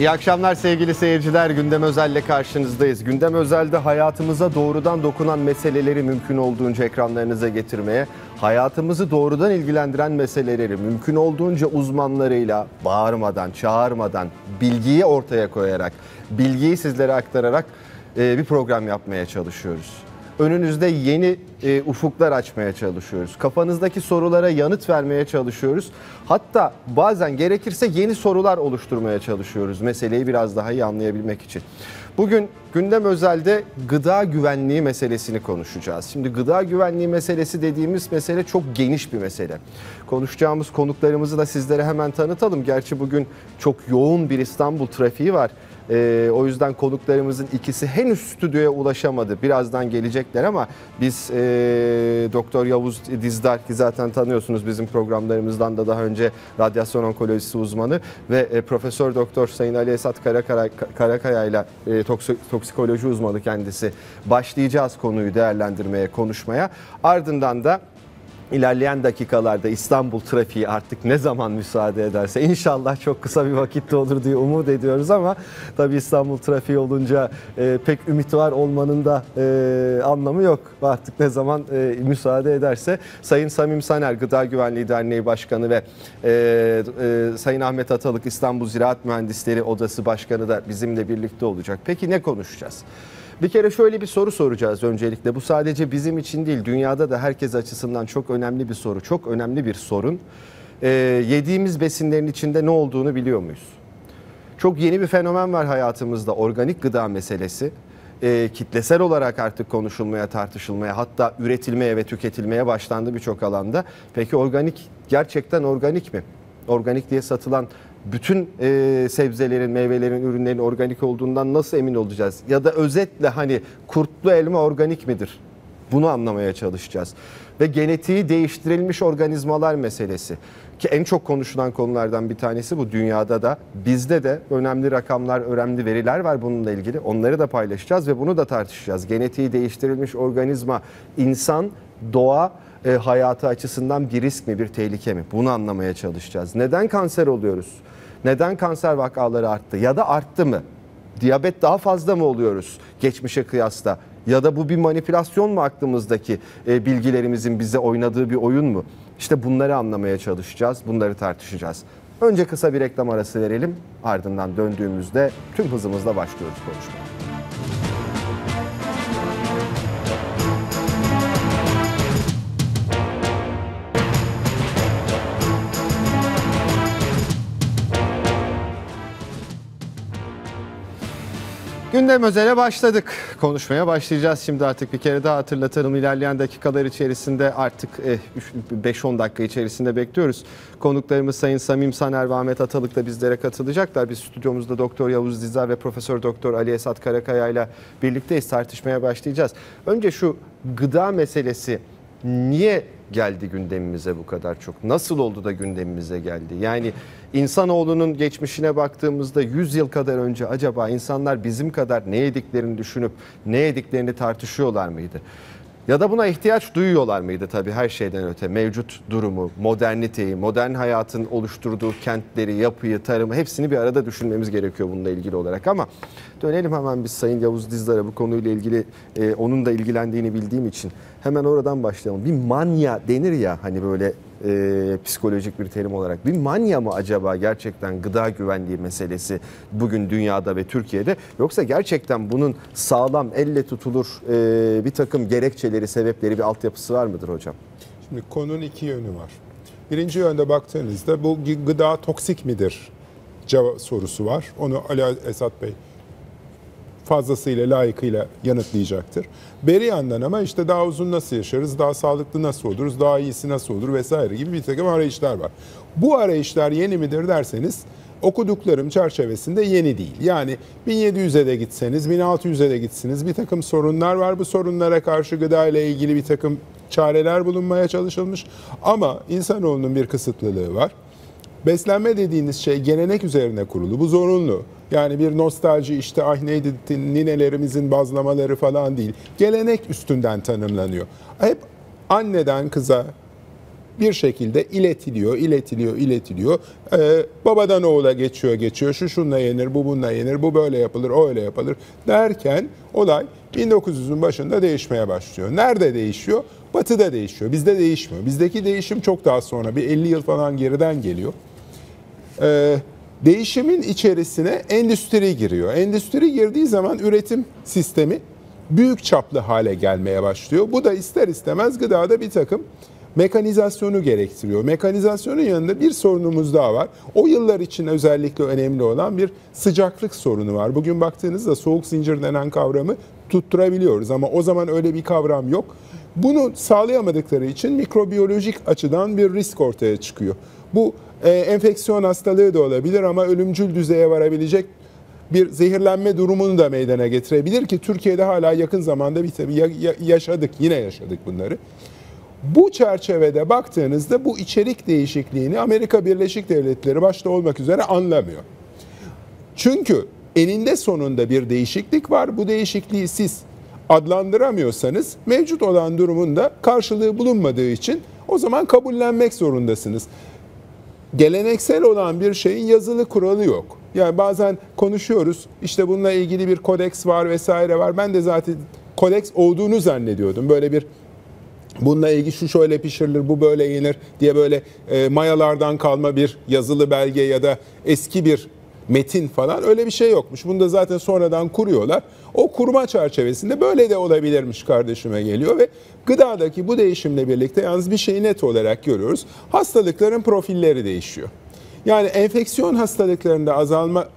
İyi akşamlar sevgili seyirciler. Gündem Özel'le karşınızdayız. Gündem Özel'de hayatımıza doğrudan dokunan meseleleri mümkün olduğunca ekranlarınıza getirmeye, hayatımızı doğrudan ilgilendiren meseleleri mümkün olduğunca uzmanlarıyla bağırmadan, çağırmadan, bilgiyi ortaya koyarak, bilgiyi sizlere aktararak e, bir program yapmaya çalışıyoruz. Önünüzde yeni e, ufuklar açmaya çalışıyoruz. Kafanızdaki sorulara yanıt vermeye çalışıyoruz. Hatta bazen gerekirse yeni sorular oluşturmaya çalışıyoruz meseleyi biraz daha iyi anlayabilmek için. Bugün gündem özelde gıda güvenliği meselesini konuşacağız. Şimdi gıda güvenliği meselesi dediğimiz mesele çok geniş bir mesele. Konuşacağımız konuklarımızı da sizlere hemen tanıtalım. Gerçi bugün çok yoğun bir İstanbul trafiği var. Ee, o yüzden konuklarımızın ikisi henüz stüdyoya ulaşamadı. Birazdan gelecekler ama biz e, Doktor Yavuz Dizdar ki zaten tanıyorsunuz bizim programlarımızdan da daha önce radyasyon onkolojisi uzmanı ve e, Profesör Doktor Sayın Ali Esat Karakaya, Karakaya ile e, toksikoloji uzmanı kendisi başlayacağız konuyu değerlendirmeye, konuşmaya. Ardından da İlerleyen dakikalarda İstanbul trafiği artık ne zaman müsaade ederse inşallah çok kısa bir vakitte olur diye umut ediyoruz ama tabii İstanbul trafiği olunca e, pek ümit var olmanın da e, anlamı yok. Artık ne zaman e, müsaade ederse Sayın Samim Saner Gıda Güvenliği Derneği Başkanı ve e, e, Sayın Ahmet Atalık İstanbul Ziraat Mühendisleri Odası Başkanı da bizimle birlikte olacak. Peki ne konuşacağız? Bir kere şöyle bir soru soracağız öncelikle. Bu sadece bizim için değil, dünyada da herkes açısından çok önemli bir soru, çok önemli bir sorun. Ee, yediğimiz besinlerin içinde ne olduğunu biliyor muyuz? Çok yeni bir fenomen var hayatımızda, organik gıda meselesi. Ee, kitlesel olarak artık konuşulmaya, tartışılmaya, hatta üretilmeye ve tüketilmeye başlandı birçok alanda. Peki organik gerçekten organik mi? Organik diye satılan bütün e, sebzelerin, meyvelerin, ürünlerin organik olduğundan nasıl emin olacağız? Ya da özetle hani kurtlu elma organik midir? Bunu anlamaya çalışacağız. Ve genetiği değiştirilmiş organizmalar meselesi. Ki en çok konuşulan konulardan bir tanesi bu dünyada da bizde de önemli rakamlar, önemli veriler var bununla ilgili. Onları da paylaşacağız ve bunu da tartışacağız. Genetiği değiştirilmiş organizma insan, doğa e, hayatı açısından bir risk mi, bir tehlike mi? Bunu anlamaya çalışacağız. Neden kanser oluyoruz? Neden kanser vakaları arttı ya da arttı mı? Diyabet daha fazla mı oluyoruz geçmişe kıyasla? Ya da bu bir manipülasyon mu aklımızdaki e, bilgilerimizin bize oynadığı bir oyun mu? İşte bunları anlamaya çalışacağız, bunları tartışacağız. Önce kısa bir reklam arası verelim. Ardından döndüğümüzde tüm hızımızla başlıyoruz konuşmaya. Gündem özele başladık. Konuşmaya başlayacağız şimdi artık bir kere daha hatırlatalım. İlerleyen dakikalar içerisinde artık 5-10 eh, dakika içerisinde bekliyoruz. Konuklarımız Sayın Samim Saner ve Ahmet Atalık da bizlere katılacaklar. Biz stüdyomuzda Doktor Yavuz Dizar ve Profesör Doktor Ali Esat Karakaya ile birlikteyiz. Tartışmaya başlayacağız. Önce şu gıda meselesi niye geldi gündemimize bu kadar çok? Nasıl oldu da gündemimize geldi? Yani insanoğlunun geçmişine baktığımızda 100 yıl kadar önce acaba insanlar bizim kadar ne yediklerini düşünüp ne yediklerini tartışıyorlar mıydı? Ya da buna ihtiyaç duyuyorlar mıydı tabii her şeyden öte? Mevcut durumu, moderniteyi, modern hayatın oluşturduğu kentleri, yapıyı, tarımı hepsini bir arada düşünmemiz gerekiyor bununla ilgili olarak. Ama dönelim hemen biz Sayın Yavuz Dizdar'a bu konuyla ilgili e, onun da ilgilendiğini bildiğim için. Hemen oradan başlayalım. Bir manya denir ya hani böyle e, psikolojik bir terim olarak. Bir manya mı acaba gerçekten gıda güvenliği meselesi bugün dünyada ve Türkiye'de? Yoksa gerçekten bunun sağlam, elle tutulur e, bir takım gerekçeleri, sebepleri, bir altyapısı var mıdır hocam? Şimdi konunun iki yönü var. Birinci yönde baktığınızda bu gıda toksik midir? Cevap sorusu var. Onu Ali Esat Bey fazlasıyla layıkıyla yanıtlayacaktır. Beri yandan ama işte daha uzun nasıl yaşarız, daha sağlıklı nasıl oluruz, daha iyisi nasıl olur vesaire gibi bir takım arayışlar var. Bu arayışlar yeni midir derseniz okuduklarım çerçevesinde yeni değil. Yani 1700'e de gitseniz, 1600'e de gitsiniz bir takım sorunlar var. Bu sorunlara karşı gıda ile ilgili bir takım çareler bulunmaya çalışılmış. Ama insanoğlunun bir kısıtlılığı var. Beslenme dediğiniz şey gelenek üzerine kurulu. Bu zorunlu. Yani bir nostalji işte ah neydi ninelerimizin bazlamaları falan değil. Gelenek üstünden tanımlanıyor. Hep anneden kıza bir şekilde iletiliyor, iletiliyor, iletiliyor. Ee, babadan oğula geçiyor, geçiyor. Şu şunla yenir, bu bununla yenir, bu böyle yapılır, o öyle yapılır derken olay 1900'ün başında değişmeye başlıyor. Nerede değişiyor? Batı'da değişiyor. Bizde değişmiyor. Bizdeki değişim çok daha sonra bir 50 yıl falan geriden geliyor. Ee, değişimin içerisine endüstri giriyor. Endüstri girdiği zaman üretim sistemi büyük çaplı hale gelmeye başlıyor. Bu da ister istemez gıdada bir takım mekanizasyonu gerektiriyor. Mekanizasyonun yanında bir sorunumuz daha var. O yıllar için özellikle önemli olan bir sıcaklık sorunu var. Bugün baktığınızda soğuk zincir denen kavramı tutturabiliyoruz ama o zaman öyle bir kavram yok. Bunu sağlayamadıkları için mikrobiyolojik açıdan bir risk ortaya çıkıyor. Bu e, enfeksiyon hastalığı da olabilir ama ölümcül düzeye varabilecek bir zehirlenme durumunu da meydana getirebilir ki Türkiye'de hala yakın zamanda bir tabii ya- ya- yaşadık yine yaşadık bunları. Bu çerçevede baktığınızda bu içerik değişikliğini Amerika Birleşik Devletleri başta olmak üzere anlamıyor. Çünkü eninde sonunda bir değişiklik var. Bu değişikliği siz adlandıramıyorsanız mevcut olan durumun da karşılığı bulunmadığı için o zaman kabullenmek zorundasınız. Geleneksel olan bir şeyin yazılı kuralı yok. Yani bazen konuşuyoruz işte bununla ilgili bir kodeks var vesaire var. Ben de zaten kodeks olduğunu zannediyordum. Böyle bir Bununla ilgili şu şöyle pişirilir, bu böyle yenir diye böyle e, mayalardan kalma bir yazılı belge ya da eski bir metin falan öyle bir şey yokmuş. Bunu da zaten sonradan kuruyorlar. O kurma çerçevesinde böyle de olabilirmiş kardeşime geliyor ve gıdadaki bu değişimle birlikte yalnız bir şeyi net olarak görüyoruz. Hastalıkların profilleri değişiyor. Yani enfeksiyon hastalıklarında azalma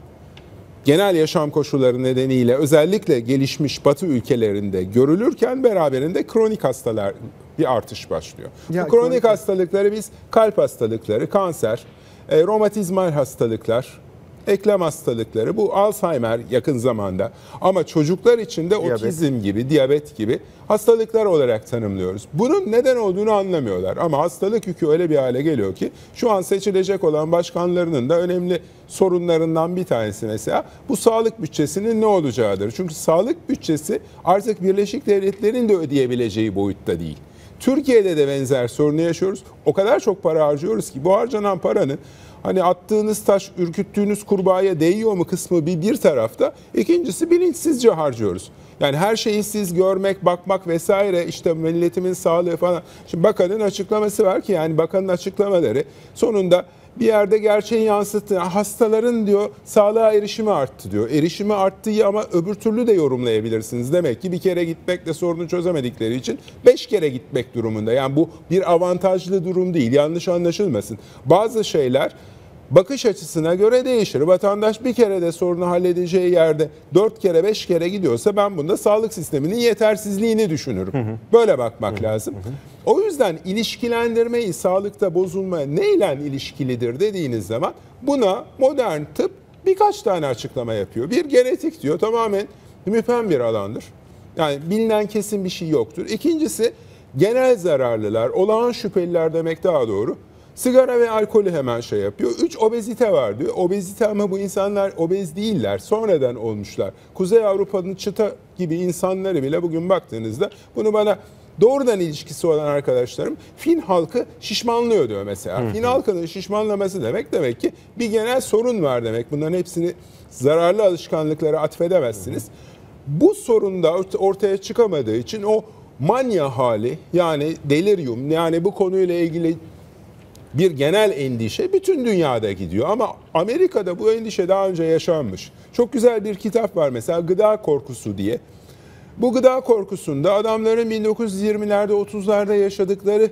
genel yaşam koşulları nedeniyle özellikle gelişmiş batı ülkelerinde görülürken beraberinde kronik hastalar bir artış başlıyor. Ya, Bu kronik kronik- hastalıkları biz kalp hastalıkları, kanser, e, romatizmal hastalıklar, eklem hastalıkları, bu Alzheimer yakın zamanda ama çocuklar için de Diyabet. otizm gibi, diyabet gibi hastalıklar olarak tanımlıyoruz. Bunun neden olduğunu anlamıyorlar ama hastalık yükü öyle bir hale geliyor ki şu an seçilecek olan başkanlarının da önemli sorunlarından bir tanesi mesela bu sağlık bütçesinin ne olacağıdır. Çünkü sağlık bütçesi artık Birleşik Devletler'in de ödeyebileceği boyutta değil. Türkiye'de de benzer sorunu yaşıyoruz. O kadar çok para harcıyoruz ki bu harcanan paranın hani attığınız taş ürküttüğünüz kurbağaya değiyor mu kısmı bir bir tarafta. İkincisi bilinçsizce harcıyoruz. Yani her şeyi siz görmek, bakmak vesaire işte milletimin sağlığı falan. Şimdi bakanın açıklaması var ki yani bakanın açıklamaları sonunda bir yerde gerçeği yansıttı. Hastaların diyor sağlığa erişimi arttı diyor. Erişimi arttığı ama öbür türlü de yorumlayabilirsiniz. Demek ki bir kere gitmekle sorunu çözemedikleri için beş kere gitmek durumunda. Yani bu bir avantajlı durum değil. Yanlış anlaşılmasın. Bazı şeyler bakış açısına göre değişir. Vatandaş bir kere de sorunu halledeceği yerde dört kere beş kere gidiyorsa ben bunda sağlık sisteminin yetersizliğini düşünürüm. Böyle bakmak lazım. O yüzden ilişkilendirmeyi sağlıkta bozulma neyle ilişkilidir dediğiniz zaman buna modern tıp birkaç tane açıklama yapıyor. Bir genetik diyor tamamen müphem bir alandır. Yani bilinen kesin bir şey yoktur. İkincisi genel zararlılar, olağan şüpheliler demek daha doğru. Sigara ve alkolü hemen şey yapıyor. Üç obezite var diyor. Obezite ama bu insanlar obez değiller. Sonradan olmuşlar. Kuzey Avrupa'nın çıta gibi insanları bile bugün baktığınızda bunu bana doğrudan ilişkisi olan arkadaşlarım Fin halkı şişmanlıyor diyor mesela. Fin halkının şişmanlaması demek demek ki bir genel sorun var demek. Bunların hepsini zararlı alışkanlıklara atfedemezsiniz. Bu sorun da ort- ortaya çıkamadığı için o manya hali yani delirium yani bu konuyla ilgili bir genel endişe bütün dünyada gidiyor. Ama Amerika'da bu endişe daha önce yaşanmış. Çok güzel bir kitap var mesela Gıda Korkusu diye. Bu gıda korkusunda adamların 1920'lerde 30'larda yaşadıkları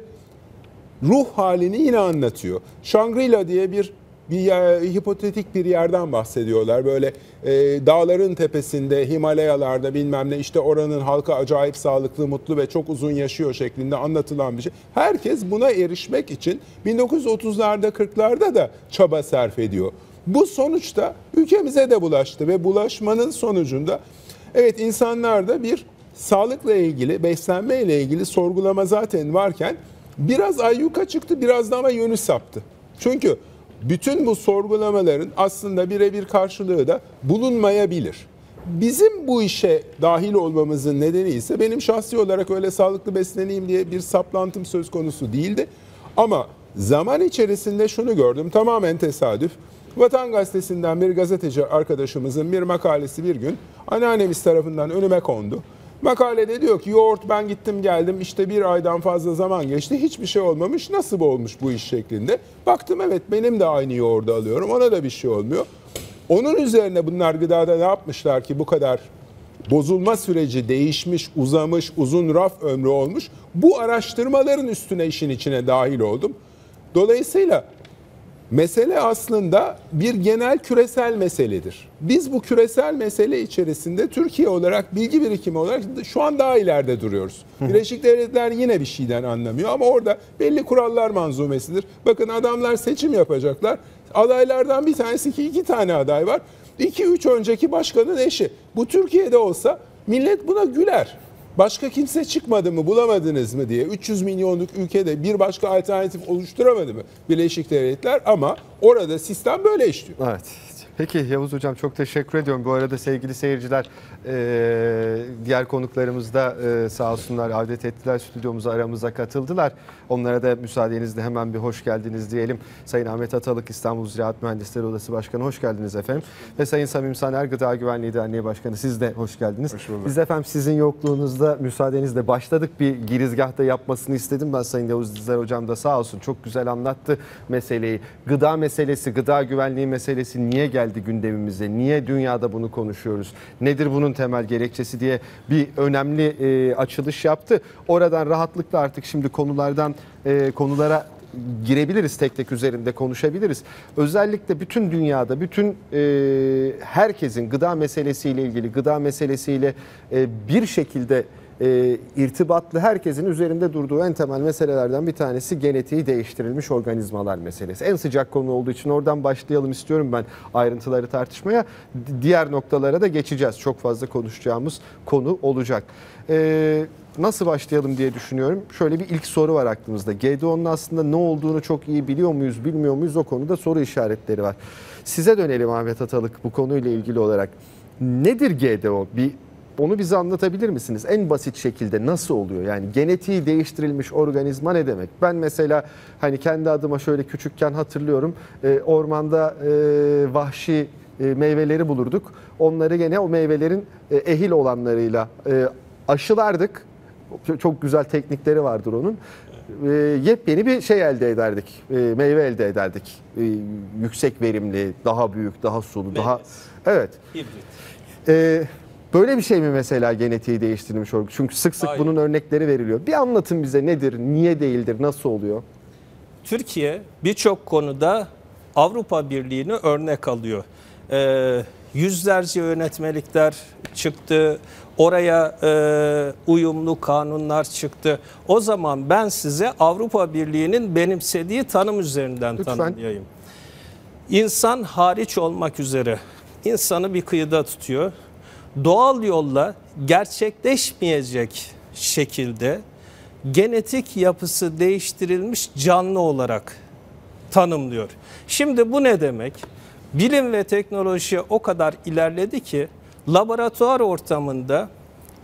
ruh halini yine anlatıyor. Shangri-La diye bir bir yer- hipotetik bir yerden bahsediyorlar. Böyle e, dağların tepesinde, Himalayalarda bilmem ne işte oranın halkı acayip sağlıklı, mutlu ve çok uzun yaşıyor şeklinde anlatılan bir şey. Herkes buna erişmek için 1930'larda 40'larda da çaba sarf ediyor. Bu sonuçta ülkemize de bulaştı ve bulaşmanın sonucunda evet insanlarda bir sağlıkla ilgili, beslenme ile ilgili sorgulama zaten varken biraz ayyuka çıktı, biraz da ama yönü saptı. Çünkü bütün bu sorgulamaların aslında birebir karşılığı da bulunmayabilir. Bizim bu işe dahil olmamızın nedeni ise benim şahsi olarak öyle sağlıklı besleneyim diye bir saplantım söz konusu değildi. Ama zaman içerisinde şunu gördüm tamamen tesadüf. Vatan Gazetesi'nden bir gazeteci arkadaşımızın bir makalesi bir gün anneannemiz tarafından önüme kondu. Makalede diyor ki yoğurt ben gittim geldim işte bir aydan fazla zaman geçti hiçbir şey olmamış nasıl bu olmuş bu iş şeklinde. Baktım evet benim de aynı yoğurdu alıyorum ona da bir şey olmuyor. Onun üzerine bunlar gıdada ne yapmışlar ki bu kadar bozulma süreci değişmiş, uzamış, uzun raf ömrü olmuş. Bu araştırmaların üstüne işin içine dahil oldum. Dolayısıyla mesele aslında bir genel küresel meseledir. Biz bu küresel mesele içerisinde Türkiye olarak bilgi birikimi olarak şu an daha ileride duruyoruz. Birleşik Devletler yine bir şeyden anlamıyor ama orada belli kurallar manzumesidir. Bakın adamlar seçim yapacaklar. Adaylardan bir tanesi ki iki tane aday var. 2-3 önceki başkanın eşi. Bu Türkiye'de olsa millet buna güler. Başka kimse çıkmadı mı bulamadınız mı diye 300 milyonluk ülkede bir başka alternatif oluşturamadı mı Birleşik Devletler ama orada sistem böyle işliyor. Evet. Peki Yavuz Hocam çok teşekkür ediyorum. Bu arada sevgili seyirciler e, diğer konuklarımız da e, sağ olsunlar adet ettiler stüdyomuza aramıza katıldılar. Onlara da müsaadenizle hemen bir hoş geldiniz diyelim. Sayın Ahmet Atalık İstanbul Ziraat Mühendisleri Odası Başkanı hoş geldiniz efendim. Ve Sayın Samim Saner Gıda Güvenliği Derneği Başkanı siz de hoş geldiniz. Hoş bulduk. Biz efendim sizin yokluğunuzda müsaadenizle başladık bir girizgahta yapmasını istedim. Ben Sayın Yavuz Dizer Hocam da sağ olsun çok güzel anlattı meseleyi. Gıda meselesi, gıda güvenliği meselesi niye geldi gündemimize? Niye dünyada bunu konuşuyoruz? Nedir bunun temel gerekçesi diye bir önemli e, açılış yaptı. Oradan rahatlıkla artık şimdi konulardan e, konulara girebiliriz tek tek üzerinde konuşabiliriz. Özellikle bütün dünyada bütün e, herkesin gıda meselesiyle ilgili gıda meselesiyle e, bir şekilde e, irtibatlı herkesin üzerinde durduğu en temel meselelerden bir tanesi genetiği değiştirilmiş organizmalar meselesi. En sıcak konu olduğu için oradan başlayalım istiyorum ben ayrıntıları tartışmaya. Diğer noktalara da geçeceğiz. Çok fazla konuşacağımız konu olacak. E, nasıl başlayalım diye düşünüyorum. Şöyle bir ilk soru var aklımızda. GDO'nun aslında ne olduğunu çok iyi biliyor muyuz, bilmiyor muyuz o konuda soru işaretleri var. Size dönelim Ahmet Atalık bu konuyla ilgili olarak. Nedir GDO? Bir onu bize anlatabilir misiniz? En basit şekilde nasıl oluyor? Yani genetiği değiştirilmiş organizma ne demek? Ben mesela hani kendi adıma şöyle küçükken hatırlıyorum. e, ormanda e, vahşi e, meyveleri bulurduk. Onları gene o meyvelerin e, ehil olanlarıyla e, aşılardık. Çok- güzel teknikleri vardır onun. E, yepyeni bir şey elde ederdik. E, meyve elde ederdik. E, yüksek verimli, daha büyük, daha sulu, daha... Evet. Hibrit. Ee, böyle bir şey mi mesela genetiği değiştirilmiş olgu? Çünkü sık sık Hayır. bunun örnekleri veriliyor. Bir anlatın bize nedir, niye değildir, nasıl oluyor? Türkiye birçok konuda Avrupa Birliği'ni örnek alıyor. Ee, yüzlerce yönetmelikler çıktı. Oraya e, uyumlu kanunlar çıktı. O zaman ben size Avrupa Birliği'nin benimsediği tanım üzerinden Lütfen. tanımlayayım. İnsan hariç olmak üzere insanı bir kıyıda tutuyor. Doğal yolla gerçekleşmeyecek şekilde genetik yapısı değiştirilmiş canlı olarak tanımlıyor. Şimdi bu ne demek? Bilim ve teknoloji o kadar ilerledi ki laboratuvar ortamında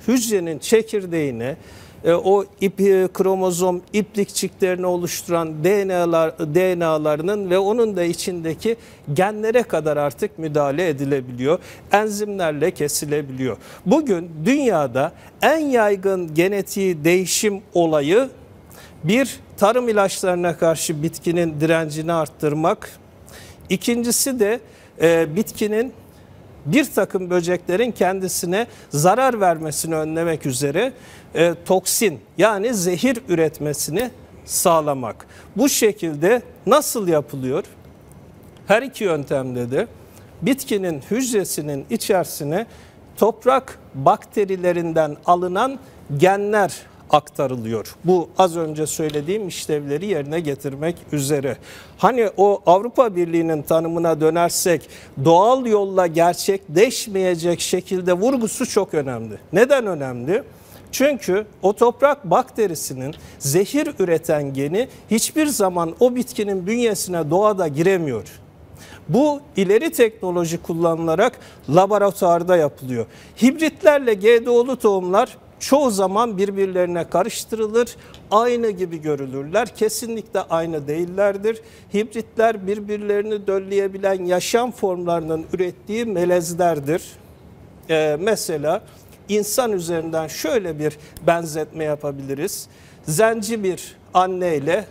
hücrenin çekirdeğine e, o ip, e, kromozom iplikçiklerini oluşturan DNA'lar, DNA'larının ve onun da içindeki genlere kadar artık müdahale edilebiliyor. Enzimlerle kesilebiliyor. Bugün dünyada en yaygın genetiği değişim olayı bir tarım ilaçlarına karşı bitkinin direncini arttırmak. İkincisi de e, bitkinin bir takım böceklerin kendisine zarar vermesini önlemek üzere e, toksin yani zehir üretmesini sağlamak. Bu şekilde nasıl yapılıyor? Her iki yöntemde de bitkinin hücresinin içerisine toprak bakterilerinden alınan genler aktarılıyor. Bu az önce söylediğim işlevleri yerine getirmek üzere. Hani o Avrupa Birliği'nin tanımına dönersek doğal yolla gerçekleşmeyecek şekilde vurgusu çok önemli. Neden önemli? Çünkü o toprak bakterisinin zehir üreten geni hiçbir zaman o bitkinin bünyesine doğada giremiyor. Bu ileri teknoloji kullanılarak laboratuvarda yapılıyor. Hibritlerle GDO'lu tohumlar çoğu zaman birbirlerine karıştırılır. Aynı gibi görülürler. Kesinlikle aynı değillerdir. Hibritler birbirlerini dölleyebilen yaşam formlarının ürettiği melezlerdir. Ee, mesela insan üzerinden şöyle bir benzetme yapabiliriz. Zenci bir anne ile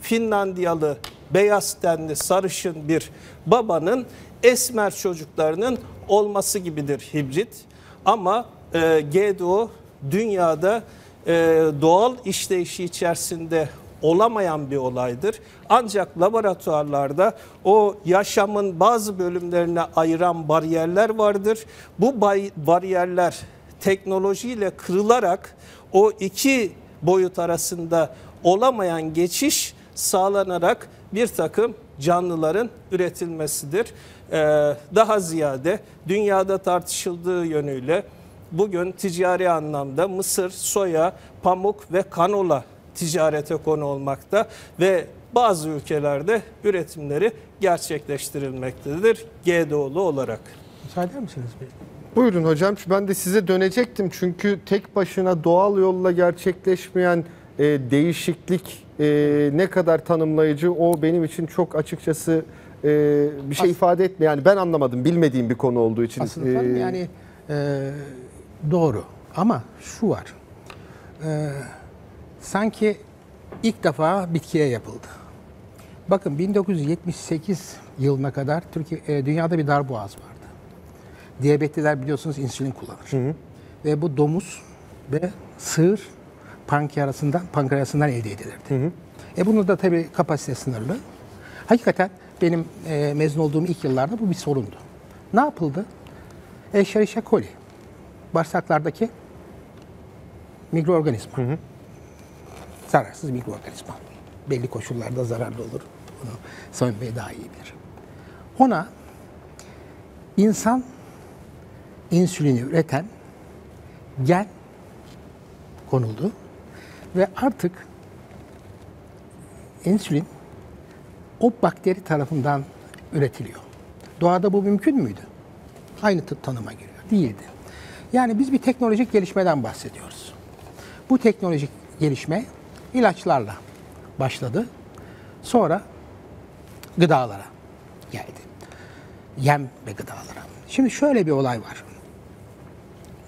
Finlandiyalı beyaz tenli sarışın bir babanın esmer çocuklarının olması gibidir hibrit. Ama e, GDO dünyada e, doğal işleyişi içerisinde olamayan bir olaydır. Ancak laboratuvarlarda o yaşamın bazı bölümlerine ayıran bariyerler vardır. Bu bariyerler teknolojiyle kırılarak o iki boyut arasında olamayan geçiş sağlanarak bir takım canlıların üretilmesidir. Ee, daha ziyade dünyada tartışıldığı yönüyle bugün ticari anlamda mısır, soya, pamuk ve kanola ticarete konu olmakta ve bazı ülkelerde üretimleri gerçekleştirilmektedir GDO'lu olarak. Müsaade misiniz? Bey? Buyurun hocam. Ben de size dönecektim. Çünkü tek başına doğal yolla gerçekleşmeyen e, değişiklik e, ne kadar tanımlayıcı o benim için çok açıkçası e, bir şey As- ifade etmiyor. Yani ben anlamadım bilmediğim bir konu olduğu için. Aslında E, yani e, doğru ama şu var. E, sanki ilk defa bitkiye yapıldı. Bakın 1978 yılına kadar Türkiye e, dünyada bir darboğaz vardı. Diyabetliler biliyorsunuz insülin kullanır. Ve bu domuz ve sığır pankreasından, pankreasından elde edilirdi. E bunun da tabii kapasite sınırlı. Hakikaten benim e, mezun olduğum ilk yıllarda bu bir sorundu. Ne yapıldı? Escherichia coli. Bağırsaklardaki mikroorganizma. Zararsız mikroorganizma. Belli koşullarda zararlı olur. Bunu Sami Bey daha iyi bilir. Ona insan insülini üreten gen konuldu ve artık insülin o bakteri tarafından üretiliyor. Doğada bu mümkün müydü? Aynı tanıma giriyor. Değildi. Yani biz bir teknolojik gelişmeden bahsediyoruz. Bu teknolojik gelişme ilaçlarla başladı. Sonra gıdalara geldi. Yem ve gıdalara. Şimdi şöyle bir olay var.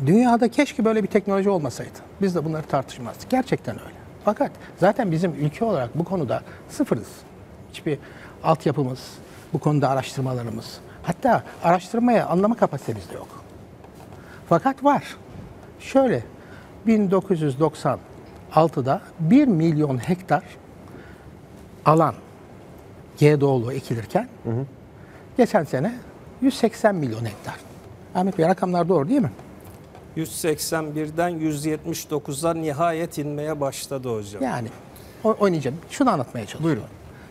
Dünyada keşke böyle bir teknoloji olmasaydı. Biz de bunları tartışmazdık. Gerçekten öyle. Fakat zaten bizim ülke olarak bu konuda sıfırız. Hiçbir altyapımız, bu konuda araştırmalarımız, hatta araştırmaya anlama kapasitemiz de yok. Fakat var. Şöyle 1996'da 1 milyon hektar alan GDO'lu ekilirken geçen sene 180 milyon hektar. Ahmet Bey rakamlar doğru değil mi? 181'den 179'a nihayet inmeye başladı hocam. Yani oynayacağım. Şunu anlatmaya çalışıyorum.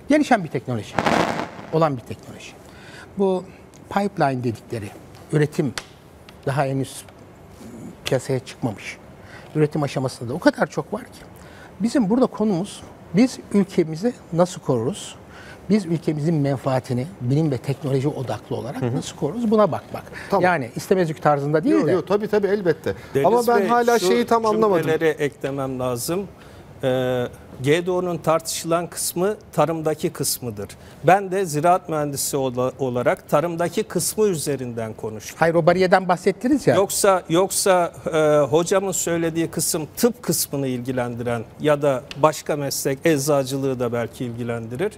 Gelişen bir teknoloji. Olan bir teknoloji. Bu pipeline dedikleri üretim daha henüz piyasaya çıkmamış. Üretim aşamasında da o kadar çok var ki. Bizim burada konumuz biz ülkemizi nasıl koruruz? Biz ülkemizin menfaatini bilim ve teknoloji odaklı olarak nasıl koruruz? Buna bakmak. Tamam. Yani istemezlik tarzında değil Yok de yok tabii tabii elbette. Deniz Ama ben Bey, hala şu şeyi tam anlamadım. eklemem lazım. Ee, GDO'nun tartışılan kısmı tarımdaki kısmıdır. Ben de ziraat mühendisi ola- olarak tarımdaki kısmı üzerinden konuştum. hayır o bariyeden bahsettiniz ya. Yoksa yoksa e, hocamın söylediği kısım tıp kısmını ilgilendiren ya da başka meslek eczacılığı da belki ilgilendirir.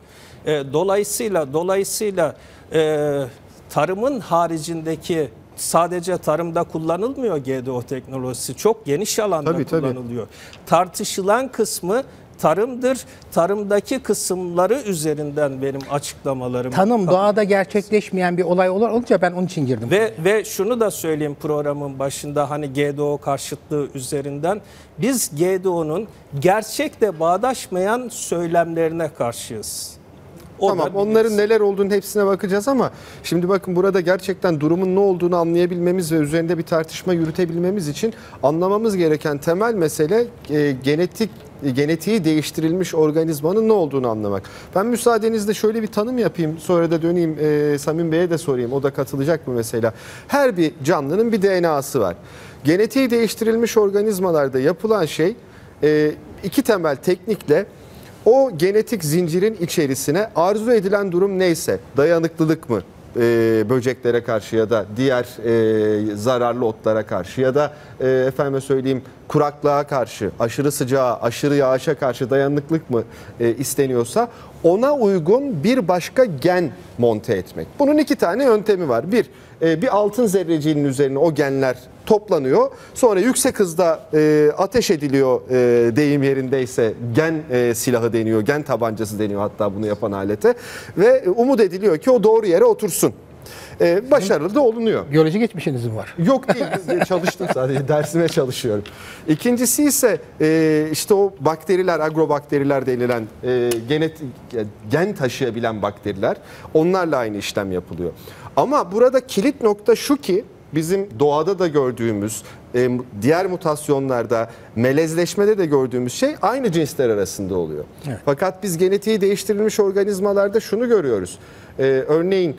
E, dolayısıyla dolayısıyla e, tarımın haricindeki sadece tarımda kullanılmıyor GDO teknolojisi. Çok geniş alanda Tabii, tabii. kullanılıyor. Tartışılan kısmı tarımdır. Tarımdaki kısımları üzerinden benim açıklamalarım. Tanım doğada gerçekleşmeyen bir olay olur olunca ben onun için girdim. Ve ve şunu da söyleyeyim programın başında hani GDO karşıtlığı üzerinden biz GDO'nun gerçekle bağdaşmayan söylemlerine karşıyız. O da tamam onların neler olduğunu hepsine bakacağız ama şimdi bakın burada gerçekten durumun ne olduğunu anlayabilmemiz ve üzerinde bir tartışma yürütebilmemiz için anlamamız gereken temel mesele e, genetik e, genetiği değiştirilmiş organizmanın ne olduğunu anlamak. Ben müsaadenizle şöyle bir tanım yapayım sonra da döneyim e, Samim Bey'e de sorayım o da katılacak mı mesela. Her bir canlının bir DNA'sı var. Genetiği değiştirilmiş organizmalarda yapılan şey e, iki temel teknikle o genetik zincirin içerisine arzu edilen durum neyse, dayanıklılık mı e, böceklere karşı ya da diğer e, zararlı otlara karşı ya da e, efendime söyleyeyim kuraklığa karşı, aşırı sıcağa, aşırı yağışa karşı dayanıklılık mı e, isteniyorsa ona uygun bir başka gen monte etmek. Bunun iki tane yöntemi var. Bir, e, bir altın zerreciğinin üzerine o genler toplanıyor. Sonra yüksek hızda e, ateş ediliyor e, deyim yerindeyse gen e, silahı deniyor, gen tabancası deniyor hatta bunu yapan alete. Ve umut ediliyor ki o doğru yere otursun. E, başarılı da olunuyor. Biyoloji geçmişiniz mi var? Yok değil çalıştım sadece dersime çalışıyorum. İkincisi ise e, işte o bakteriler agrobakteriler denilen e, genet, gen taşıyabilen bakteriler onlarla aynı işlem yapılıyor. Ama burada kilit nokta şu ki bizim doğada da gördüğümüz e, diğer mutasyonlarda melezleşmede de gördüğümüz şey aynı cinsler arasında oluyor. Evet. Fakat biz genetiği değiştirilmiş organizmalarda şunu görüyoruz. E, örneğin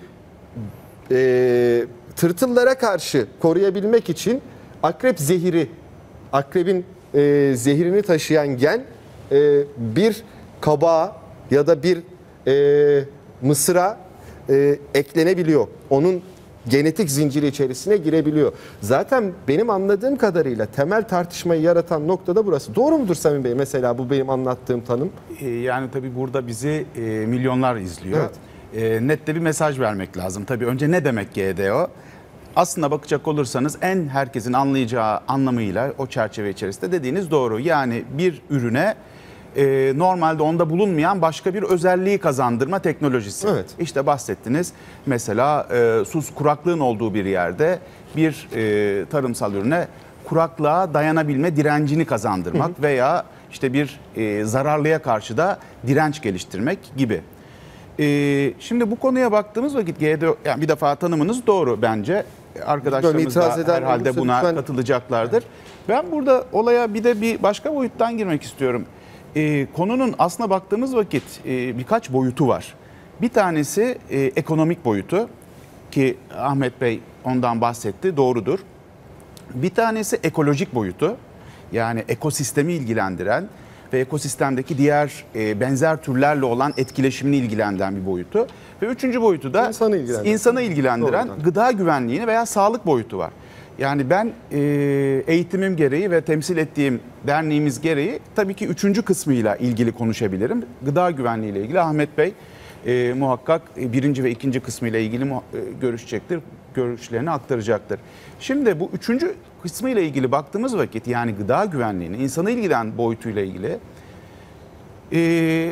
e, tırtıllara karşı koruyabilmek için akrep zehiri, akrebin e, zehirini taşıyan gen e, bir kabağa ya da bir e, mısıra e, eklenebiliyor. Onun genetik zinciri içerisine girebiliyor. Zaten benim anladığım kadarıyla temel tartışmayı yaratan nokta da burası. Doğru mudur Samim Bey? Mesela bu benim anlattığım tanım. Ee, Yani tabii burada bizi e, milyonlar izliyor. E, net de bir mesaj vermek lazım. Tabii önce ne demek GDO? Aslında bakacak olursanız en herkesin anlayacağı anlamıyla o çerçeve içerisinde dediğiniz doğru. Yani bir ürüne e, normalde onda bulunmayan başka bir özelliği kazandırma teknolojisi. Evet. İşte bahsettiniz mesela e, sus kuraklığın olduğu bir yerde bir e, tarımsal ürüne kuraklığa dayanabilme direncini kazandırmak veya işte bir e, zararlıya karşı da direnç geliştirmek gibi. E, şimdi bu konuya baktığımız vakit GDO yani bir defa tanımınız doğru bence. Arkadaşlarımız da herhalde buna lütfen- katılacaklardır. Ben burada olaya bir de bir başka boyuttan girmek istiyorum. E, konunun aslına baktığımız vakit e, birkaç boyutu var. Bir tanesi e, ekonomik boyutu ki Ahmet Bey ondan bahsetti doğrudur. Bir tanesi ekolojik boyutu yani ekosistemi ilgilendiren ve ekosistemdeki diğer e, benzer türlerle olan etkileşimini ilgilendiren bir boyutu. Ve üçüncü boyutu da İnsanı ilgilendiren. insanı ilgilendiren Doğrudan. gıda güvenliğini veya sağlık boyutu var. Yani ben e, eğitimim gereği ve temsil ettiğim derneğimiz gereği tabii ki üçüncü kısmıyla ilgili konuşabilirim. Gıda güvenliği ile ilgili Ahmet Bey e, muhakkak e, birinci ve ikinci kısmıyla ilgili e, görüşecektir, görüşlerini aktaracaktır. Şimdi bu üçüncü kısmıyla ilgili baktığımız vakit yani gıda güvenliğini, insanı ilgilen boyutuyla ilgili e,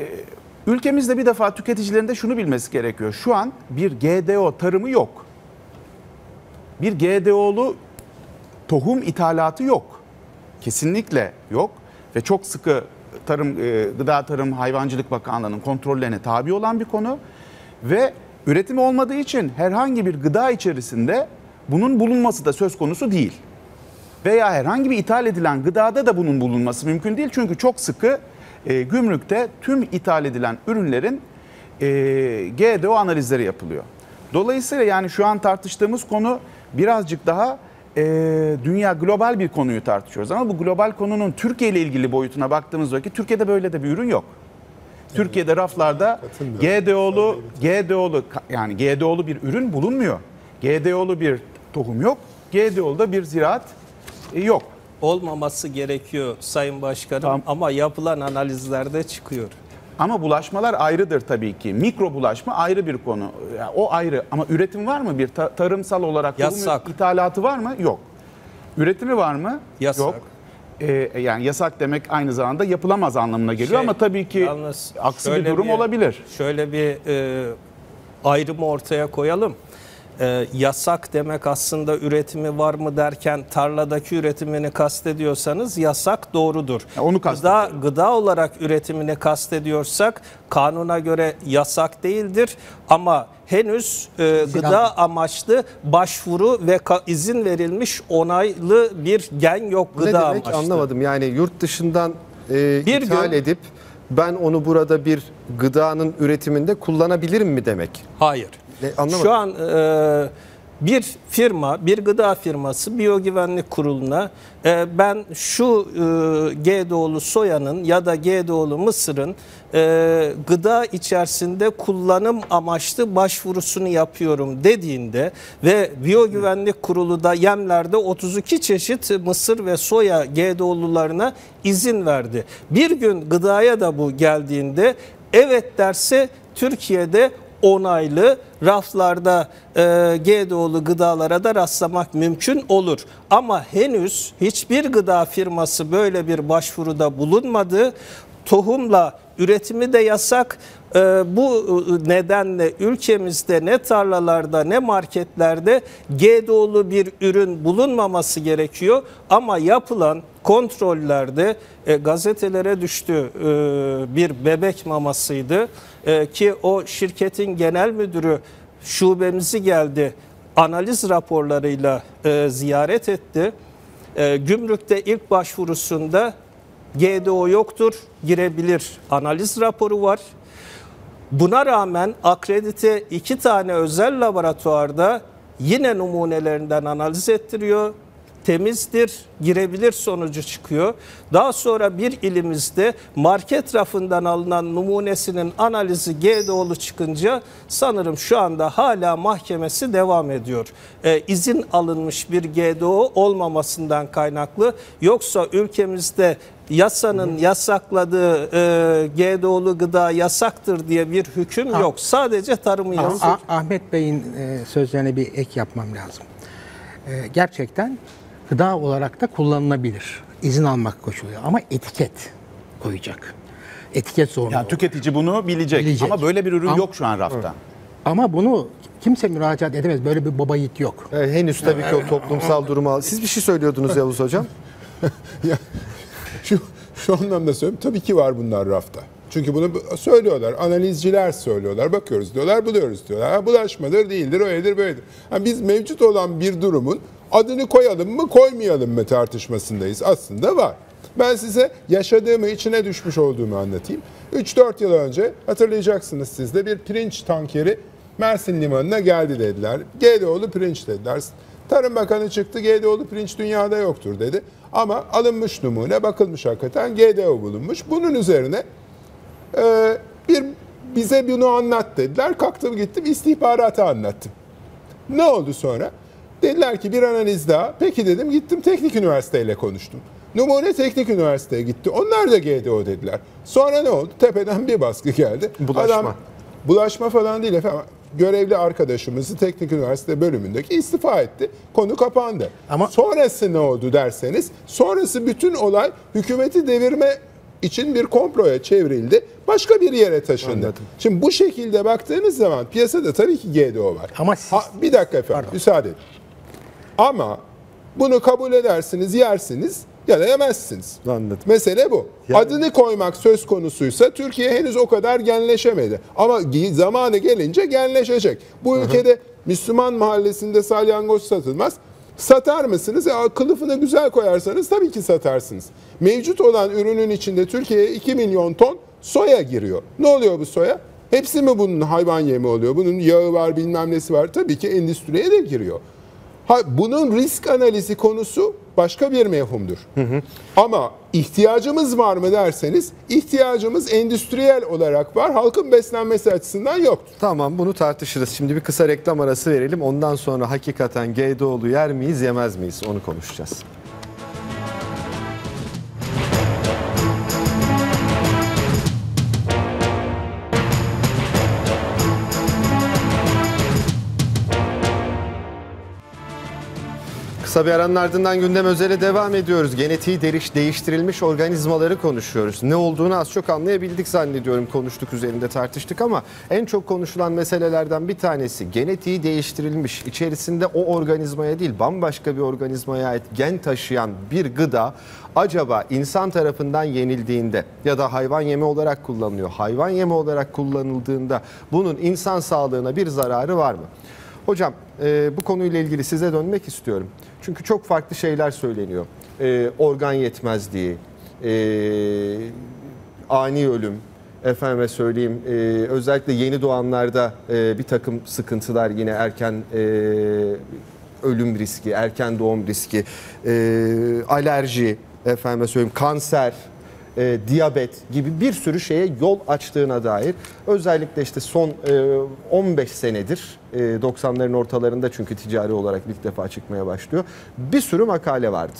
ülkemizde bir defa tüketicilerin de şunu bilmesi gerekiyor. Şu an bir GDO tarımı yok. Bir GDO'lu tohum ithalatı yok. Kesinlikle yok ve çok sıkı tarım e, Gıda Tarım Hayvancılık Bakanlığı'nın kontrollerine tabi olan bir konu ve üretimi olmadığı için herhangi bir gıda içerisinde bunun bulunması da söz konusu değil. Veya herhangi bir ithal edilen gıdada da bunun bulunması mümkün değil. Çünkü çok sıkı e, gümrükte tüm ithal edilen ürünlerin e, GDO analizleri yapılıyor. Dolayısıyla yani şu an tartıştığımız konu birazcık daha e, dünya global bir konuyu tartışıyoruz. Ama bu global konunun Türkiye ile ilgili boyutuna baktığımız vakit Türkiye'de böyle de bir ürün yok. Türkiye'de raflarda. GDO'lu GDO'lu yani GDO'lu bir ürün bulunmuyor. GDO'lu bir tohum yok. GDO'lu da bir ziraat e, yok. olmaması gerekiyor Sayın Başkanım Tamam. ama yapılan analizlerde çıkıyor. Ama bulaşmalar ayrıdır tabii ki. Mikro bulaşma ayrı bir konu. Yani o ayrı ama üretim var mı? Bir ta- tarımsal olarak tohum Yasak. ithalatı var mı? Yok. Üretimi var mı? Yasak. Yok. Ee, yani yasak demek aynı zamanda yapılamaz anlamına geliyor Şey, ama tabii ki yalnız aksi bir şöyle durum olabilir. Şöyle bir e, ayrımı ortaya koyalım. E, yasak demek aslında üretimi var mı derken tarladaki üretimini kastediyorsanız yasak doğrudur. Ya onu gıda, gıda olarak üretimini kastediyorsak kanuna göre yasak değildir ama henüz e, gıda amaçlı başvuru ve izin verilmiş onaylı bir gen yok Bu gıda ne demek amaçlı. anlamadım. Yani yurt dışından e, Bir ithal gün- edip ben onu burada bir gıdanın üretiminde kullanabilirim mi demek? Hayır. Anlamadım. Şu an e, bir firma, bir gıda firması Biyogüvenlik Kurulu'na e, ben şu e, GDO'lu soyanın ya da GDO'lu mısırın e, gıda içerisinde kullanım amaçlı başvurusunu yapıyorum dediğinde ve Biyogüvenlik Kurulu da yemlerde 32 çeşit mısır ve soya GDO'lularına izin verdi. Bir gün gıdaya da bu geldiğinde evet derse Türkiye'de onaylı raflarda e, GDO'lu gıdalara da rastlamak mümkün olur. Ama henüz hiçbir gıda firması böyle bir başvuruda bulunmadı. Tohumla üretimi de yasak. E, bu nedenle ülkemizde ne tarlalarda ne marketlerde GDO'lu bir ürün bulunmaması gerekiyor. Ama yapılan kontrollerde e, gazetelere düştü e, bir bebek mamasıydı E, ki o şirketin genel müdürü şubemizi geldi analiz raporlarıyla e, ziyaret etti. E, gümrükte ilk başvurusunda GDO yoktur girebilir analiz raporu var. Buna rağmen akredite iki tane özel laboratuvarda yine numunelerinden analiz ettiriyor. Temizdir, girebilir sonucu çıkıyor. Daha sonra bir ilimizde market rafından alınan numunesinin analizi GDO'lu çıkınca sanırım şu anda hala mahkemesi devam ediyor. Ee, izin alınmış bir GDO olmamasından kaynaklı yoksa ülkemizde yasanın yasakladığı e, GDO'lu gıda yasaktır diye bir hüküm yok. Sadece tarımı Ah- yasak. Ah- Ahmet Bey'in e, sözlerine bir ek yapmam lazım. E, gerçekten gıda olarak da kullanılabilir. İzin almak koşuluyor ama etiket koyacak. Etiket zorunlu. Yani tüketici bunu bilecek. Bilecek. Ama böyle bir ürün Ama- yok şu an rafta. Ama bunu kimse müracaat edemez. Böyle bir baba yiğit yok. E, henüz tabii ki o toplumsal durumu... Siz bir şey söylüyordunuz Yavuz Hocam. Ya, şu, şu anlamda söylüyorum. Tabii ki var bunlar rafta. Çünkü bunu bu- söylüyorlar. Analizciler söylüyorlar. Bakıyoruz diyorlar, buluyoruz diyorlar. Ha, bulaşmadır, değildir, öyledir, böyledir. Ha, biz mevcut olan bir durumun adını koyalım mı, koymayalım mı tartışmasındayız. Aslında var. Ben size yaşadığımı, içine düşmüş olduğumu anlatayım. 3-4 yıl önce hatırlayacaksınız siz de bir pirinç tankeri Mersin Limanı'na geldi dediler. GDO'lu pirinç dediler. Tarım Bakanı çıktı GDO'lu pirinç dünyada yoktur dedi. Ama alınmış numune bakılmış hakikaten GDO bulunmuş. Bunun üzerine e, bir bize bunu anlat dediler. Kalktım gittim istihbarata anlattım. Ne oldu sonra? Dediler ki bir analiz daha. Peki dedim gittim teknik üniversiteyle konuştum. Numune teknik üniversiteye gitti. Onlar da GDO dediler. Sonra ne oldu? Tepeden bir baskı geldi. Bulaşma. bulaşma falan değil efendim. Görevli arkadaşımızı teknik üniversite bölümündeki istifa etti. Konu kapandı. Ama- sonrası ne oldu derseniz, sonrası bütün olay hükümeti devirme için bir komploya çevrildi. Başka bir yere taşındı. Anladım. Şimdi bu şekilde baktığınız zaman piyasada tabii ki GDO var. Ama siz- Ha, bir dakika efendim müsaade edin. Ama bunu kabul edersiniz, yersiniz ya da yemezsiniz. Anladım. Mesele bu. Yani- Adını koymak söz konusuysa Türkiye henüz o kadar genleşemedi. Ama zamanı gelince genleşecek. Bu ülkede Müslüman mahallesinde salyangoz satılmaz. Satar mısınız? Ya, kılıfını güzel koyarsanız tabii ki satarsınız. Mevcut olan ürünün içinde Türkiye'ye 2 milyon ton soya giriyor. Ne oluyor bu soya? Hepsi mi bunun hayvan yemi oluyor? Bunun yağı var bilmem nesi var. Tabii ki endüstriye de giriyor. Ha, bunun risk analizi konusu başka bir mevhumdur. Ama ihtiyacımız var mı derseniz ihtiyacımız endüstriyel olarak var. Halkın beslenmesi açısından yoktur. Tamam bunu tartışırız. Şimdi bir kısa reklam arası verelim. Ondan sonra hakikaten GDO'lu yer miyiz yemez miyiz onu konuşacağız. Kısa bir aranın ardından gündem özele devam ediyoruz. Genetiği deriş, değiştirilmiş organizmaları konuşuyoruz. Ne olduğunu az çok anlayabildik zannediyorum. Konuştuk üzerinde tartıştık ama en çok konuşulan meselelerden bir tanesi genetiği değiştirilmiş. İçerisinde o organizmaya değil bambaşka bir organizmaya ait gen taşıyan bir gıda acaba insan tarafından yenildiğinde ya da hayvan yemi olarak kullanılıyor. Hayvan yemi olarak kullanıldığında bunun insan sağlığına bir zararı var mı? Hocam e, bu konuyla ilgili size dönmek istiyorum. Çünkü çok farklı şeyler söyleniyor. E, organ yetmezliği, e, ani ölüm, efendime söyleyeyim e, özellikle yeni doğanlarda e, bir takım sıkıntılar yine erken e, ölüm riski, erken doğum riski, e, alerji, efendime söyleyeyim kanser, e, diyabet gibi bir sürü şeye yol açtığına dair özellikle işte son e, 15 senedir e, 90'ların ortalarında çünkü ticari olarak ilk defa çıkmaya başlıyor. Bir sürü makale vardı.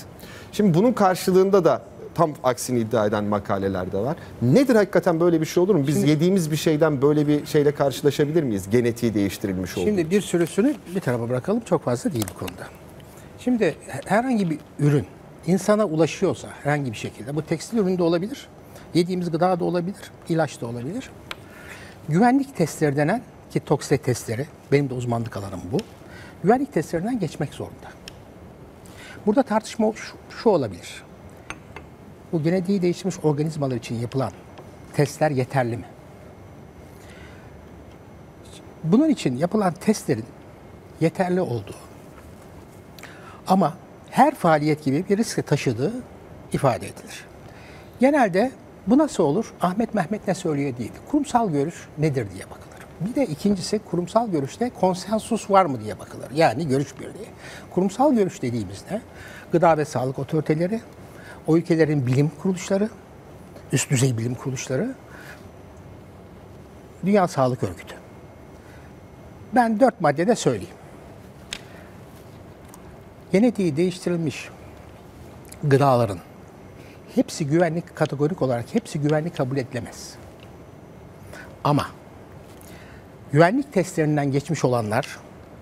Şimdi bunun karşılığında da tam aksini iddia eden makaleler de var. Nedir hakikaten böyle bir şey olur mu? Biz yediğimiz bir şeyden böyle bir şeyle karşılaşabilir miyiz? Genetiği değiştirilmiş olduğu. Şimdi bir sürüsünü bir tarafa bırakalım. Çok fazla değil bu konuda. Şimdi herhangi bir ürün insana ulaşıyorsa herhangi bir şekilde bu tekstil ürünü de olabilir, yediğimiz gıda da olabilir, ilaç da olabilir. Güvenlik testleri denen ki toksite testleri benim de uzmanlık alanım bu. Güvenlik testlerinden geçmek zorunda. Burada tartışma şu, şu olabilir. Bu genetiği değiştirmiş organizmalar için yapılan testler yeterli mi? Bunun için yapılan testlerin yeterli olduğu ama her faaliyet gibi bir risk taşıdığı ifade edilir. Genelde bu nasıl olur? Ahmet Mehmet ne söylüyor değil. Kurumsal görüş nedir diye bakılır. Bir de ikincisi kurumsal görüşte konsensus var mı diye bakılır. Yani görüş birliği. Kurumsal görüş dediğimizde gıda ve sağlık otoriteleri, o ülkelerin bilim kuruluşları, üst düzey bilim kuruluşları, Dünya Sağlık Örgütü. Ben dört maddede söyleyeyim genetiği değiştirilmiş gıdaların hepsi güvenlik kategorik olarak hepsi güvenlik kabul edilemez. Ama güvenlik testlerinden geçmiş olanlar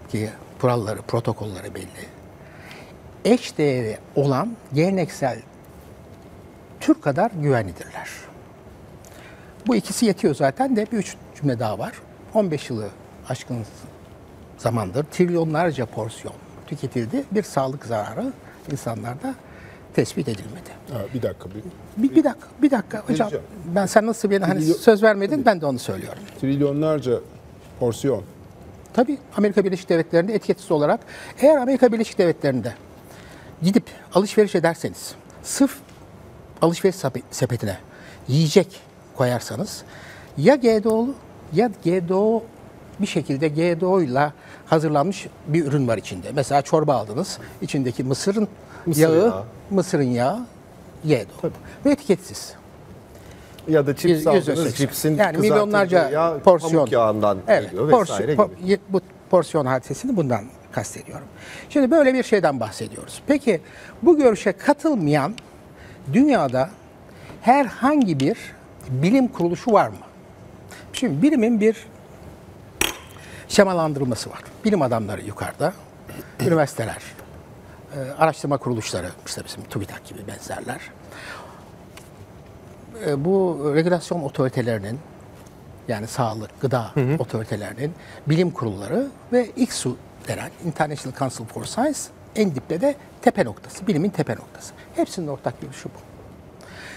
ki kuralları, protokolları belli. Eş değeri olan geleneksel tür kadar güvenlidirler. Bu ikisi yetiyor zaten de bir üç cümle daha var. 15 yılı aşkın zamandır trilyonlarca porsiyon tüketildi. Bir sağlık zararı insanlarda tespit edilmedi. Ha, bir dakika. Bir, Bir, bir dakika, bir dakika hocam. Vereceğim. Ben sen nasıl bir hani Trilyon- söz vermedin ben de onu söylüyorum. trilyonlarca porsiyon. Tabii Amerika Birleşik Devletleri'nde etiketsiz olarak eğer Amerika Birleşik Devletleri'nde gidip alışveriş ederseniz sırf alışveriş sepe- sepetine yiyecek koyarsanız ya GDO'lu ya GDO bir şekilde GDO'yla hazırlanmış bir ürün var içinde. Mesela çorba aldınız. içindeki mısırın Mısır yağı, yağı. mısırın yağı GDO. Ve etiketsiz. Ya da yüz aldınız, cipsin yani milyonlarca yağ, porsiyon pamuk yağından evet, geliyor porsiyon- po- bu porsiyon hadisesini bundan kastediyorum. Şimdi böyle bir şeyden bahsediyoruz. Peki bu görüşe katılmayan dünyada herhangi bir bilim kuruluşu var mı? Şimdi bilimin bir şemalandırılması var. Bilim adamları yukarıda, üniversiteler, e, araştırma kuruluşları, işte bizim TÜBİTAK gibi benzerler. E, bu regülasyon otoritelerinin yani sağlık, gıda otoritelerinin bilim kurulları ve ICSU denen International Council for Science en dipte de tepe noktası, bilimin tepe noktası. Hepsinin ortak görüşü bu.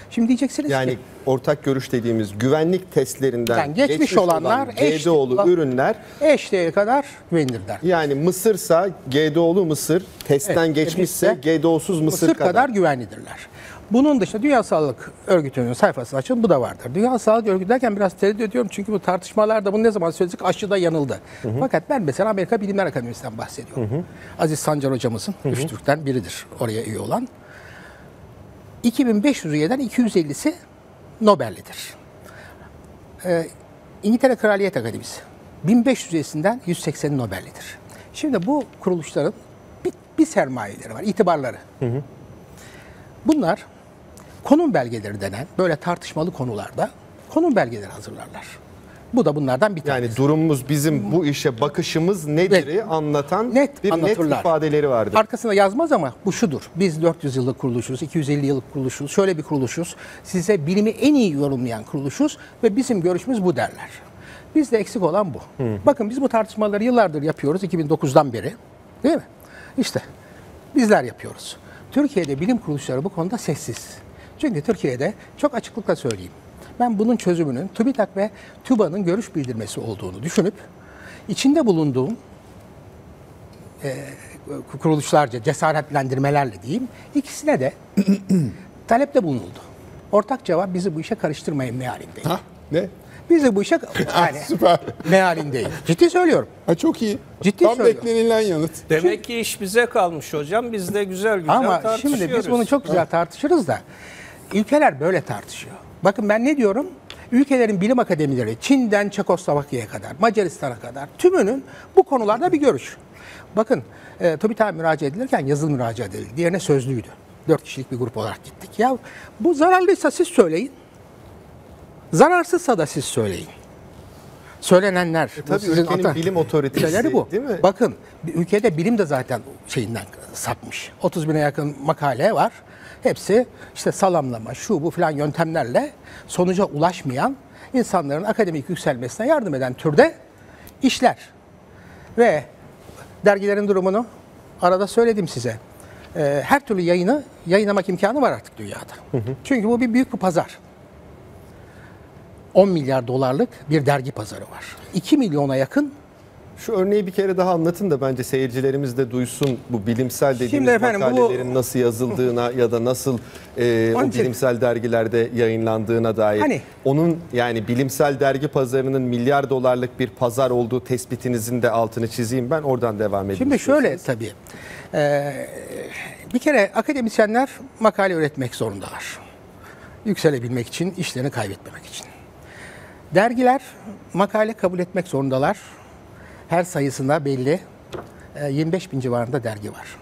Şimdi diyeceksiniz Yani ki ortak görüş dediğimiz güvenlik testlerinden Yani geçmiş olanlar, olan eş- GDO'lu bak- ürünler eşdeğeri kadar güvenilirler. yani mısırsa GDO'lu mısır, testten Evet, geçmişse GDO'suz mısır, Mısır kadar. güvenlidirler. Bunun dışında Dünya Sağlık Örgütü'nün sayfasını açın bu da vardır. Dünya Sağlık Örgütü derken biraz tereddüt ediyorum çünkü bu tartışmalarda bunu ne zaman söyledik aşıda yanıldı. Fakat ben mesela Amerika Bilimler Akademisi'nden bahsediyorum. Aziz Sancar hocamızın üç Türk'ten biridir oraya üye olan. 2500 üyeden 250'si Nobel'lidir. Ee, İngiltere Kraliyet Akademisi 1500 üyesinden 180'i Nobel'lidir. Şimdi bu kuruluşların bir, bir sermayeleri var, itibarları. Bunlar konum belgeleri denen böyle tartışmalı konularda konum belgeleri hazırlarlar. Bu da bunlardan bir tanesi. Yani durumumuz bizim bu işe bakışımız nedir'i anlatan net bir anlatırlar. net ifadeleri vardır. Arkasında yazmaz ama bu şudur. Biz 400 yıllık kuruluşuz, 250 yıllık kuruluşuz, şöyle bir kuruluşuz. Size bilimi en iyi yorumlayan kuruluşuz ve bizim görüşümüz bu derler. Bizde eksik olan bu. Bakın biz bu tartışmaları yıllardır yapıyoruz 2009'dan beri. Değil mi? İşte bizler yapıyoruz. Türkiye'de bilim kuruluşları bu konuda sessiz. Çünkü Türkiye'de çok açıklıkla söyleyeyim. Ben bunun çözümünün TÜBİTAK ve TÜBA'nın görüş bildirmesi olduğunu düşünüp içinde bulunduğum kuruluşlarca cesaretlendirmelerle diyeyim ikisine de talepte bulunuldu. Ortak cevap bizi bu işe karıştırmayın mealindeyim. Ha? Ne? Bizi bu işe yani Süper. mealindeyim. Ciddi söylüyorum. Ha, çok iyi. Ciddi Tam söylüyorum. beklenilen yanıt. Demek ki iş bize kalmış hocam. Biz de güzel güzel Ama tartışıyoruz. şimdi biz bunu çok güzel tartışırız da ülkeler böyle tartışıyor. Bakın ben ne diyorum? Ülkelerin bilim akademileri Çin'den Çekoslovakya'ya kadar, Macaristan'a kadar tümünün bu konularda bir görüş. Bakın e, TÜBİTAK'a müracaat edilirken yazılı müracaat edildi. Diğerine sözlüydü. Dört kişilik bir grup olarak gittik. Ya bu zararlıysa siz söyleyin. Zararsızsa da siz söyleyin. Söylenenler. E, tabii sizin ülkenin ata- bilim otoritesi, bu. değil mi? Bakın bir ülkede bilim de zaten şeyinden sapmış. 30 bine yakın makale var. Hepsi işte salamlama, şu bu filan yöntemlerle sonuca ulaşmayan insanların akademik yükselmesine yardım eden türde işler. Ve dergilerin durumunu arada söyledim size. Ee, her türlü yayını yayınlamak imkanı var artık dünyada. Çünkü bu bir büyük bir pazar. 10 milyar dolarlık bir dergi pazarı var. 2 milyona yakın Şu örneği bir kere daha anlatın da bence seyircilerimiz de duysun bu bilimsel dediğimiz Şimdi efendim bu- makalelerin nasıl yazıldığına ya da nasıl e, o Onun için- bilimsel dergilerde yayınlandığına dair. Hani- Onun yani bilimsel dergi pazarının milyar dolarlık bir pazar olduğu tespitinizin de altını çizeyim ben oradan devam edeyim. Şimdi şöyle tabii. Ee, bir kere akademisyenler makale üretmek zorundalar. Yükselebilmek için, işlerini kaybetmemek için. Dergiler makale kabul etmek zorundalar. Her sayısında belli e, 25 bin civarında dergi var.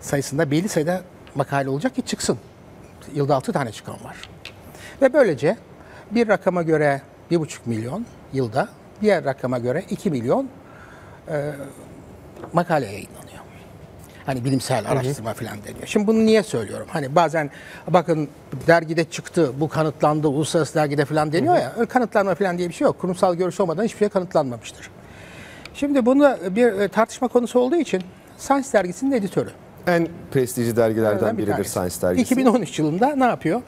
Sayısında belli sayıda makale olacak ki çıksın. Yılda 6 tane çıkan var. Ve böylece bir rakama göre 1,5 milyon yılda, diğer rakama göre 2 milyon makale yayınlanıyor. Hani bilimsel araştırma falan deniyor. Şimdi bunu niye söylüyorum? Hani bazen bakın dergide çıktı, bu kanıtlandı, uluslararası dergide falan deniyor ya. Kanıtlanma falan diye bir şey yok. Kurumsal görüş olmadan hiçbir şey kanıtlanmamıştır. Şimdi bunu bir e, tartışma konusu olduğu için Science dergisinin editörü. En prestijli dergilerden bir biridir tanesi. Science dergisi. 2013 yılında ne yapıyor?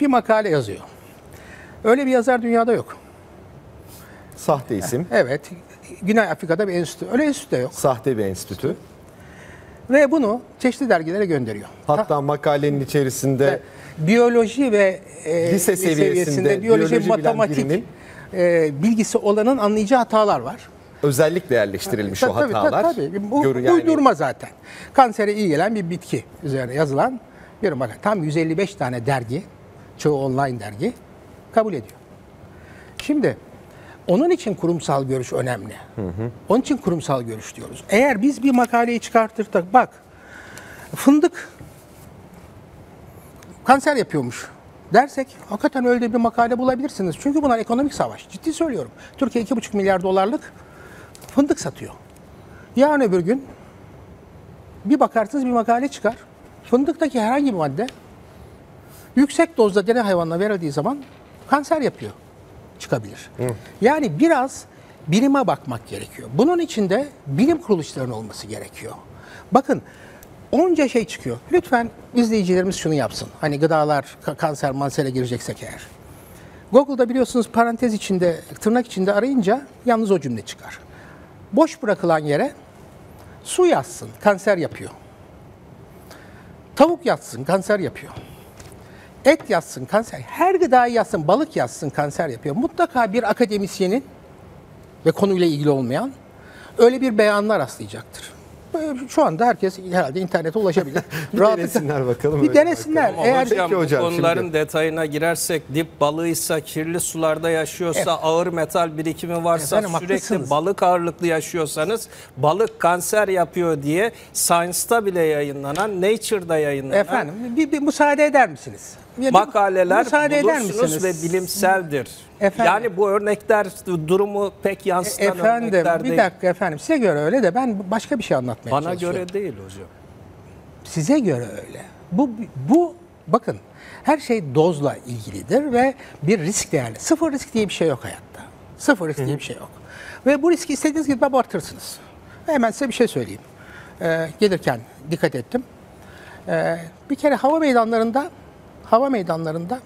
Bir makale yazıyor. Öyle bir yazar dünyada yok. Sahte isim, Evet. Güney Afrika'da bir enstitü. Öyle enstitü de yok. sahte bir enstitü. Ve bunu çeşitli dergilere gönderiyor. Hatta makalenin içerisinde biyoloji ve e, Lise seviyesinde biyoloji, biyoloji bilen matematik e, bilgisi olanın anlayacağı hatalar var. Özellikle yerleştirilmiş o Tabii, hatalar. Tabii, tabii. Bu Görün yani- uydurma zaten. Kansere iyi gelen bir bitki üzerine yazılan bir makale. Tam 155 tane dergi, çoğu online dergi kabul ediyor. Şimdi onun için kurumsal görüş önemli. Onun için kurumsal görüş diyoruz. Eğer biz bir makaleyi çıkartırsak bak fındık kanser yapıyormuş dersek hakikaten öyle bir makale bulabilirsiniz. Çünkü bunlar ekonomik savaş. Ciddi söylüyorum. Türkiye 2,5 milyar dolarlık fındık satıyor. Yarın öbür gün bir bakarsınız bir makale çıkar. Fındıktaki herhangi bir madde yüksek dozda deney hayvanına verildiği zaman kanser yapıyor. Çıkabilir. Yani biraz bilime bakmak gerekiyor. Bunun için de bilim kuruluşlarının olması gerekiyor. Bakın onca şey çıkıyor. Lütfen izleyicilerimiz şunu yapsın. Hani gıdalar ka- kanser mansere gireceksek eğer. Google'da biliyorsunuz parantez içinde, tırnak içinde arayınca yalnız o cümle çıkar. Boş bırakılan yere su yazsın, kanser yapıyor. Tavuk yazsın, kanser yapıyor. Et yazsın, kanser. Her gıdayı yazsın, balık yazsın, kanser yapıyor. Mutlaka bir akademisyenin ve konuyla ilgili olmayan öyle bir beyanına rastlayacaktır. Şu anda herkes herhalde internete ulaşabilir. Bir Rahatlıkla- denesinler bakalım. Bir denesinler. bakalım. Eğer Peki hocam, hocam, konuların şimdi- detayına girersek dip balığıysa, kirli sularda yaşıyorsa, ağır metal birikimi varsa, Efendim, sürekli haklısınız. balık ağırlıklı yaşıyorsanız balık kanser yapıyor diye Science'ta bile yayınlanan, Nature'da yayınlanan Efendim bir, bir müsaade eder misiniz? Ya, makaleler müsaade bulursunuz ve bilimseldir. Efendim? Yani bu örnekler durumu pek yansıtan Efendim örnekler bir değil. dakika efendim size göre öyle de ben başka bir şey anlatmaya Bana çalışıyorum. göre değil hocam. Size göre öyle. Bu bu bakın her şey dozla ilgilidir ve bir risk değerli. Sıfır risk diye bir şey yok hayatta. Sıfır risk diye bir şey yok. Ve bu riski istediğiniz gibi abartırsınız. Hemen size bir şey söyleyeyim. Ee, gelirken dikkat ettim. Ee, bir kere hava meydanlarında hava meydanlarında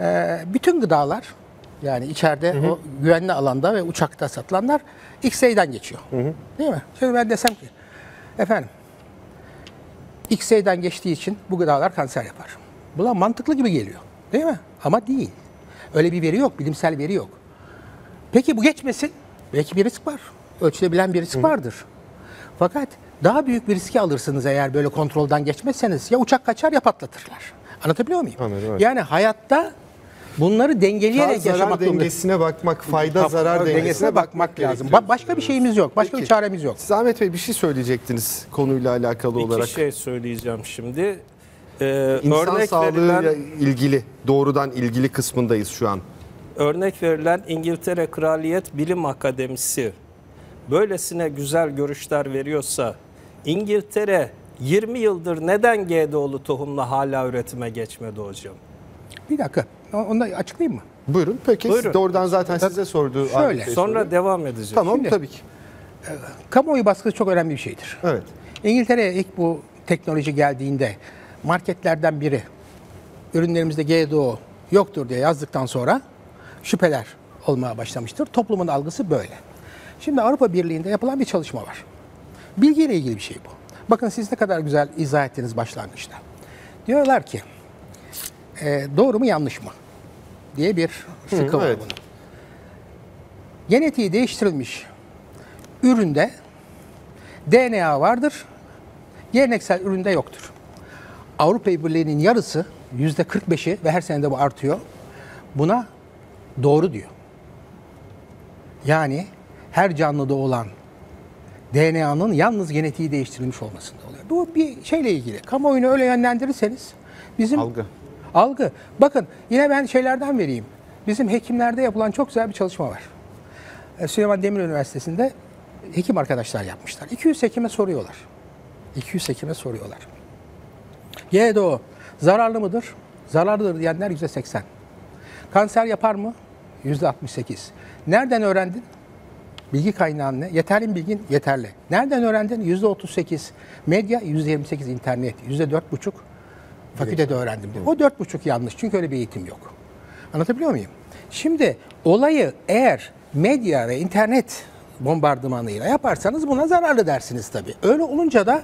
e, bütün gıdalar yani içeride o güvenli alanda ve uçakta satılanlar X-ray'den geçiyor. Değil mi? Şimdi ben desem ki efendim X-ray'den geçtiği için bu gıdalar kanser yapar. Bu da mantıklı gibi geliyor. Değil mi? Ama değil. Öyle bir veri yok, bilimsel veri yok. Peki bu geçmesin. Belki bir risk var. Ölçülebilen bir risk vardır. Fakat daha büyük bir riski alırsınız eğer böyle kontrolden geçmezseniz. Ya uçak kaçar ya patlatırlar. Anlatabiliyor muyum? Anladım, evet. Yani hayatta bunları Kar dengeleyerek zarar yaşamak zorundayız. dengesine bakmak, fayda zarar dengesine, dengesine bakmak lazım. Ba- başka bir şeyimiz yok. Başka Peki. bir çaremiz yok. Siz Ahmet Bey bir şey söyleyecektiniz konuyla alakalı olarak. İki şey söyleyeceğim şimdi. Ee, İnsan örnek sağlığıyla verilen ilgili, doğrudan ilgili kısmındayız şu an. örnek verilen İngiltere Kraliyet Bilim Akademisi böylesine güzel görüşler veriyorsa İngiltere 20 yıldır neden GDO'lu tohumla hala üretime geçmedi hocam? Bir dakika. Onu da açıklayayım mı? Buyurun. Peki Buyurun. doğrudan zaten size sordu. Şöyle, Bey Sonra soruyu. devam edeceğim. Tamam Şimdi- tabii ki. Kamuoyu baskısı çok önemli bir şeydir. Evet. İngiltere'ye ilk bu teknoloji geldiğinde marketlerden biri ürünlerimizde GDO yoktur diye yazdıktan sonra şüpheler olmaya başlamıştır. Toplumun algısı böyle. Şimdi Avrupa Birliği'nde yapılan bir çalışma var. Bilgiyle ilgili bir şey bu. Bakın siz ne kadar güzel izah ettiniz başlangıçta. Diyorlar ki e, doğru mu yanlış mı diye bir sıkı var evet. bunun. Genetiği değiştirilmiş üründe DNA vardır, geleneksel üründe yoktur. Avrupa Birliği'nin yarısı, yüzde 45'i ve her sene de bu artıyor, buna doğru diyor. Yani her canlıda olan DNA'nın yalnız genetiği değiştirilmiş olmasında oluyor. Bu bir şeyle ilgili. Kamuoyunu öyle yönlendirirseniz bizim Algı. Algı. Bakın yine ben şeylerden vereyim. Bizim hekimlerde yapılan çok güzel bir çalışma var. E, Süleyman Demirel Üniversitesi'nde hekim arkadaşlar yapmışlar. 200 hekime soruyorlar. 200 hekime soruyorlar. GDO zararlı mıdır? Zararlıdır diyenler %80. Kanser yapar mı? %68. Nereden öğrendin? Bilgi kaynağın ne? Yeterli mi bilgin? Yeterli. Nereden öğrendin? %38. Medya, %28 internet, %4,5 fakültede öğrendim. O 4,5 yanlış çünkü öyle bir eğitim yok. Anlatabiliyor muyum? Şimdi olayı eğer medya ve internet bombardımanıyla yaparsanız buna zararlı dersiniz tabii. Öyle olunca da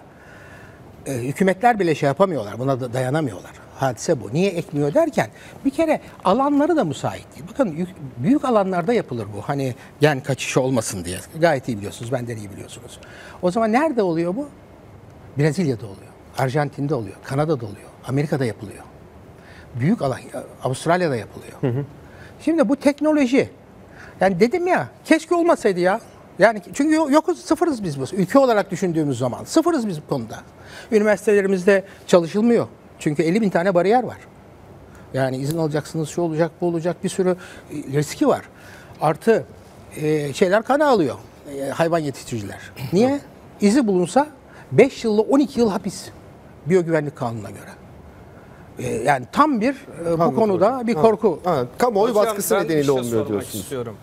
e, hükümetler bile şey yapamıyorlar, buna da dayanamıyorlar. Hadise bu. Niye ekmiyor derken bir kere alanları da müsait değil. Bakın yük- büyük alanlarda yapılır bu. Hani gen kaçışı olmasın diye. Gayet iyi biliyorsunuz, benden iyi biliyorsunuz. O zaman nerede oluyor bu? Brezilya'da oluyor, Arjantin'de oluyor, Kanada'da oluyor, Amerika'da yapılıyor. Büyük alan, Avustralya'da yapılıyor. Şimdi bu teknoloji, yani dedim ya keşke olmasaydı ya. Yani çünkü yo- yokuz, sıfırız biz bu. Ülke olarak düşündüğümüz zaman sıfırız biz bu konuda. Üniversitelerimizde çalışılmıyor. Çünkü 50 bin tane bariyer var. Yani izin alacaksınız, şu olacak, bu olacak bir sürü e, riski var. Artı e, şeyler kana alıyor e, hayvan yetiştiriciler. Niye? İzi bulunsa 5 yılla 12 yıl hapis. Biyogüvenlik kanununa göre. E, yani tam bir e, bu Anladım konuda bir Ha, korku. ha, kamuoyu Hocam, baskısı nedeniyle şey olmuyor diyorsunuz. istiyorum.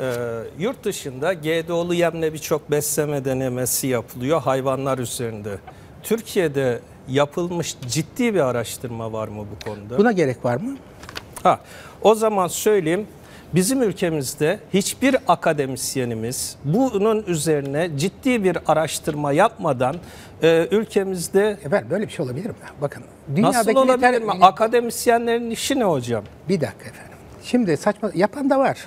Ee, yurt dışında GDO'lu yemle birçok besleme denemesi yapılıyor hayvanlar üzerinde. Türkiye'de yapılmış ciddi bir araştırma var mı bu konuda? Buna gerek var mı? Ha, o zaman söyleyeyim. Bizim ülkemizde hiçbir akademisyenimiz bunun üzerine ciddi bir araştırma yapmadan e, ülkemizde Efendim böyle bir şey olabilir mi? Bakın nasıl dünyadaki olabilir liter- mi? Akademisyenlerin işi ne hocam? Bir dakika efendim. Şimdi saçma yapan da var.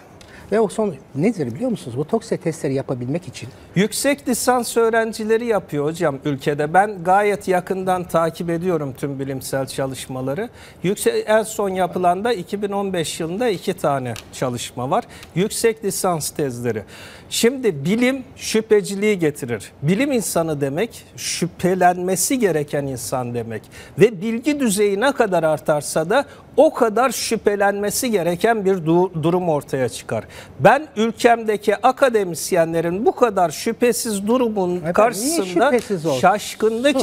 Ve o son nedir biliyor musunuz? Bu toksite testleri yapabilmek için Yüksek lisans öğrencileri yapıyor hocam ülkede. Ben gayet yakından takip ediyorum tüm bilimsel çalışmaları. Yüksek en son yapılan da 2015 yılında iki tane çalışma var. Yüksek lisans tezleri. Şimdi bilim şüpheciliği getirir. Bilim insanı demek şüphelenmesi gereken insan demek. Ve bilgi düzeyi ne kadar artarsa da o kadar şüphelenmesi gereken bir du- durum ortaya çıkar. Ben ülkemdeki akademisyenlerin bu kadar şüphesiz durumun Efendim, karşısında şüphesiz olsun? şaşkınlık.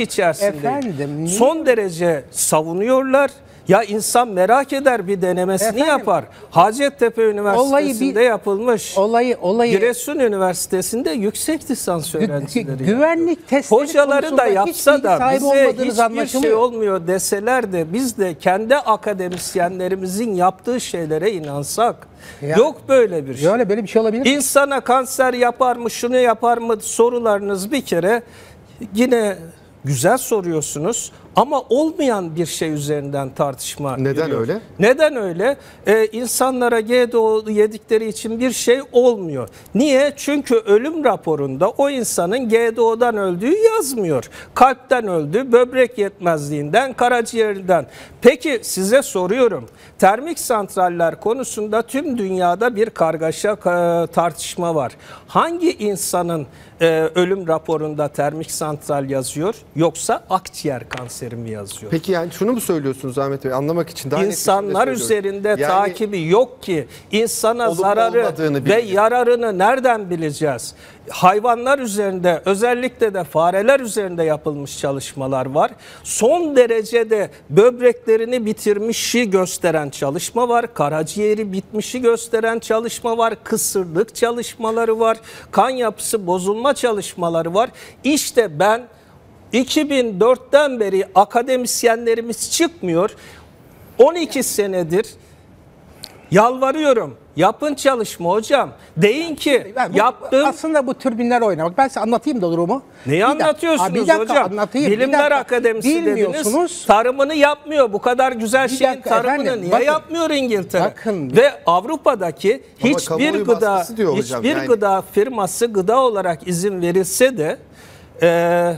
Efendim, niye- Son derece savunuyorlar. Ya insan merak eder bir denemesini Efendim, yapar. Hacettepe Üniversitesi'nde bir- yapılmış. olayı olayı Giresun Üniversitesi'nde yüksek lisans öğrencileri yapıyor. güvenlik testleri Hocaları da yapsa da bize hiçbir şey olmuyor deseler de biz de kendi akademisyenlerimizin yaptığı şeylere inansak. Ya- Yok böyle bir şey. Öyle böyle bir şey olabilir mi? İnsana kanser yapar mı, şunu yapar mı sorularınız bir kere yine güzel soruyorsunuz ama olmayan bir şey üzerinden tartışma Neden yürüyor. öyle? Neden öyle? Ee, insanlara GDO yedikleri için bir şey olmuyor. Niye? Çünkü ölüm raporunda o insanın GDO'dan öldüğü yazmıyor. Kalpten öldü, böbrek yetmezliğinden, karaciğerinden. Peki size soruyorum. Termik santraller konusunda tüm dünyada bir kargaşa tartışma var. Hangi insanın e, ölüm raporunda termik santral yazıyor yoksa akciğer kanseri mi yazıyor? Peki yani şunu mu söylüyorsunuz Ahmet Bey anlamak için daha İnsanlar üzerinde Yani takibi yok ki. İnsana zararı ve yararını nereden bileceğiz? Hayvanlar üzerinde özellikle de fareler üzerinde yapılmış çalışmalar var. Son derecede böbreklerini bitirmişi gösteren çalışma var. Karaciğeri bitmişi gösteren çalışma var. Kısırlık çalışmaları var. Kan yapısı bozulma çalışmaları var. İşte ben 2004'ten beri akademisyenlerimiz çıkmıyor. 12 senedir yalvarıyorum. Yapın çalışma hocam. Deyin ki Yani bu- yaptım. Aslında bu türbinler oynamak. Ben size anlatayım da durumu. Neyi Bir dakika. anlatıyorsunuz Aa, bir dakika hocam? Anlatayım. Bir Bilimler dakika. Akademisi dediniz. Tarımını yapmıyor. Bu kadar güzel şeyin dakika tarımını efendim, niye bakın. yapmıyor İngiltere? Bakın. Ve Avrupa'daki Ama hiçbir gıda hiçbir yani. gıda firması gıda olarak izin verilse de e,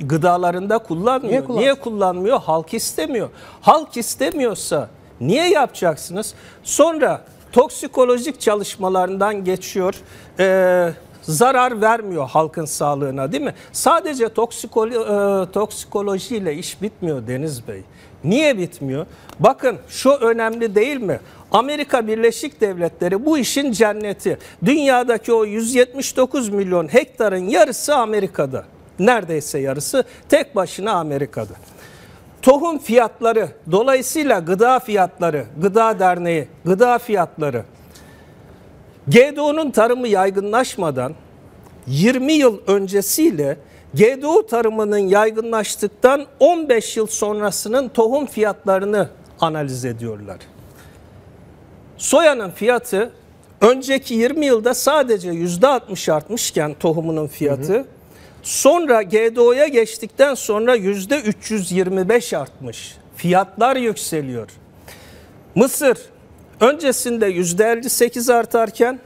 gıdalarında kullanmıyor. Niye Niye, kullansın? kullanmıyor? Halk istemiyor. Halk istemiyorsa niye yapacaksınız? Sonra toksikolojik çalışmalarından geçiyor. E, zarar vermiyor halkın sağlığına değil mi? Sadece toksikolo, e, toksikolojiyle iş bitmiyor Deniz Bey. Niye bitmiyor? Bakın şu önemli değil mi? Amerika Birleşik Devletleri bu işin cenneti. Dünyadaki o 179 milyon hektarın yarısı Amerika'da. Neredeyse yarısı tek başına Amerika'da. Tohum fiyatları, dolayısıyla gıda fiyatları, gıda derneği, gıda fiyatları. GDO'nun tarımı yaygınlaşmadan 20 yıl öncesiyle GDO tarımının yaygınlaştıktan 15 yıl sonrasının tohum fiyatlarını analiz ediyorlar. Soyanın fiyatı önceki 20 yılda sadece %60 artmışken tohumunun fiyatı sonra GDO'ya geçtikten sonra %325 artmış. Fiyatlar yükseliyor. Mısır öncesinde %58 artarken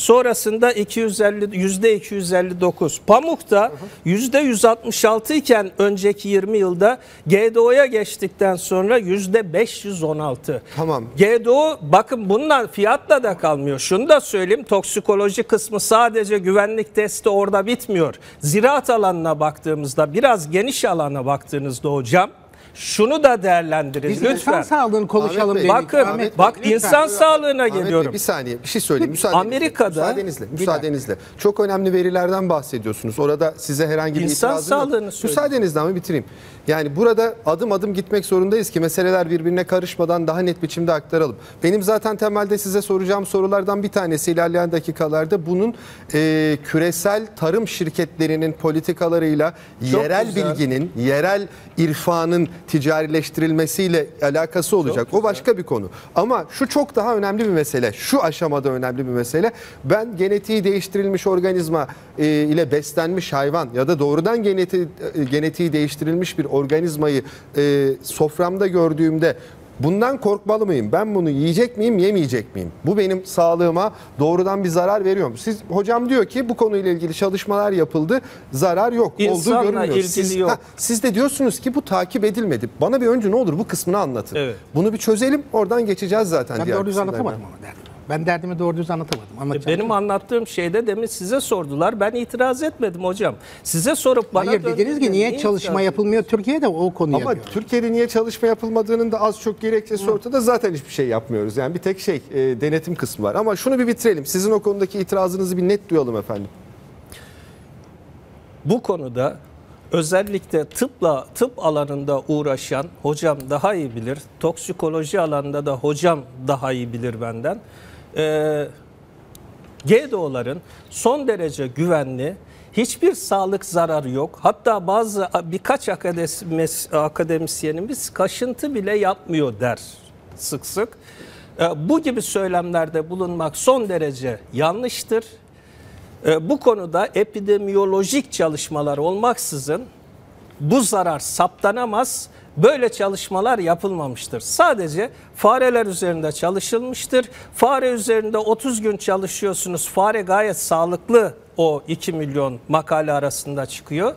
sonrasında 250 %259. Pamukta %166 iken önceki 20 yılda GDO'ya geçtikten sonra %516. Tamam. GDO bakın bunlar fiyatla da kalmıyor. Şunu da söyleyeyim toksikoloji kısmı sadece güvenlik testi orada bitmiyor. Ziraat alanına baktığımızda biraz geniş alana baktığınızda hocam şunu da değerlendirin Biz lütfen. insan sağlığını konuşalım Ahmet Bey, dedik. Bakın Ahmet Bey, bak lütfen. insan sağlığına Ahmet Bey, geliyorum. bir saniye bir şey söyleyeyim. Müsaadenizle. Amerika'da- müsaadenizle, müsaadenizle. Çok önemli verilerden bahsediyorsunuz. Orada size herhangi bir İnsan itirazım yok. sağlığını söyleyeyim. Müsaadenizle ama bitireyim. Yani burada adım adım gitmek zorundayız ki meseleler birbirine karışmadan daha net biçimde aktaralım. Benim zaten temelde size soracağım sorulardan bir tanesi ilerleyen dakikalarda bunun e, küresel tarım şirketlerinin politikalarıyla Çok yerel güzel. bilginin, yerel irfanın ticarileştirilmesiyle alakası olacak. O başka bir konu. Ama şu çok daha önemli bir mesele. Şu aşamada önemli bir mesele. Ben genetiği değiştirilmiş organizma e, ile beslenmiş hayvan ya da doğrudan geneti, e, genetiği değiştirilmiş bir organizmayı e, soframda gördüğümde Bundan korkmalı mıyım? Ben bunu yiyecek miyim, yemeyecek miyim? Bu benim sağlığıma doğrudan bir zarar veriyor mu? Siz hocam diyor ki bu konuyla ilgili çalışmalar yapıldı. Zarar yok. İnsanla olduğu görünmüyor. siz, yok. siz de diyorsunuz ki bu takip edilmedi. Bana bir önce ne olur bu kısmını anlatın. Evet. Bunu bir çözelim. Oradan geçeceğiz zaten Ben diğer doğru anlatamadım ama derdimi. Ben derdimi doğru düz anlatamadım. Anlatacağım. Benim anlattığım şeyde demin size sordular. Ben itiraz etmedim hocam. Size sorup bana Hayır dediniz ki niye çalışma itiraz yapılmıyor Türkiye'de o konuyu Ama yapıyor. Türkiye'de niye çalışma yapılmadığının da az çok gerekçesi ortada. Zaten hiçbir şey yapmıyoruz. Yani bir tek şey e, denetim kısmı var. Ama şunu bir bitirelim. Sizin o konudaki itirazınızı bir net duyalım efendim. Bu konuda özellikle tıpla tıp alanında uğraşan hocam daha iyi bilir. Toksikoloji alanında da hocam daha iyi bilir benden. Ee, GDO'ların son derece güvenli, hiçbir sağlık zararı yok. Hatta bazı birkaç akademis- akademisyenimiz kaşıntı bile yapmıyor der sık sık. Ee, Bu gibi söylemlerde bulunmak son derece yanlıştır. E, Bu konuda epidemiyolojik çalışmalar olmaksızın bu zarar saptanamaz. Böyle çalışmalar yapılmamıştır. Sadece fareler üzerinde çalışılmıştır. Fare üzerinde 30 gün çalışıyorsunuz. Fare gayet sağlıklı o 2 milyon makale arasında çıkıyor.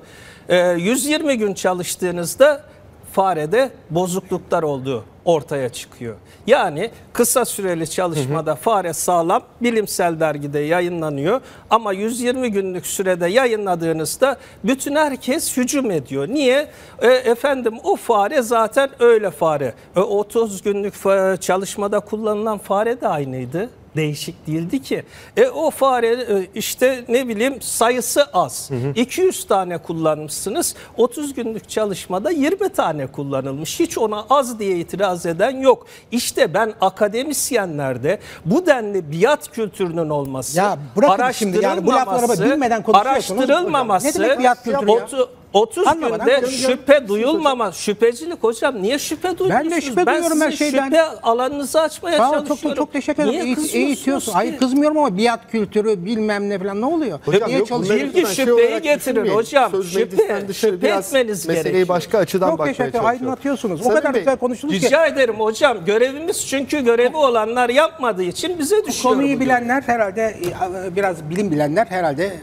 E, 120 gün çalıştığınızda farede bozukluklar olduğu ortaya çıkıyor. Yani kısa süreli çalışmada fare sağlam bilimsel dergide yayınlanıyor ama 120 günlük sürede yayınladığınızda bütün herkes hücum ediyor. Niye? E, efendim o fare zaten öyle fare. E, 30 günlük çalışmada kullanılan fare de aynıydı değişik değildi ki. E o fare e, işte ne bileyim sayısı az. 200 tane kullanmışsınız. 30 günlük çalışmada 20 tane kullanılmış. Hiç ona az diye itiraz eden yok. İşte ben akademisyenlerde bu denli biat kültürünün olması, Ya bırakın şimdi yani bu araştırılmaması, bilmeden konuşuyorsunuz. araştırılmaması, Ne demek biat kültürü ya? Otu- 30 Anlamadan günde şüphe duyulmama, şüphecilik hocam niye şüphe duyuyorsunuz? şüphe duyuyorum her sizin şeyden. şüphe alanınızı açmaya Sağ ol, çalışıyorum. çok, çok, çok teşekkür ederim. Niye İyi, iyi kızıyorsunuz itiyorsun. ki? Hayır kızmıyorum ama biat kültürü bilmem ne falan ne oluyor? Hocam Niye yok, bunları Bilgi şey şüpheyi olarak getirin düşünmeyin. hocam. Söz Şüphe- dışarı şüphe biraz etmeniz meseleyi gerekiyor. başka açıdan Çok bakmaya teşekkür ederim. çalışıyorum. Aydınlatıyorsunuz. O kadar Bey, güzel konuştunuz ki. Rica ederim hocam. Görevimiz çünkü görevi olanlar yapmadığı için bize düşüyor. Konuyu bu bilenler herhalde e, biraz bilim bilenler herhalde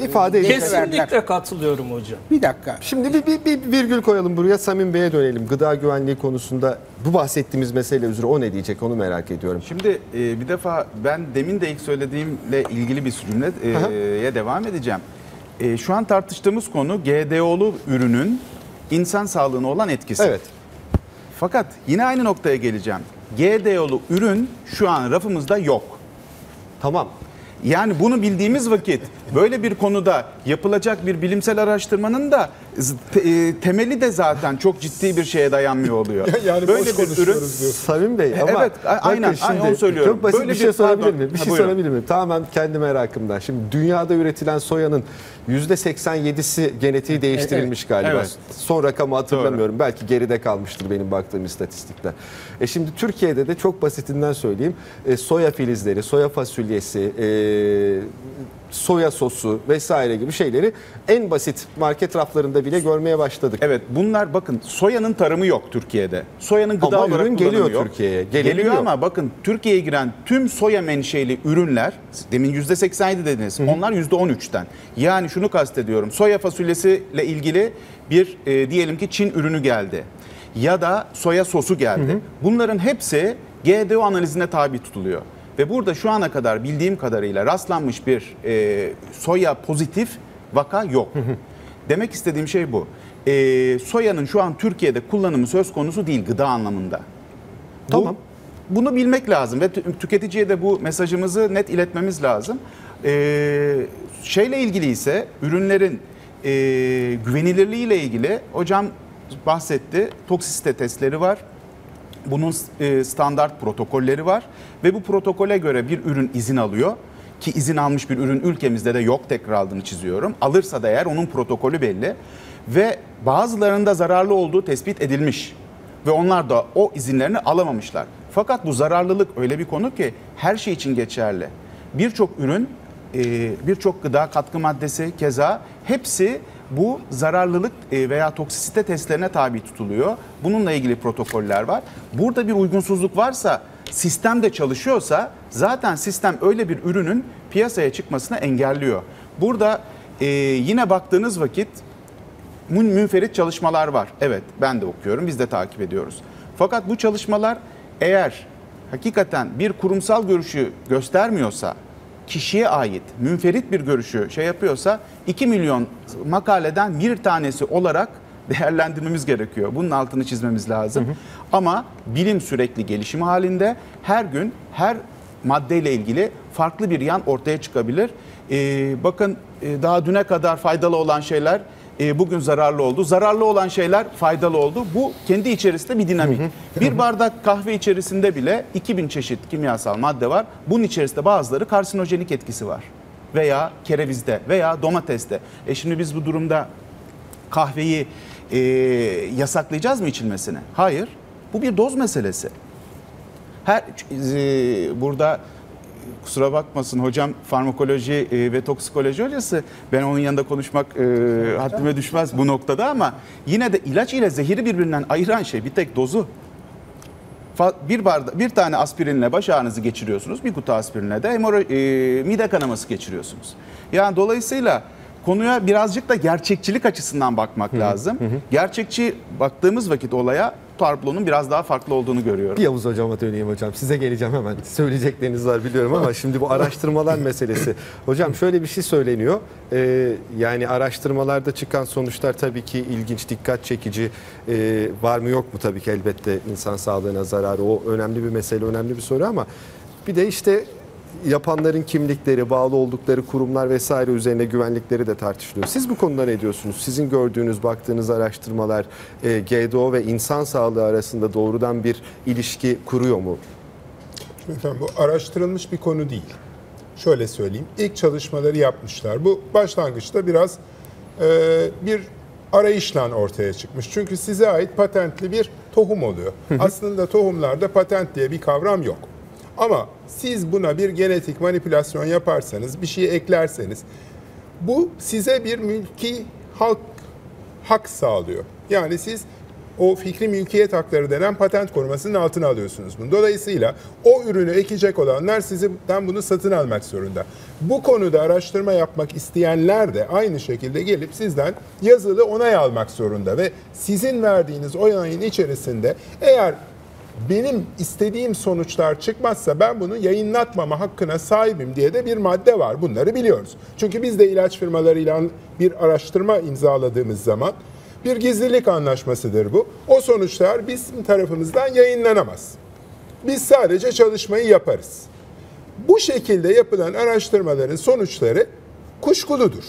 e, İfade e, edin. verdiler. Kesinlikle katılıyorum hocam. Bir dakika. Şimdi bir, bir, bir virgül koyalım buraya. Samim Bey'e dönelim. Gıda güvenliği konusunda bu bahsettiğimiz mesele üzere o ne diyecek onu merak ediyorum. Şimdi e, bir defa ben demin de ilk söylediğimle ilgili bir cümleye devam edeceğim. E, şu an tartıştığımız konu GDO'lu ürünün insan sağlığına olan etkisi. Evet. Fakat yine aynı noktaya geleceğim. GDO'lu ürün şu an rafımızda yok. Tamam. Yani bunu bildiğimiz vakit böyle bir konuda yapılacak bir bilimsel araştırmanın da e, temeli de zaten çok ciddi bir şeye dayanmıyor oluyor. Yani böyle boş bir ürün. Samim Bey ama Evet, a- bakın aynen, aynen onu söylüyorum. Çok basit Böyle bir şey bir- sorabilir pardon. miyim? Bir şey buyurun. sorabilir miyim? Tamamen kendi merakımdan. Şimdi dünyada üretilen soyanın %87'si genetiği değiştirilmiş galiba. Evet. Son rakamı hatırlamıyorum. Belki geride kalmıştır benim baktığım istatistikler. E şimdi Türkiye'de de çok basitinden söyleyeyim. E, soya filizleri, soya fasulyesi, e, soya sosu vesaire gibi şeyleri en basit market raflarında bile görmeye başladık. Evet bunlar bakın soyanın tarımı yok Türkiye'de. Soyanın gıda Ama olarak ürün geliyor yok. Türkiye'ye, Geliyor gelebiliyor. ama bakın Türkiye'ye giren tüm soya menşeli ürünler demin %87 dediniz. Onlar %13'ten. Yani şunu kastediyorum. Soya fasulyesiyle ilgili bir e, diyelim ki Çin ürünü geldi. Ya da soya sosu geldi. Bunların hepsi GDO analizine tabi tutuluyor. Ve burada şu ana kadar bildiğim kadarıyla rastlanmış bir e, soya pozitif vaka yok. Demek istediğim şey bu. Ee, soyanın şu an Türkiye'de kullanımı söz konusu değil gıda anlamında. Bu- Tamam. bunu bilmek lazım ve tü- tüketiciye de bu mesajımızı net iletmemiz lazım. Ee, şeyle ilgili ise ürünlerin e, güvenilirliği ile ilgili hocam bahsetti. Toksisite testleri var. Bunun e, standart protokolleri var ve bu protokole göre bir ürün izin alıyor ki izin almış bir ürün ülkemizde de yok tekrar aldığını çiziyorum. Alırsa da eğer onun protokolü belli ve bazılarında zararlı olduğu tespit edilmiş ve onlar da o izinlerini alamamışlar. Fakat bu zararlılık öyle bir konu ki her şey için geçerli. Birçok ürün, e, birçok gıda katkı maddesi keza hepsi bu zararlılık e, veya toksisite testlerine tabi tutuluyor. Bununla ilgili protokoller var. Burada bir uygunsuzluk varsa, sistem de çalışıyorsa zaten sistem öyle bir ürünün piyasaya çıkmasını engelliyor. Burada e, yine baktığınız vakit mün- münferit çalışmalar var. Evet ben de okuyorum, biz de takip ediyoruz. Fakat bu çalışmalar eğer hakikaten bir kurumsal görüşü göstermiyorsa, kişiye ait münferit bir görüşü şey yapıyorsa 2 milyon makaleden bir tanesi olarak değerlendirmemiz gerekiyor. Bunun altını çizmemiz lazım. Ama bilim sürekli gelişim halinde her gün her maddeyle ilgili farklı bir yan ortaya çıkabilir. Ee, bakın e, daha düne kadar faydalı olan şeyler e, bugün zararlı oldu. Zararlı olan şeyler faydalı oldu. Bu kendi içerisinde bir dinamik. bir bardak kahve içerisinde bile 2000 çeşit kimyasal madde var. Bunun içerisinde bazıları karsinojenik etkisi var. Veya kerevizde veya domateste. E şimdi biz bu durumda kahveyi e, yasaklayacağız mı içilmesini? Hayır. Bu bir doz meselesi. Her e, burada kusura bakmasın hocam farmakoloji e, ve toksikoloji hocası ben onun yanında konuşmak e, haddime düşmez bu noktada ama yine de ilaç ile zehiri birbirinden ayıran şey bir tek dozu. Bir barda, bir tane aspirinle baş ağrınızı geçiriyorsunuz. Bir kutu aspirinle de hemoro- e, mide kanaması geçiriyorsunuz. Yani dolayısıyla konuya birazcık da gerçekçilik açısından bakmak lazım. Gerçekçi baktığımız vakit olaya tablonun biraz daha farklı olduğunu görüyorum. Yavuz hocama döneyim hocam. Size geleceğim hemen. Söyleyecekleriniz var biliyorum ama şimdi bu araştırmalar meselesi. Hocam şöyle bir şey söyleniyor. Ee, yani araştırmalarda çıkan sonuçlar tabii ki ilginç, dikkat çekici. Ee, var mı yok mu tabii ki elbette insan sağlığına zararı. O önemli bir mesele, önemli bir soru ama bir de işte yapanların kimlikleri, bağlı oldukları kurumlar vesaire üzerine güvenlikleri de tartışılıyor. Siz bu konuda ne diyorsunuz? Sizin gördüğünüz, baktığınız araştırmalar e, GDO ve insan sağlığı arasında doğrudan bir ilişki kuruyor mu? Şimdi Efendim bu araştırılmış bir konu değil. Şöyle söyleyeyim. İlk çalışmaları yapmışlar. Bu başlangıçta biraz e, bir arayışla ortaya çıkmış. Çünkü size ait patentli bir tohum oluyor. Aslında tohumlarda patent diye bir kavram yok. Ama siz buna bir genetik manipülasyon yaparsanız, bir şey eklerseniz bu size bir mülki hak, hak sağlıyor. Yani siz o fikri mülkiyet hakları denen patent korumasının altına alıyorsunuz bunu. Dolayısıyla o ürünü ekecek olanlar sizden bunu satın almak zorunda. Bu konuda araştırma yapmak isteyenler de aynı şekilde gelip sizden yazılı onay almak zorunda ve sizin verdiğiniz onayın içerisinde eğer benim istediğim sonuçlar çıkmazsa ben bunu yayınlatmama hakkına sahibim diye de bir madde var. Bunları biliyoruz. Çünkü biz de ilaç firmalarıyla bir araştırma imzaladığımız zaman bir gizlilik anlaşmasıdır bu. O sonuçlar bizim tarafımızdan yayınlanamaz. Biz sadece çalışmayı yaparız. Bu şekilde yapılan araştırmaların sonuçları kuşkuludur.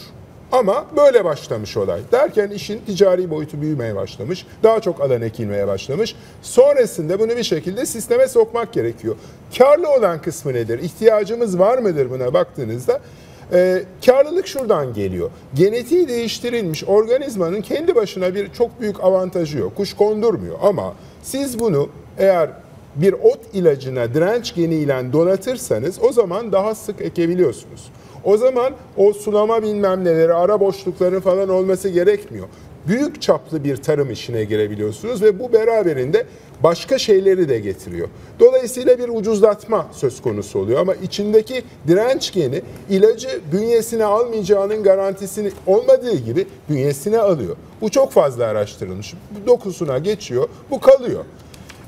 Ama böyle başlamış olay. Derken işin ticari boyutu büyümeye başlamış. Daha çok alan ekilmeye başlamış. Sonrasında bunu bir şekilde sisteme sokmak gerekiyor. Karlı olan kısmı nedir? İhtiyacımız var mıdır buna baktığınızda? Ee, karlılık şuradan geliyor. Genetiği değiştirilmiş organizmanın kendi başına bir çok büyük avantajı yok. Kuş kondurmuyor ama siz bunu eğer bir ot ilacına direnç geniyle donatırsanız o zaman daha sık ekebiliyorsunuz. O zaman o sulama bilmem neleri, ara boşlukları falan olması gerekmiyor. Büyük çaplı bir tarım işine girebiliyorsunuz ve bu beraberinde başka şeyleri de getiriyor. Dolayısıyla bir ucuzlatma söz konusu oluyor ama içindeki direnç geni ilacı bünyesine almayacağının garantisini olmadığı gibi bünyesine alıyor. Bu çok fazla araştırılmış. Dokusuna geçiyor, bu kalıyor.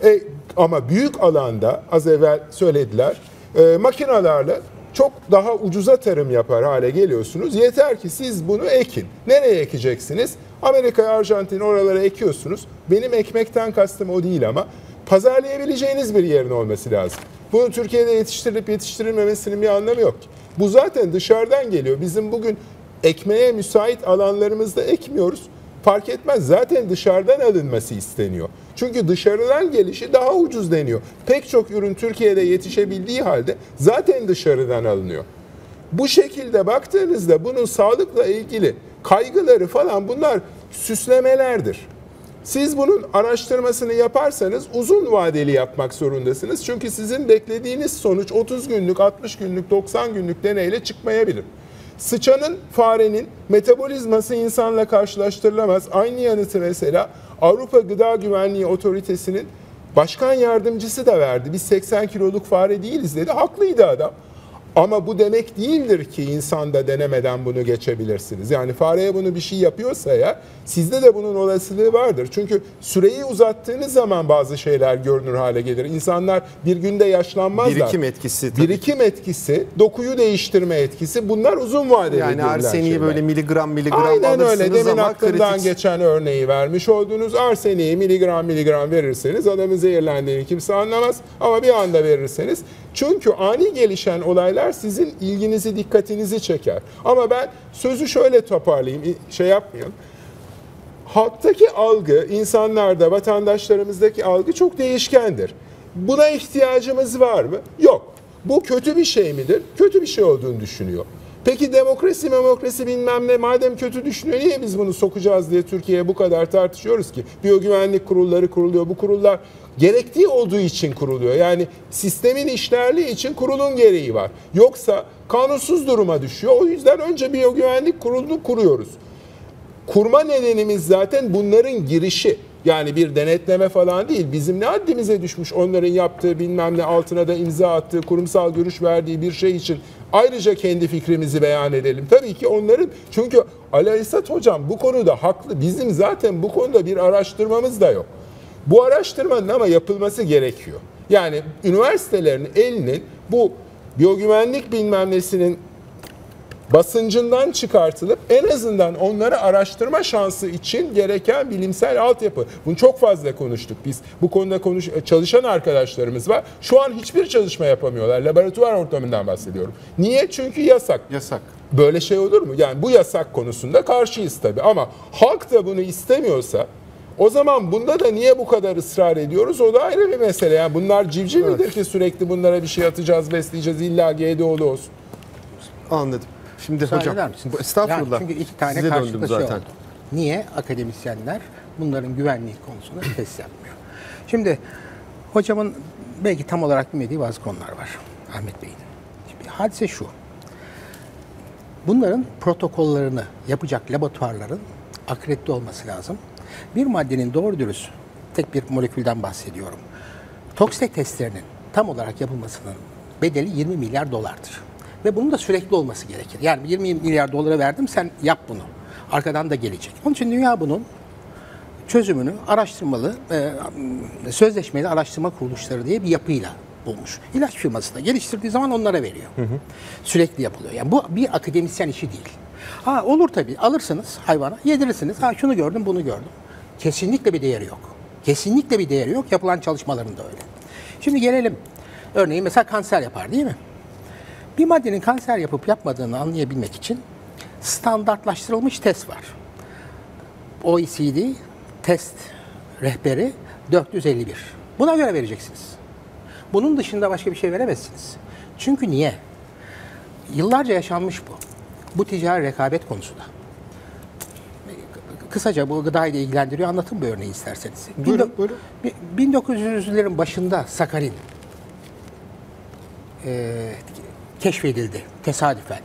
E, ama büyük alanda az evvel söylediler e, makinalarla çok daha ucuza tarım yapar hale geliyorsunuz. Yeter ki siz bunu ekin. Nereye ekeceksiniz? Amerika, Arjantin oralara ekiyorsunuz. Benim ekmekten kastım o değil ama pazarlayabileceğiniz bir yerin olması lazım. Bunu Türkiye'de yetiştirilip yetiştirilmemesinin bir anlamı yok. Bu zaten dışarıdan geliyor. Bizim bugün ekmeğe müsait alanlarımızda ekmiyoruz. Fark etmez zaten dışarıdan alınması isteniyor. Çünkü dışarıdan gelişi daha ucuz deniyor. Pek çok ürün Türkiye'de yetişebildiği halde zaten dışarıdan alınıyor. Bu şekilde baktığınızda bunun sağlıkla ilgili kaygıları falan bunlar süslemelerdir. Siz bunun araştırmasını yaparsanız uzun vadeli yapmak zorundasınız. Çünkü sizin beklediğiniz sonuç 30 günlük, 60 günlük, 90 günlük deneyle çıkmayabilir. Sıçanın, farenin metabolizması insanla karşılaştırılamaz. Aynı yanıtı mesela Avrupa Gıda Güvenliği Otoritesi'nin başkan yardımcısı da verdi. Biz 80 kiloluk fare değiliz dedi. Haklıydı adam. Ama bu demek değildir ki insanda denemeden bunu geçebilirsiniz. Yani fareye bunu bir şey yapıyorsa ya sizde de bunun olasılığı vardır. Çünkü süreyi uzattığınız zaman bazı şeyler görünür hale gelir. İnsanlar bir günde yaşlanmazlar. Birikim etkisi tabii. Birikim etkisi, dokuyu değiştirme etkisi bunlar uzun vadeli Yani arseniği şeyler. böyle miligram miligram Aynen alırsınız öyle. Demin ama aklımdan kritik- geçen örneği vermiş olduğunuz arseniği miligram miligram verirseniz adamın zehirlendiğini kimse anlamaz. Ama bir anda verirseniz çünkü ani gelişen olaylar sizin ilginizi, dikkatinizi çeker. Ama ben sözü şöyle toparlayayım, şey yapmayayım. Halktaki algı, insanlarda, vatandaşlarımızdaki algı çok değişkendir. Buna ihtiyacımız var mı? Yok. Bu kötü bir şey midir? Kötü bir şey olduğunu düşünüyor. Peki demokrasi demokrasi bilmem ne madem kötü düşünüyor niye biz bunu sokacağız diye Türkiye'ye bu kadar tartışıyoruz ki? Biyogüvenlik kurulları kuruluyor. Bu kurullar gerektiği olduğu için kuruluyor. Yani sistemin işlerliği için kurulun gereği var. Yoksa kanunsuz duruma düşüyor. O yüzden önce biyogüvenlik kurulunu kuruyoruz. Kurma nedenimiz zaten bunların girişi. Yani bir denetleme falan değil. Bizim ne haddimize düşmüş onların yaptığı bilmem ne altına da imza attığı, kurumsal görüş verdiği bir şey için ayrıca kendi fikrimizi beyan edelim. Tabii ki onların çünkü Ali Esat hocam bu konuda haklı. Bizim zaten bu konuda bir araştırmamız da yok. Bu araştırmanın ama yapılması gerekiyor. Yani üniversitelerin elinin bu biyogüvenlik bilmem nesinin basıncından çıkartılıp en azından onları araştırma şansı için gereken bilimsel altyapı. Bunu çok fazla konuştuk biz. Bu konuda konuş çalışan arkadaşlarımız var. Şu an hiçbir çalışma yapamıyorlar. Laboratuvar ortamından bahsediyorum. Niye? Çünkü yasak. Yasak. Böyle şey olur mu? Yani bu yasak konusunda karşıyız tabii ama halk da bunu istemiyorsa o zaman bunda da niye bu kadar ısrar ediyoruz? O da ayrı bir mesele. Yani bunlar civciv midir ki sürekli bunlara bir şey atacağız, besleyeceğiz, illa GDO'lu olsun. Anladım. Şimdi Müsaade hocam eder misiniz? bu- estağfurullah. Yani çünkü iki tane Size döndüm zaten. oldu. Niye akademisyenler bunların güvenliği konusunda test yapmıyor? Şimdi hocamın belki tam olarak bilmediği bazı konular var Ahmet Bey'in. Şimdi hadise şu. Bunların protokollerini yapacak laboratuvarların akredite olması lazım. Bir maddenin doğru dürüst tek bir molekülden bahsediyorum. Toksik testlerinin tam olarak yapılmasının bedeli 20 milyar dolardır. Ve bunun da sürekli olması gerekir. Yani 20 milyar dolara verdim sen yap bunu. Arkadan da gelecek. Onun için dünya bunun çözümünü araştırmalı, e, sözleşmeli araştırma kuruluşları diye bir yapıyla bulmuş. İlaç firması da geliştirdiği zaman onlara veriyor. Sürekli yapılıyor. Yani bu bir akademisyen işi değil. Ha olur tabii alırsınız hayvana yedirirsiniz. Ha şunu gördüm bunu gördüm. Kesinlikle bir değeri yok. Kesinlikle bir değeri yok. Yapılan çalışmaların da öyle. Şimdi gelelim. Örneğin mesela kanser yapar değil mi? Bir maddenin kanser yapıp yapmadığını anlayabilmek için standartlaştırılmış test var. OECD test rehberi 451. Buna göre vereceksiniz. Bunun dışında başka bir şey veremezsiniz. Çünkü niye? Yıllarca yaşanmış bu. Bu ticari rekabet konusu da. Kısaca bu gıda ile ilgilendiriyor. Anlatın bu örneği isterseniz. Buyurun, buyurun. 1900'lerin başında sakarin e, keşfedildi tesadüfen.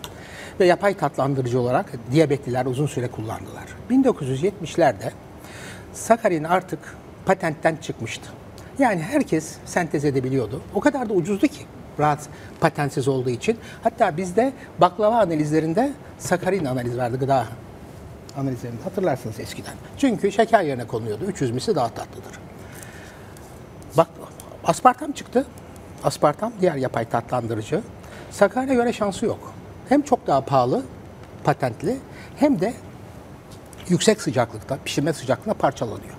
Ve yapay tatlandırıcı olarak diyabetliler uzun süre kullandılar. 1970'lerde sakarin artık patentten çıkmıştı. Yani herkes sentez edebiliyordu. O kadar da ucuzdu ki rahat patentsiz olduğu için. Hatta bizde baklava analizlerinde sakarin analiz vardı gıda analizlerinde hatırlarsınız eskiden. Çünkü şeker yerine konuluyordu. 300 misli daha tatlıdır. Bak aspartam çıktı. Aspartam diğer yapay tatlandırıcı. Sakarya göre şansı yok. Hem çok daha pahalı, patentli hem de yüksek sıcaklıkta, pişirme sıcaklığında parçalanıyor.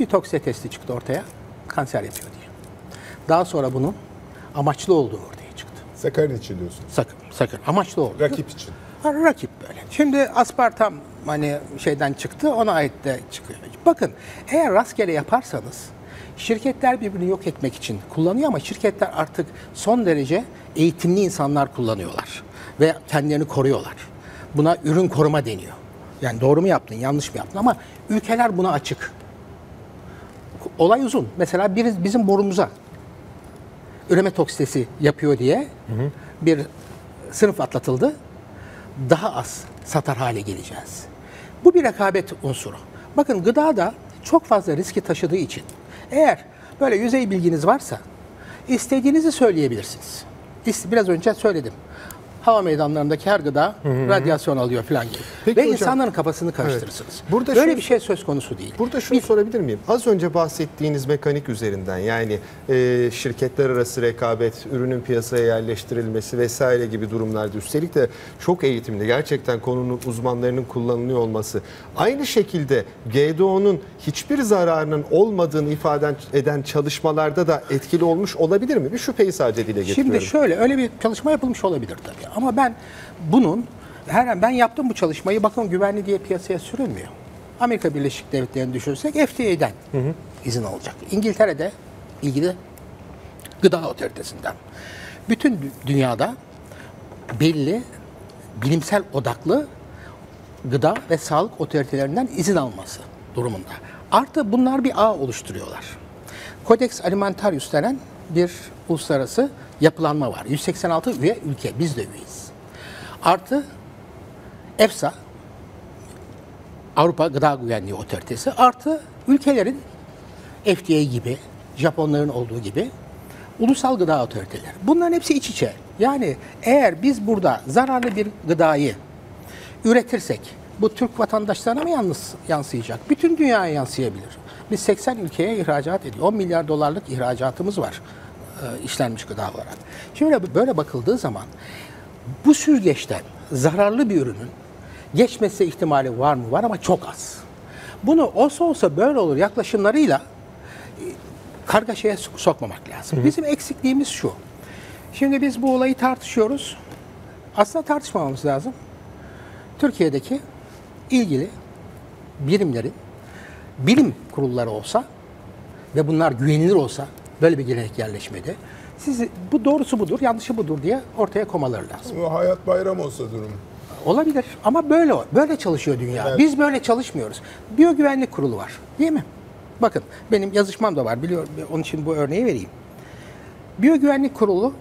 Bir toksite testi çıktı ortaya, kanser yapıyor diye. Daha sonra bunun amaçlı olduğu ortaya çıktı. Sakarin için diyorsun. Sakın, sakın. Amaçlı oldu. Rakip için. Ha, rakip böyle. Şimdi aspartam hani şeyden çıktı, ona ait de çıkıyor. Bakın, eğer rastgele yaparsanız şirketler birbirini yok etmek için kullanıyor ama şirketler artık son derece eğitimli insanlar kullanıyorlar ve kendilerini koruyorlar. Buna ürün koruma deniyor. Yani doğru mu yaptın, yanlış mı yaptın ama ülkeler buna açık. Olay uzun. Mesela bir, bizim borumuza üreme toksitesi yapıyor diye bir sınıf atlatıldı. daha az satar hale geleceğiz. Bu bir rekabet unsuru. Bakın gıda da çok fazla riski taşıdığı için eğer böyle yüzey bilginiz varsa istediğinizi söyleyebilirsiniz. Biraz önce söyledim. Hava meydanlarındaki her gıda radyasyon alıyor falan gibi. Peki Ve hocam- insanların kafasını karıştırırsınız. Burada Böyle şu- bir şey söz konusu değil. Burada şunu sorabilir miyim? Az önce bahsettiğiniz mekanik üzerinden yani e, şirketler arası rekabet, ürünün piyasaya yerleştirilmesi vesaire gibi durumlarda üstelik de çok eğitimli gerçekten konunun uzmanlarının kullanılıyor olması. Aynı şekilde GDO'nun hiçbir zararının olmadığını ifade eden çalışmalarda da etkili olmuş olabilir mi? Bir şüpheyi sadece dile getiriyorum. Şimdi şöyle öyle bir çalışma yapılmış olabilir tabii. Ama ben bunun her ben yaptım bu çalışmayı bakın güvenli diye piyasaya sürülmüyor. Amerika Birleşik Devletleri'ni düşünürsek FDA'den izin alacak. İngiltere'de ilgili gıda otoritesinden. Bütün dü- dünyada belli bilimsel odaklı gıda ve sağlık otoritelerinden izin alması durumunda. Artı bunlar bir ağ oluşturuyorlar. Codex Alimentarius denen bir uluslararası yapılanma var. 186 üye ülke, biz de üyeyiz. Artı EFSA, Avrupa Gıda Güvenliği Otoritesi, artı ülkelerin FDA gibi, Japonların olduğu gibi ulusal gıda otoriteleri. Bunların hepsi iç içe. Yani eğer biz burada zararlı bir gıdayı üretirsek bu Türk vatandaşlarına mı yansıyacak? Bütün dünyaya yansıyabilir. Biz 80 ülkeye ihracat ediyor. 10 milyar dolarlık ihracatımız var e, işlenmiş gıda olarak. Şimdi böyle bakıldığı zaman bu süzgeçten zararlı bir ürünün geçmesi ihtimali var mı? Var ama çok az. Bunu olsa olsa böyle olur yaklaşımlarıyla e, kargaşaya sok- sokmamak lazım. Bizim eksikliğimiz şu. Şimdi biz bu olayı tartışıyoruz. Aslında tartışmamamız lazım. Türkiye'deki ilgili birimlerin bilim kurulları olsa ve bunlar güvenilir olsa böyle bir gelenek yerleşmedi. Siz bu doğrusu budur, yanlışı budur diye ortaya komaları lazım. Bu hayat bayram olsa durum. Olabilir ama böyle böyle çalışıyor dünya. Biz böyle çalışmıyoruz. Biyogüvenlik kurulu var, değil mi? Bakın benim yazışmam da var. Biliyorum onun için bu örneği vereyim. Biyogüvenlik kurulu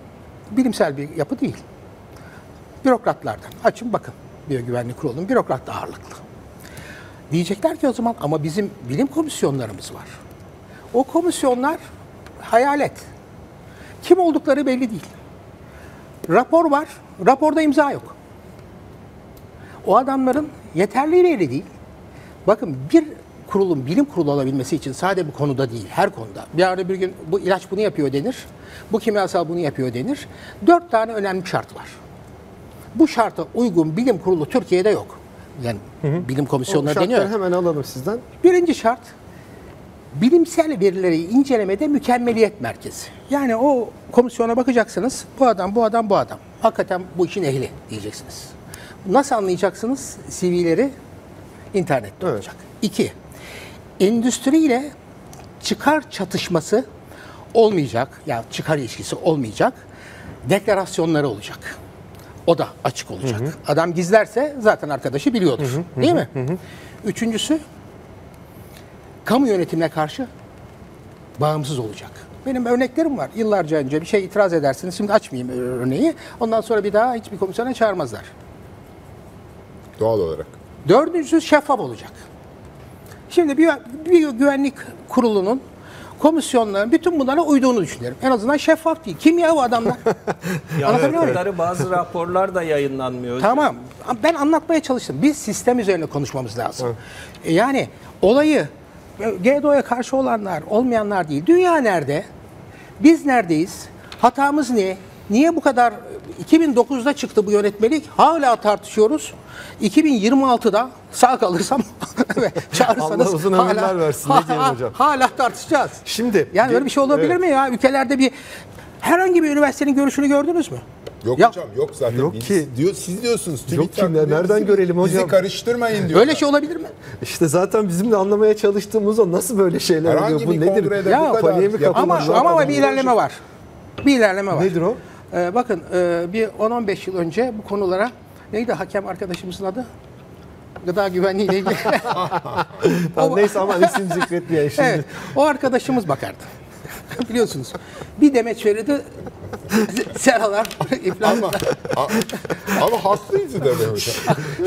bilimsel bir yapı değil. Bürokratlardan. Açın bakın. Biyogüvenlik kurulunun bürokrat ağırlıklı. Diyecekler ki o zaman ama bizim bilim komisyonlarımız var. O komisyonlar hayalet. Kim oldukları belli değil. Rapor var, raporda imza yok. O adamların yeterliliği belli değil. Bakın bir kurulun bilim kurulu olabilmesi için sadece bu konuda değil, her konuda. Bir ara bir gün bu ilaç bunu yapıyor denir, bu kimyasal bunu yapıyor denir. Dört tane önemli şart var. Bu şarta uygun bilim kurulu Türkiye'de yok. Yani bilim O komisyonları şartları deniyor. hemen alalım sizden. Birinci şart bilimsel verileri incelemede mükemmeliyet merkezi. Yani o komisyona bakacaksınız. Bu adam, bu adam, bu adam. Hakikaten bu işin ehli diyeceksiniz. Nasıl anlayacaksınız? CV'leri internette Evet. olacak. İki, endüstriyle çıkar çatışması olmayacak. Ya çıkar ilişkisi olmayacak. Deklarasyonları olacak. O da açık olacak. Adam gizlerse zaten arkadaşı biliyordur. Değil mi? Üçüncüsü kamu yönetimine karşı bağımsız olacak. Benim örneklerim var. Yıllarca önce bir şey itiraz edersiniz. Şimdi açmayayım örneği. Ondan sonra bir daha hiçbir komisyona çağırmazlar. Doğal olarak. Dördüncüsü şeffaf olacak. Şimdi bir, bir güvenlik kurulunun komisyonların bütün bunlara uyduğunu düşünüyorum. En azından şeffaf değil. Kim ya bu adamlar? Anlatabiliyor muyum? Bazı raporlar da yayınlanmıyor. Tamam. Ben anlatmaya çalıştım. Biz sistem üzerine konuşmamız lazım. E Yani olayı GDO'ya karşı olanlar, olmayanlar değil. Dünya nerede? Biz neredeyiz? Hatamız ne? Niye bu kadar 2009'da çıktı bu yönetmelik? Hala tartışıyoruz. 2026'da sağ kalırsam ve çağırırsanız Allah uzun ömürler versin, ne diyeyim hocam? Hala tartışacağız. Şimdi- yani böyle bir şey olabilir Evet. mi ya? Ülkelerde bir herhangi bir üniversitenin görüşünü gördünüz mü? Yok Ya- hocam yok zaten. Yok Biz- ki. Diyor, siz diyorsunuz. Yok ki, diyor, nereden bizi- görelim hocam? Bizi karıştırmayın diyor. Böyle şey olabilir mi? İşte zaten bizim de anlamaya çalıştığımız o nasıl böyle şeyler Herhangi oluyor? Bu nedir? Ya, bu kadar Ama ama bir ilerleme var. Bir ilerleme var. Nedir o? Ee, bakın e, bir 10-15 yıl önce bu konulara neydi hakem arkadaşımızın adı? Gıda güvenliği ile ilgili. Tamam, neyse ama isim zikretmeyelim şimdi. evet, o arkadaşımız bakardı. Biliyorsunuz. Bir demeç verirdi, Seralar, iflas, ama, a- ama da be hocam.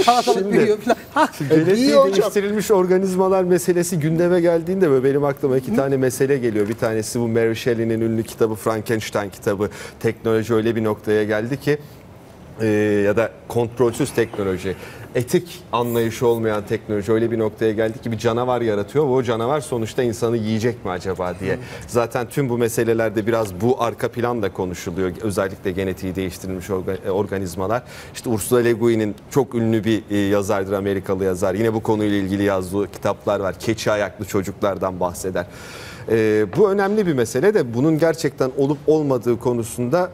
salatalık büyüyor falan. Ha, Genetiği değiştirilmiş organizmalar meselesi gündeme geldiğinde böyle benim aklıma iki tane mesele geliyor. Bir tanesi bu Mary Shelley'nin ünlü kitabı Frankenstein kitabı. Teknoloji öyle bir noktaya geldi ki e, ya da kontrolsüz teknoloji, etik anlayışı olmayan teknoloji öyle bir noktaya geldi ki bir canavar yaratıyor ve o canavar sonuçta insanı yiyecek mi acaba diye. Zaten tüm bu meselelerde biraz bu arka plan da konuşuluyor. Özellikle genetiği değiştirilmiş e, organizmalar. İşte Ursula Le Guin'in çok ünlü bir e, yazardır, Amerikalı yazar. Yine bu konuyla ilgili yazdığı kitaplar var. Keçi ayaklı çocuklardan bahseder. E, bu önemli bir mesele de bunun gerçekten olup olmadığı konusunda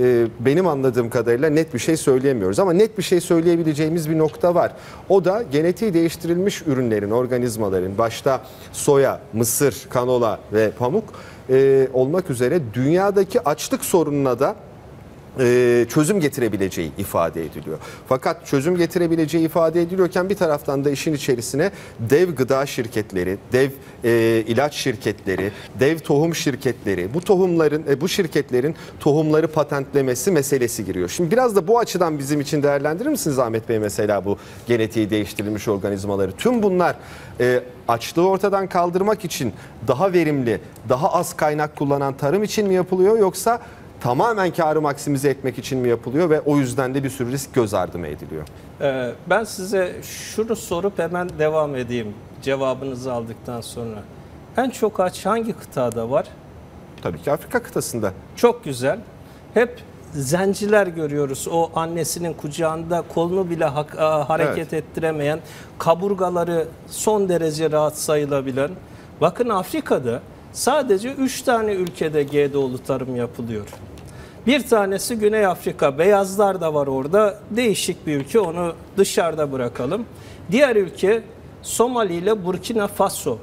e, benim anladığım kadarıyla net bir şey söyleyemiyoruz. Ama net bir şey söyleyebileceğimiz bir nokta var. O da genetiği değiştirilmiş ürünlerin, organizmaların başta soya, mısır, kanola ve pamuk e, olmak üzere dünyadaki açlık sorununa da e, çözüm getirebileceği ifade ediliyor. Fakat çözüm getirebileceği ifade ediliyorken bir taraftan da işin içerisine dev gıda şirketleri, dev e, ilaç şirketleri, dev tohum şirketleri, bu tohumların, e, bu şirketlerin tohumları patentlemesi meselesi giriyor. Şimdi biraz da bu açıdan bizim için değerlendirir misiniz Ahmet Bey mesela bu genetiği değiştirilmiş organizmaları? Tüm bunlar e, açlığı ortadan kaldırmak için daha verimli, daha az kaynak kullanan tarım için mi yapılıyor yoksa tamamen karı maksimize etmek için mi yapılıyor ve o yüzden de bir sürü risk göz ardı mı ediliyor? Ee, ben size şunu sorup hemen devam edeyim cevabınızı aldıktan sonra. En çok aç hangi kıtada var? Tabii ki Afrika kıtasında. Çok güzel. Hep zenciler görüyoruz. O annesinin kucağında kolunu bile ha- hareket ettiremeyen, kaburgaları son derece rahat sayılabilen. Bakın Afrika'da sadece 3 tane ülkede GDO'lu tarım yapılıyor. Bir tanesi Güney Afrika. Beyazlar da var orada. Değişik bir ülke. Onu dışarıda bırakalım. Diğer ülke Somali ile Burkina Faso.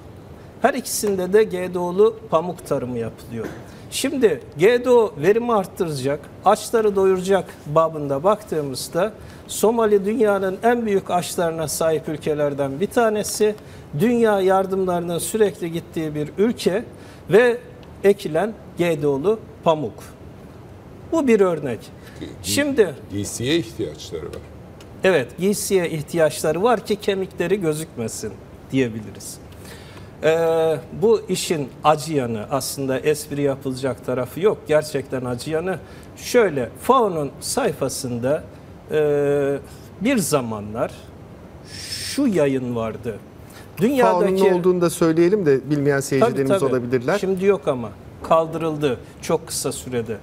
Her ikisinde de GDO'lu pamuk tarımı yapılıyor. Şimdi GDO verimi arttıracak, açları doyuracak babında baktığımızda Somali dünyanın en büyük açlarına sahip ülkelerden bir tanesi. Dünya yardımlarının sürekli gittiği bir ülke ve ekilen GDO'lu pamuk. Bu bir örnek. Şimdi Giysiye ihtiyaçları var. Evet, giysiye ihtiyaçları var ki kemikleri gözükmesin diyebiliriz. Ee, bu işin acı yanı aslında espri yapılacak tarafı yok. Gerçekten acı yanı şöyle FAO'nun sayfasında e, bir zamanlar şu yayın vardı. Dünyadaki ne olduğunu da söyleyelim de bilmeyen seyircilerimiz Tabii, tabii. olabilirler. Şimdi yok ama kaldırıldı çok kısa sürede.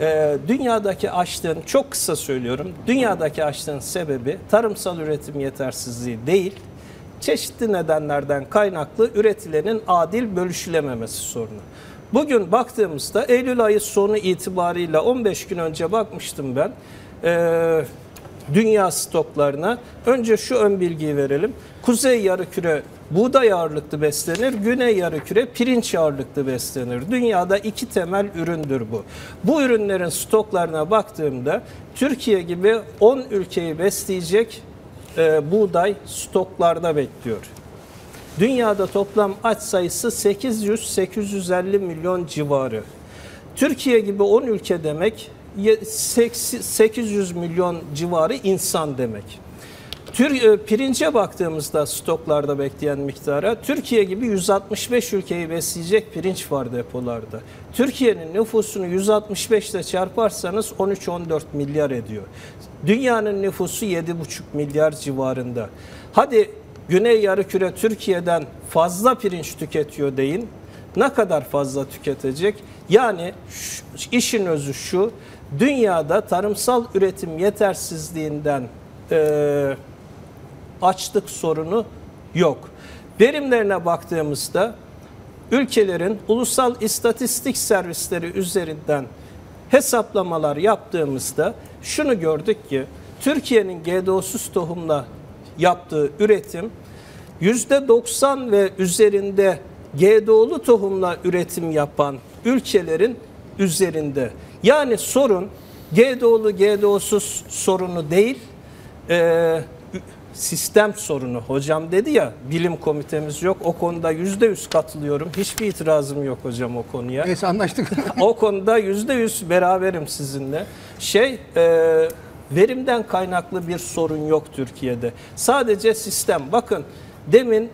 Ee, dünyadaki açlığın çok kısa söylüyorum. Dünyadaki açlığın sebebi tarımsal üretim yetersizliği değil. Çeşitli nedenlerden kaynaklı üretilenin adil bölüşülememesi sorunu. Bugün baktığımızda Eylül ayı sonu itibarıyla 15 gün önce bakmıştım ben. Ee, dünya stoklarına. Önce şu ön bilgiyi verelim. Kuzey yarıküre buğday ağırlıklı beslenir, güney yarıküre pirinç ağırlıklı beslenir. Dünyada iki temel üründür bu. Bu ürünlerin stoklarına baktığımda Türkiye gibi 10 ülkeyi besleyecek e, buğday stoklarda bekliyor. Dünyada toplam aç sayısı 800-850 milyon civarı. Türkiye gibi 10 ülke demek ye- seks- 800 milyon civarı insan demek. Tür, e, pirince baktığımızda stoklarda bekleyen miktara Türkiye gibi 165 ülkeyi besleyecek pirinç var depolarda. Türkiye'nin nüfusunu 165 ile çarparsanız 13-14 milyar ediyor. Dünyanın nüfusu 7,5 milyar civarında. Hadi Güney Yarıküre Türkiye'den fazla pirinç tüketiyor deyin. Ne kadar fazla tüketecek? Yani şu- işin özü şu. Dünyada tarımsal üretim yetersizliğinden eee açlık sorunu yok. Verimlerine baktığımızda ülkelerin ulusal istatistik servisleri üzerinden hesaplamalar yaptığımızda şunu gördük ki Türkiye'nin GDO'suz tohumla yaptığı üretim %90 ve üzerinde GDO'lu tohumla üretim yapan ülkelerin üzerinde. Yani sorun GDO'lu GDO'suz sorunu değil, e, sistem sorunu. Hocam dedi ya bilim komitemiz yok. O konuda yüzde yüz katılıyorum. Hiçbir itirazım yok hocam o konuya. Neyse anlaştık. o konuda yüzde yüz beraberim sizinle. Şey e, verimden kaynaklı bir sorun yok Türkiye'de. Sadece sistem. Bakın demin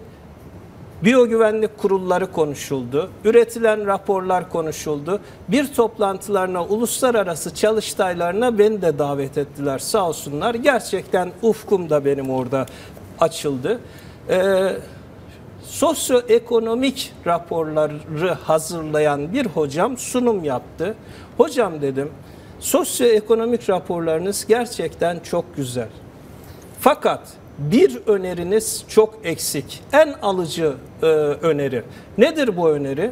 Biyogüvenlik kurulları konuşuldu. Üretilen raporlar konuşuldu. Bir toplantılarına, uluslararası çalıştaylarına beni de davet ettiler sağ olsunlar. Gerçekten ufkum da benim orada açıldı. Ee, sosyoekonomik raporları hazırlayan bir hocam sunum yaptı. Hocam dedim, sosyoekonomik raporlarınız gerçekten çok güzel. Fakat bir öneriniz çok eksik. En alıcı e, öneri. Nedir bu öneri?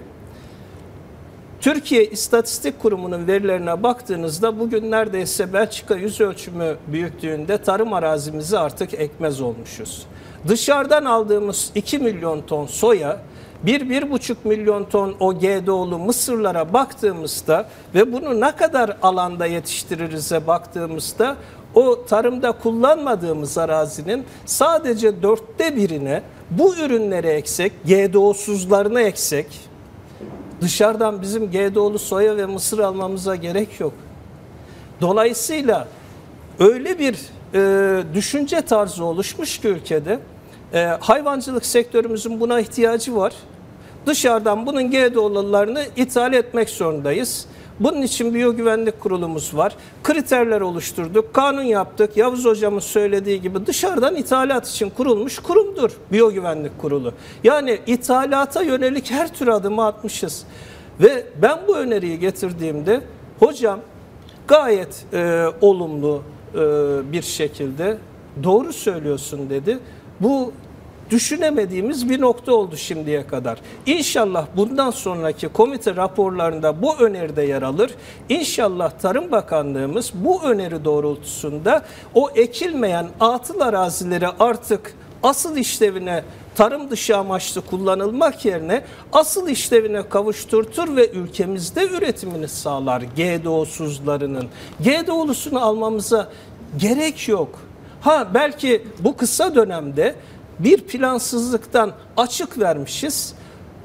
Türkiye İstatistik Kurumu'nun verilerine baktığınızda bugün neredeyse Belçika yüz ölçümü büyüklüğünde tarım arazimizi artık ekmez olmuşuz. Dışarıdan aldığımız 2 milyon ton soya, 1-1,5 milyon ton o GDO'lu mısırlara baktığımızda ve bunu ne kadar alanda yetiştiririze baktığımızda o tarımda kullanmadığımız arazinin sadece dörtte birine bu ürünleri eksek, GDO'suzlarını eksek, dışarıdan bizim GDO'lu soya ve mısır almamıza gerek yok. Dolayısıyla öyle bir e, düşünce tarzı oluşmuş ki ülkede e, hayvancılık sektörümüzün buna ihtiyacı var. Dışarıdan bunun GDO'lularını ithal etmek zorundayız. Bunun için biyogüvenlik kurulumuz var. Kriterler oluşturduk, kanun yaptık. Yavuz hocamın söylediği gibi dışarıdan ithalat için kurulmuş kurumdur biyogüvenlik kurulu. Yani ithalata yönelik her tür adımı atmışız. Ve ben bu öneriyi getirdiğimde hocam gayet e, olumlu e, bir şekilde doğru söylüyorsun dedi. Bu düşünemediğimiz bir nokta oldu şimdiye kadar. İnşallah bundan sonraki komite raporlarında bu öneride yer alır. İnşallah Tarım Bakanlığımız bu öneri doğrultusunda o ekilmeyen atıl arazileri artık asıl işlevine tarım dışı amaçlı kullanılmak yerine asıl işlevine kavuşturtur ve ülkemizde üretimini sağlar GDO'suzlarının. GDO'lusunu almamıza gerek yok. Ha belki bu kısa dönemde bir plansızlıktan açık vermişiz.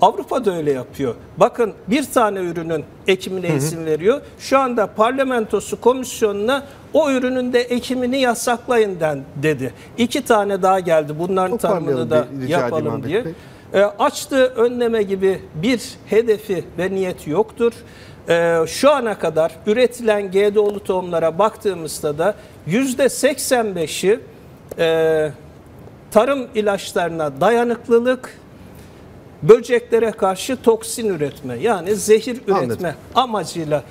Avrupa da öyle yapıyor. Bakın bir tane ürünün ekimine izin veriyor. Şu anda parlamentosu komisyonuna o ürünün de ekimini yasaklayın den, dedi. İki tane daha geldi. Bunların tanımını da yapalım diye. E, açtığı önleme gibi bir hedefi ve niyeti yoktur. E, şu ana kadar üretilen GDO'lu tohumlara baktığımızda da yüzde 85'i e, tarım ilaçlarına dayanıklılık, böceklere karşı toksin üretme yani zehir üretme Anladım. amacıyla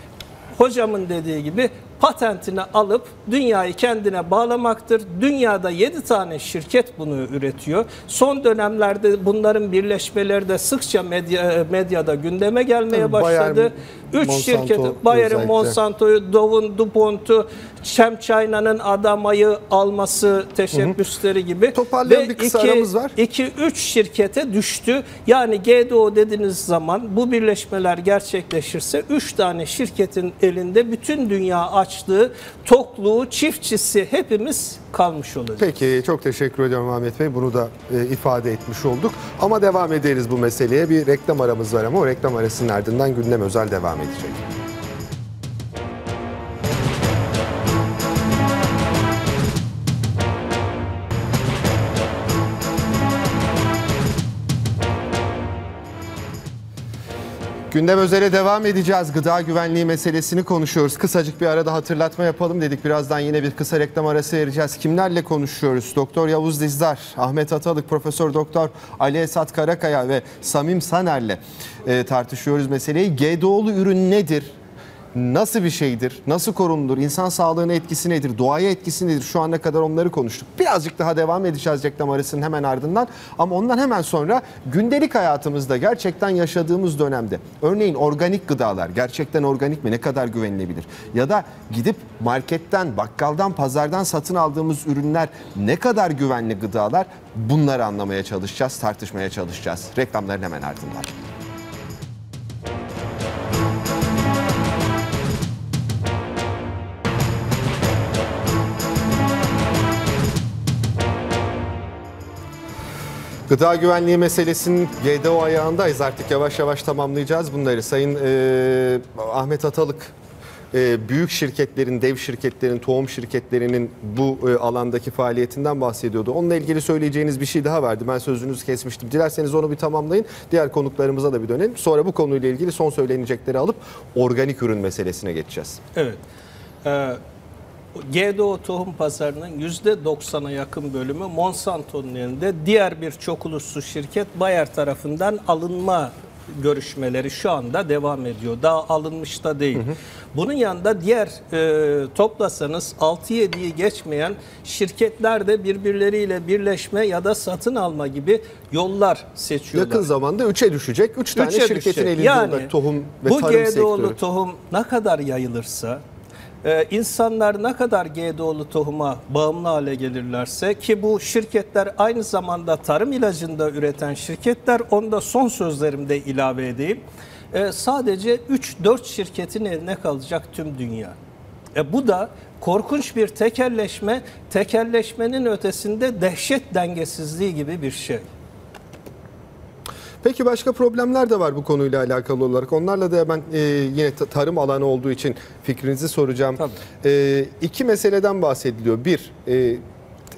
hocamın dediği gibi patentini alıp dünyayı kendine bağlamaktır. Dünyada 7 tane şirket bunu üretiyor. Son dönemlerde bunların birleşmeleri de sıkça medya, medyada gündeme gelmeye başladı. Bayer, 3 Monsanto şirket Bayer'in. Monsanto'yu, Dove'un DuPont'u, ChemChina'nın Adamayı alması teşebbüsleri gibi. Toparlayalım, Ve bir kısa iki- aramız var. 2-3 şirkete düştü. Yani GDO dediğiniz zaman bu birleşmeler gerçekleşirse 3 tane şirketin elinde bütün dünya açlığı, tokluğu, çiftçisi hepimiz kalmış olacak. Peki çok teşekkür ediyorum Ahmet Bey. Bunu da e, ifade etmiş olduk. Ama devam ederiz bu meseleye. Bir reklam aramız var ama o reklam arasının ardından gündem özel devam edecek. Gündem özele devam edeceğiz. Gıda güvenliği meselesini konuşuyoruz. Kısacık bir arada hatırlatma yapalım dedik. Birazdan yine bir kısa reklam arası vereceğiz. Kimlerle konuşuyoruz? Doktor Yavuz Dizdar, Ahmet Atalık, Profesör Doktor Ali Esat Karakaya ve Samim Saner'le e, tartışıyoruz meseleyi. GDO'lu ürün nedir? Nasıl bir şeydir? Nasıl korunulur? İnsan sağlığına etkisi nedir? Doğaya etkisi nedir? Şu ana kadar onları konuştuk. Birazcık daha devam edeceğiz reklam arasının hemen ardından. Ama ondan hemen sonra gündelik hayatımızda gerçekten yaşadığımız dönemde örneğin organik gıdalar gerçekten organik mi? Ne kadar güvenilebilir? Ya da gidip marketten, bakkaldan, pazardan satın aldığımız ürünler ne kadar güvenli gıdalar? Bunları anlamaya çalışacağız, tartışmaya çalışacağız. Reklamların hemen ardından. Gıda güvenliği meselesinin GDO ayağındayız. Artık yavaş yavaş tamamlayacağız bunları. Sayın e, Ahmet Atalık e, büyük şirketlerin, dev şirketlerin, tohum şirketlerinin bu e, alandaki faaliyetinden bahsediyordu. Onunla ilgili söyleyeceğiniz bir şey daha vardı. Ben sözünüzü kesmiştim. Dilerseniz onu bir tamamlayın. Diğer konuklarımıza da bir dönelim. Sonra bu konuyla ilgili son söylenecekleri alıp organik ürün meselesine geçeceğiz. Evet. Ee, GDO tohum pazarının %90'a yakın bölümü Monsanto'nun elinde. Diğer bir çok uluslu şirket Bayer tarafından alınma görüşmeleri şu anda devam ediyor. Daha alınmış da değil. Bunun yanında diğer e, toplasanız 6-7'yi geçmeyen şirketler de birbirleriyle birleşme ya da satın alma gibi yollar seçiyorlar. Yakın zamanda 3'e düşecek. 3 tane şirketin düşecek. elinde yani, tohum ve bu tarım GDO'lu sektörü. tohum ne kadar yayılırsa, e, insanlar ne kadar GDO'lu tohuma bağımlı hale gelirlerse ki bu şirketler aynı zamanda tarım ilacında üreten şirketler, onu da son sözlerimde ilave edeyim. E, sadece 3-4 şirketin eline kalacak tüm dünya. E, bu da korkunç bir tekelleşme, tekelleşmenin ötesinde dehşet dengesizliği gibi bir şey. Peki başka problemler de var bu konuyla alakalı olarak. Onlarla da ben e, yine ta- tarım alanı olduğu için fikrinizi soracağım. Tabii. E, iki meseleden bahsediliyor. Bir, e,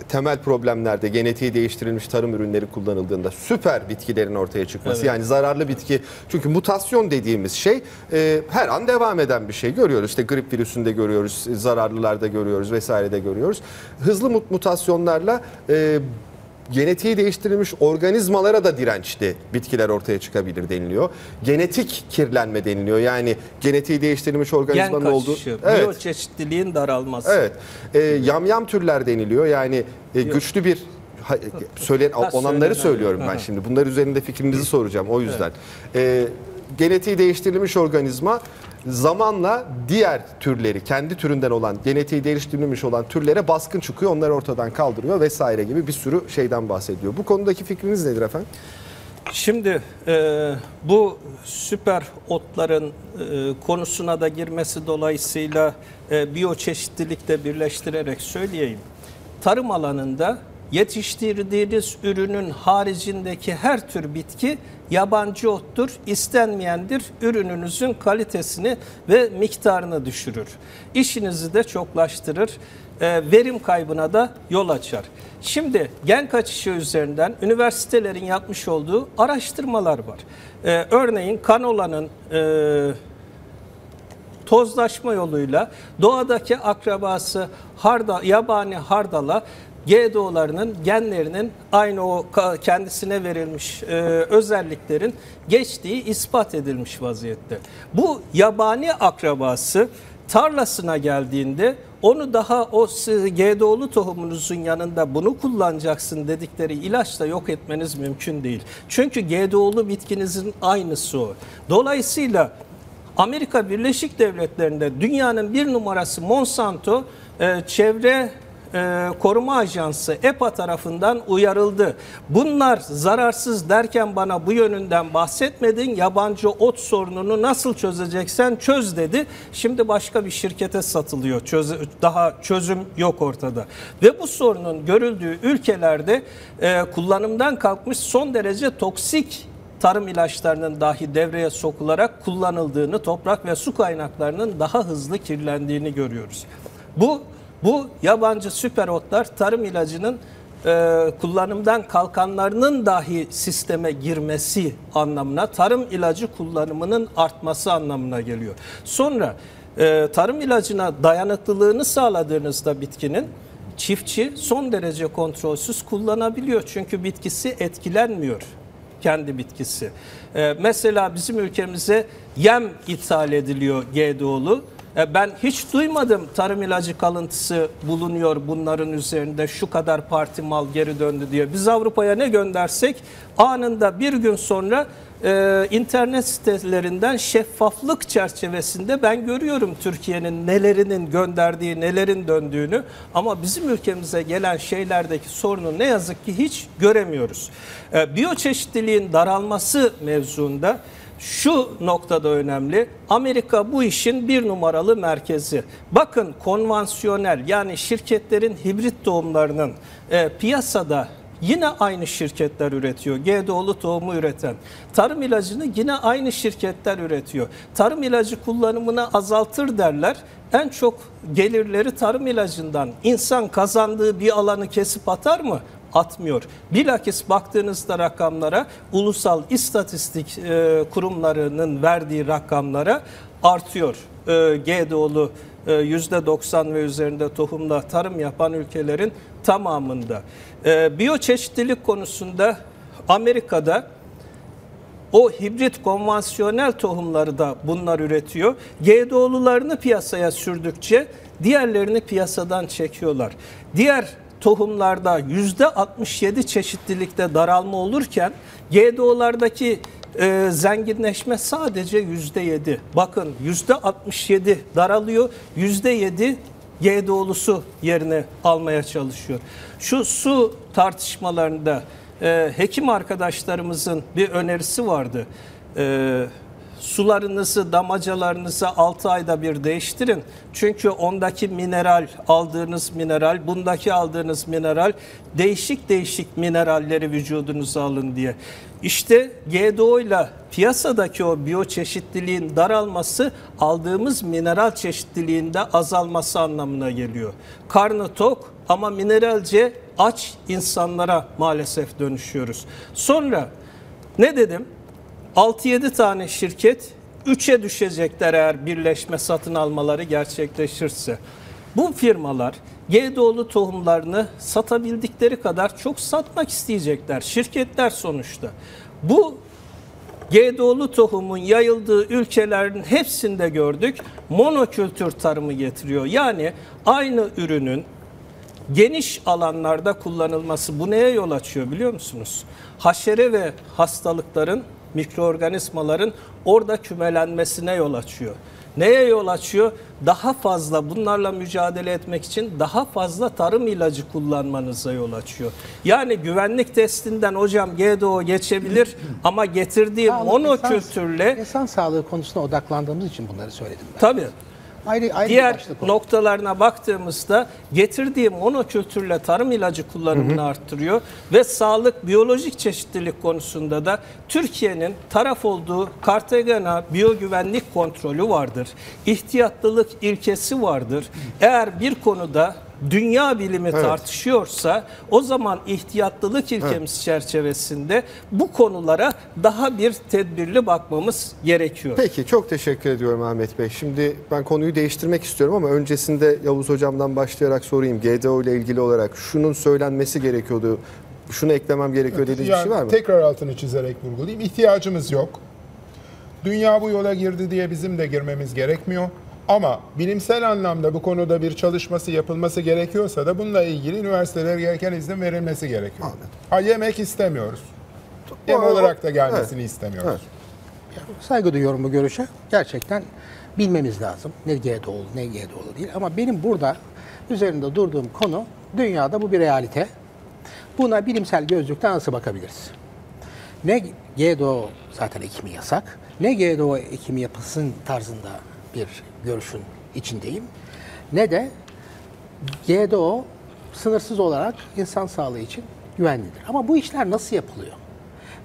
temel problemlerde genetiği değiştirilmiş tarım ürünleri kullanıldığında süper bitkilerin ortaya çıkması. Evet. Yani zararlı bitki. Çünkü mutasyon dediğimiz şey e, her an devam eden bir şey. Görüyoruz işte grip virüsünde görüyoruz, zararlılarda görüyoruz vesairede görüyoruz. Hızlı mut- mutasyonlarla e, genetiği değiştirilmiş organizmalara da dirençli bitkiler ortaya çıkabilir deniliyor. Genetik kirlenme deniliyor. Yani genetiği değiştirilmiş Gen organizmanın olduğu. kaçışı, Evet. biyoçeşitliliğin daralması. Evet. E, yamyam türler deniliyor. Yani e, güçlü bir ha, söylen Ha, olanları söylüyorum ben Aha. şimdi. Bunlar üzerinde fikrinizi soracağım o yüzden. E, genetiği değiştirilmiş organizma zamanla diğer türleri kendi türünden olan genetiği değiştirilmiş olan türlere baskın çıkıyor. Onları ortadan kaldırıyor vesaire gibi bir sürü şeyden bahsediyor. Bu konudaki fikriniz nedir efendim? Şimdi e, bu süper otların e, konusuna da girmesi dolayısıyla e, biyoçeşitlilikle birleştirerek söyleyeyim. Tarım alanında yetiştirdiğiniz ürünün haricindeki her tür bitki yabancı ottur, istenmeyendir. Ürününüzün kalitesini ve miktarını düşürür. İşinizi de çoklaştırır e, verim kaybına da yol açar. Şimdi gen kaçışı üzerinden üniversitelerin yapmış olduğu araştırmalar var. E, örneğin kanola'nın e, tozlaşma yoluyla doğadaki akrabası harda, yabani hardala GDO'larının genlerinin aynı o kendisine verilmiş e, özelliklerin geçtiği ispat edilmiş vaziyette. Bu yabani akrabası tarlasına geldiğinde onu daha o GDO'lu tohumunuzun yanında bunu kullanacaksın dedikleri ilaçla yok etmeniz mümkün değil. Çünkü GDO'lu bitkinizin aynısı o. Dolayısıyla Amerika Birleşik Devletleri'nde dünyanın bir numarası Monsanto e, çevre e, koruma ajansı EPA tarafından uyarıldı. Bunlar zararsız derken bana bu yönünden bahsetmedin. Yabancı ot sorununu nasıl çözeceksen çöz dedi. Şimdi başka bir şirkete satılıyor. Çöz, daha çözüm yok ortada. Ve bu sorunun görüldüğü ülkelerde e, kullanımdan kalkmış son derece toksik tarım ilaçlarının dahi devreye sokularak kullanıldığını, toprak ve su kaynaklarının daha hızlı kirlendiğini görüyoruz. Bu bu yabancı süper otlar tarım ilacının e, kullanımdan kalkanlarının dahi sisteme girmesi anlamına, tarım ilacı kullanımının artması anlamına geliyor. Sonra e, tarım ilacına dayanıklılığını sağladığınızda bitkinin çiftçi son derece kontrolsüz kullanabiliyor. Çünkü bitkisi etkilenmiyor kendi bitkisi. Ee, mesela bizim ülkemize yem ithal ediliyor GDO'lu. Ee, ben hiç duymadım tarım ilacı kalıntısı bulunuyor bunların üzerinde şu kadar parti mal geri döndü diye. Biz Avrupa'ya ne göndersek anında bir gün sonra e, internet sitelerinden şeffaflık çerçevesinde ben görüyorum Türkiye'nin nelerinin gönderdiği, nelerin döndüğünü ama bizim ülkemize gelen şeylerdeki sorunu ne yazık ki hiç göremiyoruz. E, biyoçeşitliliğin daralması mevzuunda şu noktada önemli. Amerika bu işin bir numaralı merkezi. Bakın konvansiyonel yani şirketlerin hibrit tohumlarının e, piyasada yine aynı şirketler üretiyor. GDO'lu tohumu üreten. Tarım ilacını yine aynı şirketler üretiyor. Tarım ilacı kullanımını azaltır derler. En çok gelirleri tarım ilacından. İnsan kazandığı bir alanı kesip atar mı? Atmıyor. Bilakis baktığınızda rakamlara ulusal istatistik e, kurumlarının verdiği rakamlara artıyor. E, GDO'lu e, %90 ve üzerinde tohumla tarım yapan ülkelerin tamamında. E, biyoçeşitlilik konusunda Amerika'da o hibrit konvansiyonel tohumları da bunlar üretiyor. GDO'lularını piyasaya sürdükçe diğerlerini piyasadan çekiyorlar. Diğer tohumlarda %67 çeşitlilikte daralma olurken GDO'lardaki e, zenginleşme sadece %7. Bakın %67 daralıyor, %7 GDO'lusu yerine almaya çalışıyor. Şu su tartışmalarında e, hekim arkadaşlarımızın bir önerisi vardı. E, sularınızı, damacalarınızı 6 ayda bir değiştirin. Çünkü ondaki mineral, aldığınız mineral, bundaki aldığınız mineral değişik değişik mineralleri vücudunuza alın diye. İşte GDO ile piyasadaki o biyoçeşitliliğin daralması aldığımız mineral çeşitliliğinde azalması anlamına geliyor. Karnı tok ama mineralce aç insanlara maalesef dönüşüyoruz. Sonra ne dedim? 6-7 tane şirket 3'e düşecekler eğer birleşme satın almaları gerçekleşirse. Bu firmalar GDO'lu tohumlarını satabildikleri kadar çok satmak isteyecekler. Şirketler sonuçta. Bu GDO'lu tohumun yayıldığı ülkelerin hepsinde gördük. Monokültür tarımı getiriyor. Yani aynı ürünün geniş alanlarda kullanılması bu neye yol açıyor biliyor musunuz? Haşere ve hastalıkların, mikroorganizmaların orada kümelenmesine yol açıyor. Neye yol açıyor? Daha fazla bunlarla mücadele etmek için daha fazla tarım ilacı kullanmanıza yol açıyor. Yani güvenlik testinden hocam GDO geçebilir ama getirdiği Sağlık, monokültürle insan, insan sağlığı konusuna odaklandığımız için bunları söyledim ben. tabii Ayrı, ayrı Diğer noktalarına baktığımızda getirdiği monokültürle tarım ilacı kullanımını arttırıyor ve sağlık biyolojik çeşitlilik konusunda da Türkiye'nin taraf olduğu Cartagena biyogüvenlik kontrolü vardır. İhtiyatlılık ilkesi vardır. Eğer bir konuda dünya bilimi tartışıyorsa o zaman ihtiyatlılık ilkemiz çerçevesinde bu konulara daha bir tedbirli bakmamız gerekiyor. Peki çok teşekkür ediyorum Ahmet Bey. Şimdi ben konuyu değiştirmek istiyorum ama öncesinde Yavuz Hocam'dan başlayarak sorayım. GDO ile ilgili olarak şunun söylenmesi gerekiyordu. Şunu eklemem gerekiyor dediğiniz bir Yani şey var mı? Tekrar altını çizerek vurgulayayım. İhtiyacımız yok. Dünya bu yola girdi diye bizim de girmemiz gerekmiyor. Ama bilimsel anlamda bu konuda bir çalışması yapılması gerekiyorsa da bununla ilgili üniversitelere gereken izin verilmesi gerekiyor. Ha yemek istemiyoruz. Yem olarak da gelmesini Evet. istemiyoruz. Evet. Saygı duyuyorum bu görüşe. Gerçekten bilmemiz lazım. Ne GDO'lu ne GDO'lu değil. Ama benim burada üzerinde durduğum konu dünyada bu bir realite. Buna bilimsel gözlükten nasıl bakabiliriz? Ne GDO zaten ekimi yasak. Ne GDO ekimi yapılsın tarzında bir görüşün içindeyim. Ne de GDO sınırsız olarak insan sağlığı için güvenlidir. Ama bu işler nasıl yapılıyor?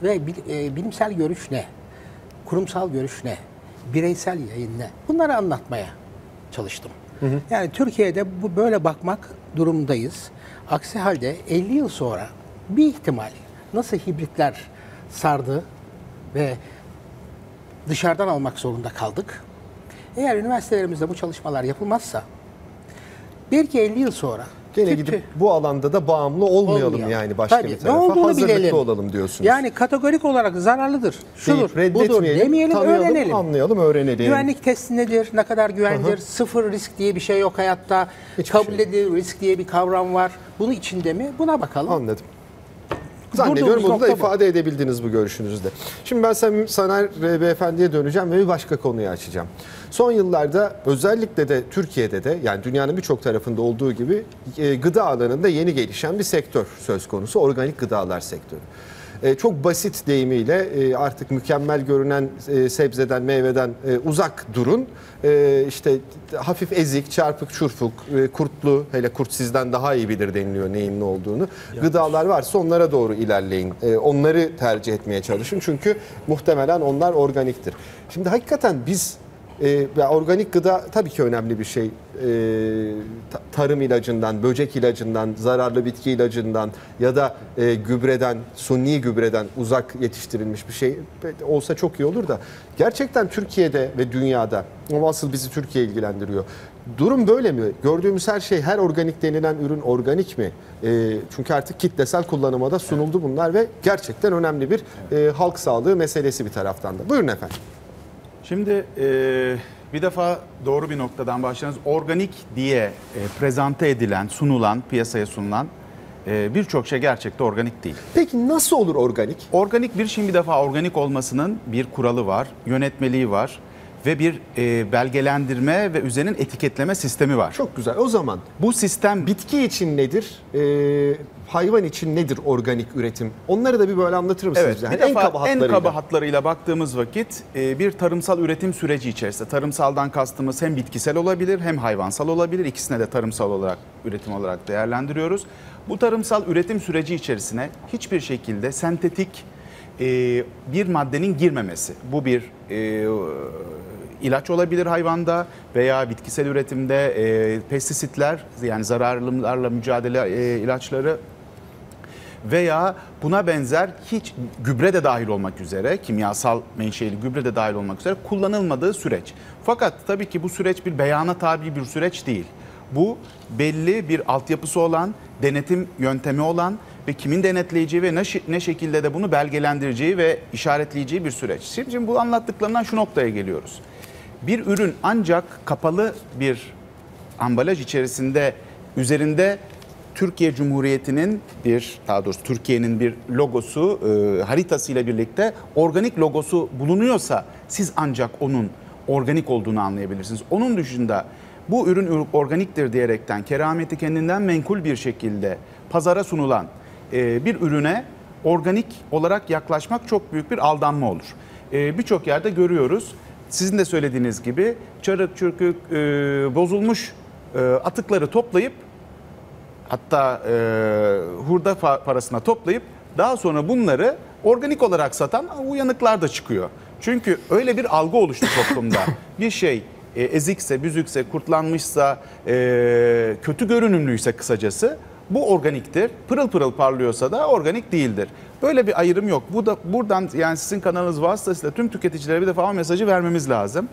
Ve e, bilimsel görüş ne? Kurumsal görüş ne? Bireysel yayın ne? Bunları anlatmaya çalıştım. Yani Türkiye'de bu böyle bakmak durumundayız. Aksi halde 50 yıl sonra bir ihtimal nasıl hibritler sardı ve dışarıdan almak zorunda kaldık. Eğer üniversitelerimizde bu çalışmalar yapılmazsa belki 50 yıl sonra Gene tüp- gidip bu alanda da bağımlı olmayalım olmayalım. yani başka Tabii, bir ne tarafa. olduğunu Hazırlıklı bilelim. olalım diyorsunuz. Yani kategorik olarak zararlıdır. Şudur, Deyip budur demeyelim, öğrenelim. anlayalım, öğrenelim. Güvenlik testi nedir? Ne kadar güvendir? Sıfır risk diye bir şey yok hayatta. Hiçbir Kabul şey. edilir risk diye bir kavram var. Bunu içinde mi? Buna bakalım. Anladım. Zannediyorum bunu da ifade edebildiniz bu görüşünüzde. Şimdi ben Samim Saner Beyefendi'ye döneceğim ve bir başka konuyu açacağım. Son yıllarda özellikle de Türkiye'de de yani dünyanın birçok tarafında olduğu gibi e, gıda alanında yeni gelişen bir sektör söz konusu. Organik gıdalar sektörü. E, çok basit deyimiyle e, artık mükemmel görünen e, sebzeden, meyveden e, uzak durun. E, işte hafif ezik, çarpık, çurpuk, e, kurtlu, hele kurt sizden daha iyi bilir deniliyor neyin ne olduğunu. Gıdalar varsa onlara doğru ilerleyin. E, onları tercih etmeye çalışın. Çünkü muhtemelen onlar organiktir. Şimdi hakikaten biz e, organik gıda tabii ki önemli bir şey. E, ta- tarım ilacından, böcek ilacından, zararlı bitki ilacından ya da e, gübreden, suni gübreden uzak yetiştirilmiş bir şey olsa çok iyi olur da gerçekten Türkiye'de ve dünyada ama asıl bizi Türkiye ilgilendiriyor. Durum böyle mi? Gördüğümüz her şey, her organik denilen ürün organik mi? E, çünkü artık kitlesel kullanıma da sunuldu bunlar ve gerçekten önemli bir e, halk sağlığı meselesi bir taraftan da. Buyurun efendim. Şimdi e, bir defa doğru bir noktadan başlayınız. Organik diye e, prezente edilen, sunulan, piyasaya sunulan e, birçok şey gerçekte organik değil. Peki nasıl olur organik? Organik bir şeyin bir defa organik olmasının bir kuralı var, yönetmeliği var ve bir e, belgelendirme ve üzerinin etiketleme sistemi var. Çok güzel. O zaman Bu sistem bitki için nedir? Ee, hayvan için nedir organik üretim? Onları da bir böyle anlatır mısınız? Evet, bize? bir Hani defa en kaba en kaba hatlarıyla baktığımız vakit e, bir tarımsal üretim süreci içerisinde tarımsaldan kastımız hem bitkisel olabilir hem hayvansal olabilir. İkisine de tarımsal olarak üretim olarak değerlendiriyoruz. Bu tarımsal üretim süreci içerisine hiçbir şekilde sentetik e, bir maddenin girmemesi. Bu bir e, ilaç olabilir hayvanda veya bitkisel üretimde e, pestisitler yani zararlılarla mücadele e, ilaçları veya buna benzer hiç gübre de dahil olmak üzere, kimyasal menşeli gübre de dahil olmak üzere kullanılmadığı süreç. Fakat tabii ki bu süreç bir beyana tabi bir süreç değil. Bu belli bir altyapısı olan, denetim yöntemi olan ve kimin denetleyeceği ve ne, ne şekilde de bunu belgelendireceği ve işaretleyeceği bir süreç. Şimdi, bu anlattıklarımdan şu noktaya geliyoruz. Bir ürün ancak kapalı bir ambalaj içerisinde üzerinde Türkiye Cumhuriyeti'nin bir daha doğrusu Türkiye'nin bir logosu e, haritasıyla birlikte organik logosu bulunuyorsa siz ancak onun organik olduğunu anlayabilirsiniz. Onun dışında bu ürün ür- organiktir diyerekten kerameti kendinden menkul bir şekilde pazara sunulan e, bir ürüne organik olarak yaklaşmak çok büyük bir aldanma olur. E, Birçok yerde görüyoruz. Sizin de söylediğiniz gibi çarık çürkük e, bozulmuş e, atıkları toplayıp hatta e, hurda parasına toplayıp daha sonra bunları organik olarak satan uyanıklar da çıkıyor. Çünkü öyle bir algı oluştu toplumda. bir şey e, ezikse, büzükse, kurtlanmışsa, e, kötü görünümlüyse kısacası bu organiktir. Pırıl pırıl parlıyorsa da organik değildir. Böyle bir ayrım yok. Bu da buradan yani sizin kanalınız vasıtasıyla tüm tüketicilere bir defa o mesajı vermemiz lazım.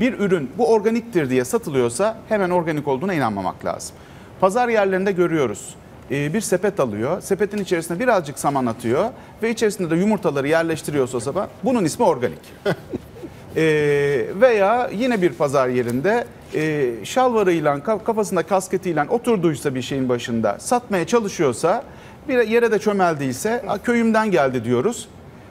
Bir ürün bu organiktir diye satılıyorsa hemen organik olduğuna inanmamak lazım. Pazar yerlerinde görüyoruz. Ee, bir sepet alıyor, sepetin içerisine birazcık saman atıyor ve içerisinde de yumurtaları yerleştiriyorsa sabah bunun ismi organik. Ee, veya yine bir pazar yerinde e, şalvarıyla kaf- kafasında kasketiyle oturduysa bir şeyin başında satmaya çalışıyorsa bir yere de çömeldiyse "Aa, köyümden geldi diyoruz.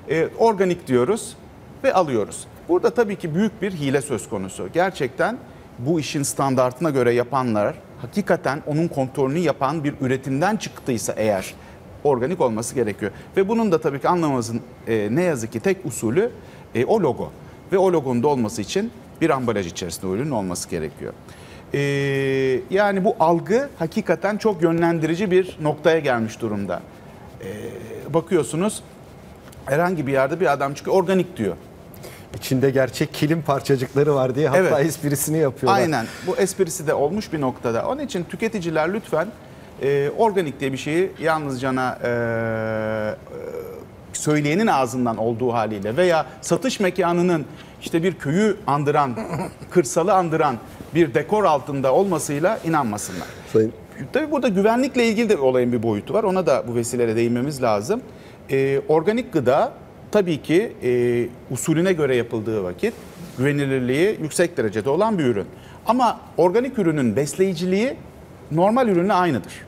Ee, organik diyoruz ve alıyoruz. Burada tabii ki büyük bir hile söz konusu. Gerçekten bu işin standartına göre yapanlar hakikaten onun kontrolünü yapan bir üretimden çıktıysa eğer organik olması gerekiyor. Ve bunun da tabii ki anlamamızın e, ne yazık ki tek usulü e, o logo. Ve o logonun da olması için bir ambalaj içerisinde o ürünün olması gerekiyor. E, yani bu algı hakikaten çok yönlendirici bir noktaya gelmiş durumda. E, bakıyorsunuz herhangi bir yerde bir adam çıkıyor organik diyor. İçinde gerçek kilim parçacıkları var diye hatta Evet. esprisini yapıyorlar. Aynen. Bu esprisi de olmuş bir noktada. Onun için tüketiciler lütfen e, organik diye bir şeyi yalnızcana e, e, söyleyenin ağzından olduğu haliyle veya satış mekanının işte bir köyü andıran, kırsalı andıran bir dekor altında olmasıyla inanmasınlar. Sayın Tabii burada güvenlikle ilgili de olayın bir boyutu var. Ona da bu vesileyle değinmemiz lazım. Ee, organik gıda tabii ki e, usulüne göre yapıldığı vakit güvenilirliği yüksek derecede olan bir ürün. Ama organik ürünün besleyiciliği normal ürünle aynıdır.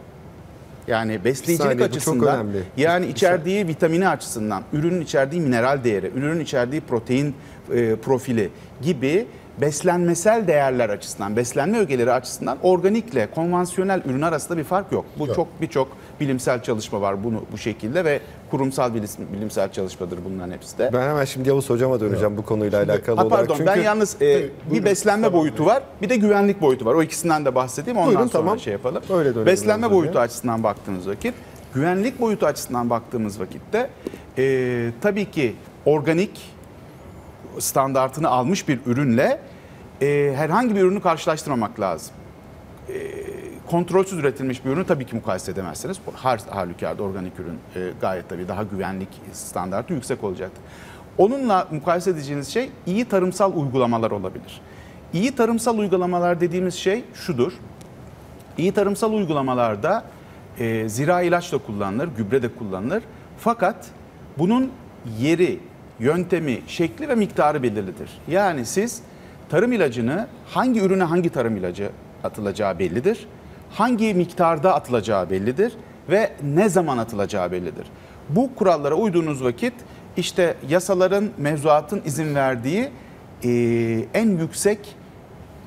Yani besleyicilik saniye, açısından önemli. yani içerdiği vitamini açısından, ürünün içerdiği mineral değeri, ürünün içerdiği protein e, profili gibi beslenmesel değerler açısından, beslenme ögeleri açısından organikle konvansiyonel ürün arasında bir fark yok. Bu Yok. çok birçok bilimsel çalışma var bunu bu şekilde ve kurumsal bilim- bilimsel çalışmadır bunların hepsi de. Ben hemen şimdi Yavuz Hocama döneceğim bu konuyla alakalı Ha, olarak. pardon ben Çünkü- yalnız e, Evet, bir buyurun. beslenme Tamam. boyutu var bir de güvenlik boyutu var. O ikisinden de bahsedeyim ondan Buyurun, sonra tamam. şey yapalım. Öyle beslenme boyutu Hoca'ya. açısından baktığımız vakit güvenlik boyutu açısından baktığımız vakitte e, tabii ki organik standartını almış bir ürünle e, herhangi bir ürünü karşılaştırmamak lazım. E, kontrolsüz üretilmiş bir ürünü tabii ki mukayese edemezsiniz. Her halükarda organik ürün e, gayet tabii daha güvenlik standartı yüksek olacaktır. Onunla mukayese edeceğiniz şey iyi tarımsal uygulamalar olabilir. İyi tarımsal uygulamalar dediğimiz şey şudur. İyi tarımsal uygulamalarda e, zira ilaç da kullanılır, gübre de kullanılır. Fakat bunun yeri, yöntemi, şekli ve miktarı belirlidir. Yani siz tarım ilacını hangi ürüne hangi tarım ilacı atılacağı bellidir. Hangi miktarda atılacağı bellidir ve ne zaman atılacağı bellidir. Bu kurallara uyduğunuz vakit işte yasaların, mevzuatın izin verdiği e, en yüksek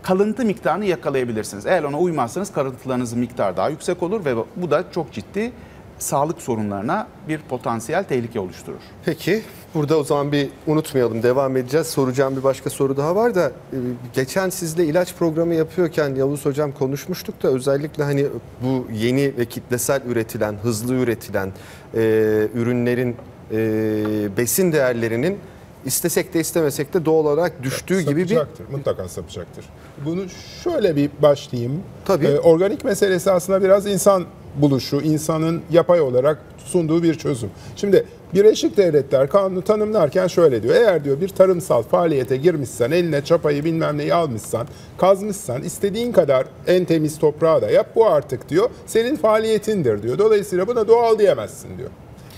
kalıntı miktarını yakalayabilirsiniz. Eğer ona uymazsanız kalıntılarınızın miktarı daha yüksek olur ve bu da çok ciddi sağlık sorunlarına bir potansiyel tehlike oluşturur. Peki burada o zaman bir unutmayalım devam edeceğiz. Soracağım bir başka soru daha var da e, geçen sizle ilaç programı yapıyorken Yavuz Hocam konuşmuştuk da özellikle hani bu yeni ve kitlesel üretilen, hızlı üretilen e, ürünlerin e, besin değerlerinin istesek de istemesek de doğal olarak düştüğü gibi bir mutlaka sapacaktır. Bunu şöyle bir başlayayım. Tabii. Ee, organik meselesi aslında biraz insan buluşu, insanın yapay olarak sunduğu bir çözüm. Şimdi Birleşik Devletler kanunu tanımlarken şöyle diyor. Eğer diyor bir tarımsal faaliyete girmişsen, eline çapayı bilmem neyi almışsan, kazmışsan, istediğin kadar en temiz toprağı da yap. Bu artık diyor senin faaliyetindir diyor. Dolayısıyla buna doğal diyemezsin diyor.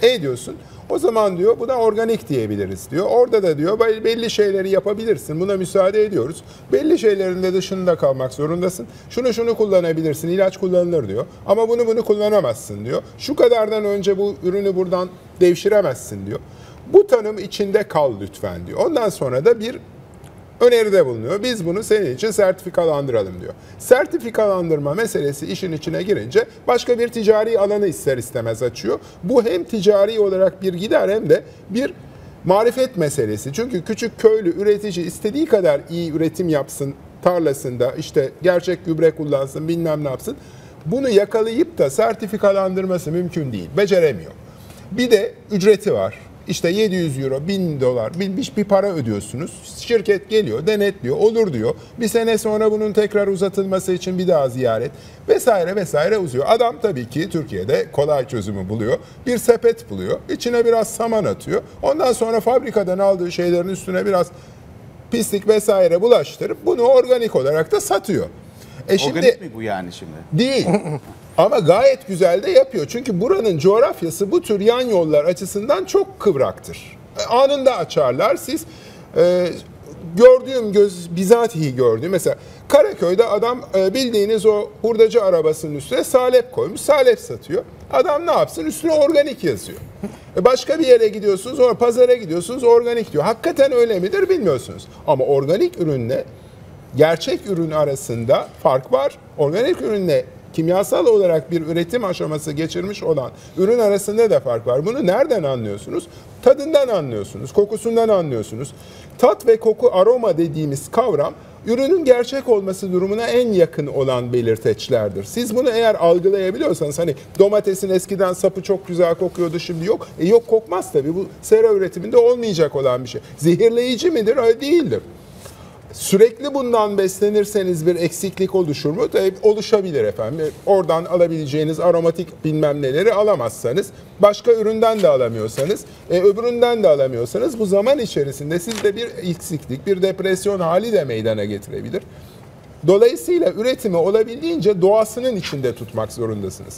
E diyorsun. O zaman diyor buna organik diyebiliriz diyor. Orada da diyor belli şeyleri yapabilirsin. Buna müsaade ediyoruz. Belli şeylerin de dışında kalmak zorundasın. Şunu şunu kullanabilirsin. ilaç kullanılır diyor. Ama bunu bunu kullanamazsın diyor. Şu kadardan önce bu ürünü buradan devşiremezsin diyor. Bu tanım içinde kal lütfen diyor. Ondan sonra da bir öneride bulunuyor. Biz bunu senin için sertifikalandıralım diyor. Sertifikalandırma meselesi işin içine girince başka bir ticari alanı ister istemez açıyor. Bu hem ticari olarak bir gider hem de bir marifet meselesi. Çünkü küçük köylü üretici istediği kadar iyi üretim yapsın tarlasında işte gerçek gübre kullansın bilmem ne yapsın. Bunu yakalayıp da sertifikalandırması mümkün değil. Beceremiyor. Bir de ücreti var. İşte 700 euro, 1000 dolar bir, bir para ödüyorsunuz. Şirket geliyor, denetliyor, olur diyor. Bir sene sonra bunun tekrar uzatılması için bir daha ziyaret vesaire vesaire uzuyor. Adam tabii ki Türkiye'de kolay çözümü buluyor. Bir sepet buluyor, içine biraz saman atıyor. Ondan sonra fabrikadan aldığı şeylerin üstüne biraz pislik vesaire bulaştırıp bunu organik olarak da satıyor. E şimdi Organik mi bu yani şimdi? Değil. Ama gayet güzel de yapıyor. Çünkü buranın coğrafyası bu tür yan yollar açısından çok kıvraktır. E, Anında açarlar. Siz e, gördüğüm göz bizatihi gördüğüm mesela Karaköy'de adam e, bildiğiniz o hurdacı arabasının üstüne salep koymuş. Salep satıyor. Adam ne yapsın? Üstüne organik yazıyor. E, başka bir yere gidiyorsunuz, sonra pazara gidiyorsunuz organik diyor. Hakikaten öyle midir bilmiyorsunuz. Ama organik ürünle gerçek ürün arasında fark var. Organik ürünle kimyasal olarak bir üretim aşaması geçirmiş olan ürün arasında da fark var. Bunu nereden anlıyorsunuz? Tadından anlıyorsunuz, kokusundan anlıyorsunuz. Tat ve koku aroma dediğimiz kavram ürünün gerçek olması durumuna en yakın olan belirteçlerdir. Siz bunu eğer algılayabiliyorsanız hani domatesin eskiden sapı çok güzel kokuyordu şimdi yok. E yok kokmaz tabii bu sera üretiminde olmayacak olan bir şey. Zehirleyici midir? Öyle değildir. Sürekli bundan beslenirseniz bir eksiklik oluşur mu? Tabii oluşabilir efendim. Oradan alabileceğiniz aromatik bilmem neleri alamazsanız, başka üründen de alamıyorsanız, e, öbüründen de alamıyorsanız bu zaman içerisinde sizde bir eksiklik, bir depresyon hali de meydana getirebilir. Dolayısıyla üretimi olabildiğince doğasının içinde tutmak zorundasınız.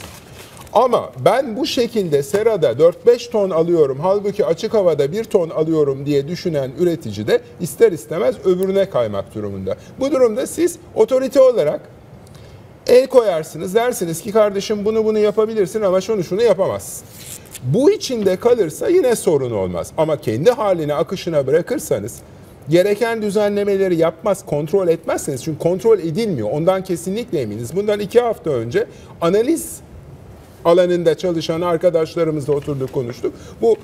Ama ben bu şekilde serada 4-5 ton alıyorum halbuki açık havada 1 ton alıyorum diye düşünen üretici de ister istemez öbürüne kaymak durumunda. Bu durumda siz otorite olarak el koyarsınız dersiniz ki kardeşim bunu bunu yapabilirsin ama şunu şunu yapamazsın. Bu içinde kalırsa yine sorun olmaz. Ama kendi haline akışına bırakırsanız gereken düzenlemeleri yapmaz, kontrol etmezseniz çünkü kontrol edilmiyor. Ondan kesinlikle eminiz. Bundan iki hafta önce analiz alanında çalışan arkadaşlarımızla oturduk konuştuk. Bu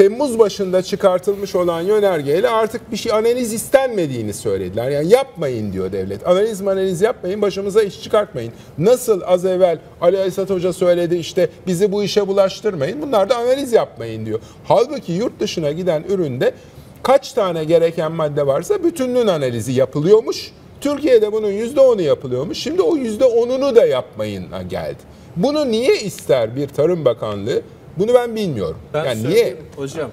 Temmuz başında çıkartılmış olan yönergeyle artık bir şey analiz istenmediğini söylediler. Yani yapmayın diyor devlet. Analiz analiz yapmayın başımıza iş çıkartmayın. Nasıl az evvel Ali Esat Hoca söyledi işte bizi bu işe bulaştırmayın. Bunlar da analiz yapmayın diyor. Halbuki yurt dışına giden üründe kaç tane gereken madde varsa bütünlüğün analizi yapılıyormuş. Türkiye'de bunun %10'u yapılıyormuş. Şimdi o %10'unu da yapmayın geldi. Bunu niye ister bir Tarım Bakanlığı? Bunu ben bilmiyorum. Ben yani niye? hocam.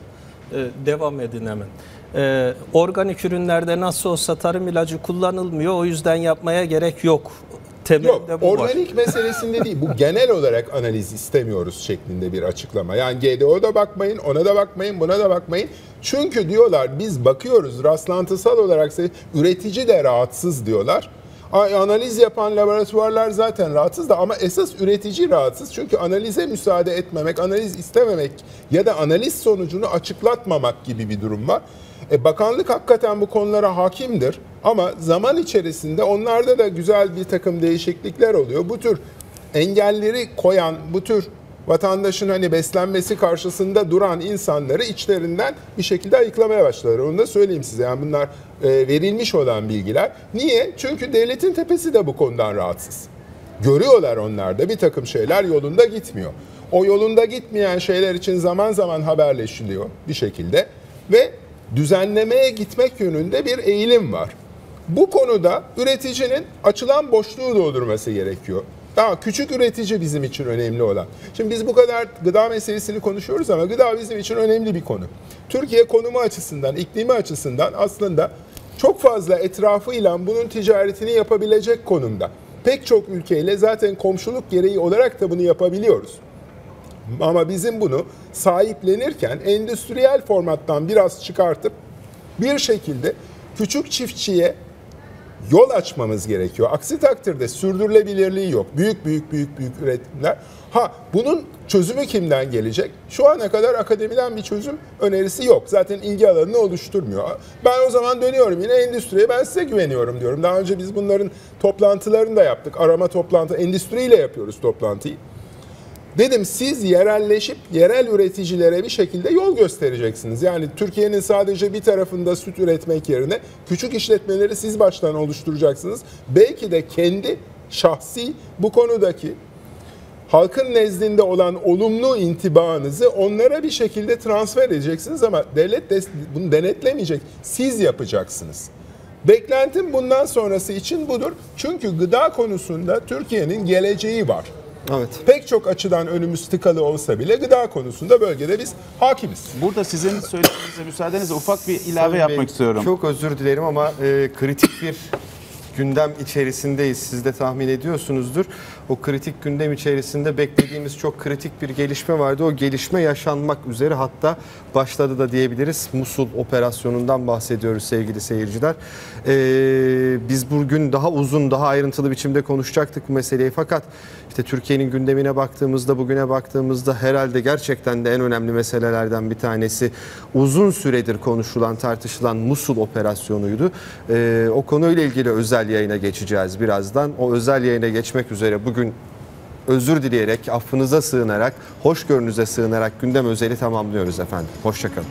e, devam edin hemen. E, organik ürünlerde nasıl olsa tarım ilacı kullanılmıyor. O yüzden yapmaya gerek yok. Temelde Yok, bu var. organik meselesinde değil. Bu genel olarak analiz istemiyoruz şeklinde bir açıklama. Yani GDO'da bakmayın, ona da bakmayın, buna da bakmayın. Çünkü diyorlar biz bakıyoruz rastlantısal olarak üretici de rahatsız diyorlar. Analiz yapan laboratuvarlar zaten rahatsız da ama esas üretici rahatsız. Çünkü analize müsaade etmemek, analiz istememek ya da analiz sonucunu açıklatmamak gibi bir durum var. E, bakanlık hakikaten bu konulara hakimdir ama zaman içerisinde onlarda da güzel bir takım değişiklikler oluyor. Bu tür engelleri koyan, bu tür vatandaşın hani beslenmesi karşısında duran insanları içlerinden bir şekilde ayıklamaya başladılar. Onu da söyleyeyim size. Yani bunlar e, verilmiş olan bilgiler. Niye? Çünkü devletin tepesi de bu konudan rahatsız. Görüyorlar onlar da bir takım şeyler yolunda gitmiyor. O yolunda gitmeyen şeyler için zaman zaman haberleşiliyor bir şekilde ve düzenlemeye gitmek yönünde bir eğilim var. Bu konuda üreticinin açılan boşluğu doldurması gerekiyor. Daha küçük üretici bizim için önemli olan. Şimdi biz bu kadar gıda meselesini konuşuyoruz ama gıda bizim için önemli bir konu. Türkiye konumu açısından, iklimi açısından aslında çok fazla etrafıyla bunun ticaretini yapabilecek konumda. Pek çok ülkeyle zaten komşuluk gereği olarak da bunu yapabiliyoruz. Ama bizim bunu sahiplenirken endüstriyel formattan biraz çıkartıp bir şekilde küçük çiftçiye yol açmamız gerekiyor. Aksi takdirde sürdürülebilirliği yok. Büyük büyük büyük büyük üretimler. Ha bunun çözümü kimden gelecek? Şu ana kadar akademiden bir çözüm önerisi yok. Zaten ilgi alanını oluşturmuyor. Ben o zaman dönüyorum yine endüstriye ben size güveniyorum diyorum. Daha önce biz bunların toplantılarını da yaptık. Arama toplantı endüstriyle yapıyoruz toplantıyı. Dedim siz yerelleşip yerel üreticilere bir şekilde yol göstereceksiniz. Yani Türkiye'nin sadece bir tarafında süt üretmek yerine küçük işletmeleri siz baştan oluşturacaksınız. Belki de kendi şahsi bu konudaki halkın nezdinde olan olumlu intibanızı onlara bir şekilde transfer edeceksiniz ama devlet de bunu denetlemeyecek. Siz yapacaksınız. Beklentim bundan sonrası için budur. Çünkü gıda konusunda Türkiye'nin geleceği var. Evet. Pek çok açıdan önümüz tıkalı olsa bile gıda konusunda bölgede biz hakimiz. Burada sizin söylediğinize müsaadenizle ufak bir ilave Sayın yapmak Bey, istiyorum. Çok özür dilerim ama e, kritik bir gündem içerisindeyiz. Siz de tahmin ediyorsunuzdur. O kritik gündem içerisinde beklediğimiz çok kritik bir gelişme vardı. O gelişme yaşanmak üzere hatta başladı da diyebiliriz. Musul operasyonundan bahsediyoruz sevgili seyirciler. E, biz bugün daha uzun, daha ayrıntılı biçimde konuşacaktık bu meseleyi. Fakat işte Türkiye'nin gündemine baktığımızda, bugüne baktığımızda herhalde gerçekten de en önemli meselelerden bir tanesi uzun süredir konuşulan, tartışılan Musul operasyonuydu. Ee, o konuyla ilgili özel yayına geçeceğiz birazdan. O özel yayına geçmek üzere bugün özür dileyerek, affınıza sığınarak, hoşgörünüze sığınarak gündem özeli tamamlıyoruz efendim. Hoşçakalın.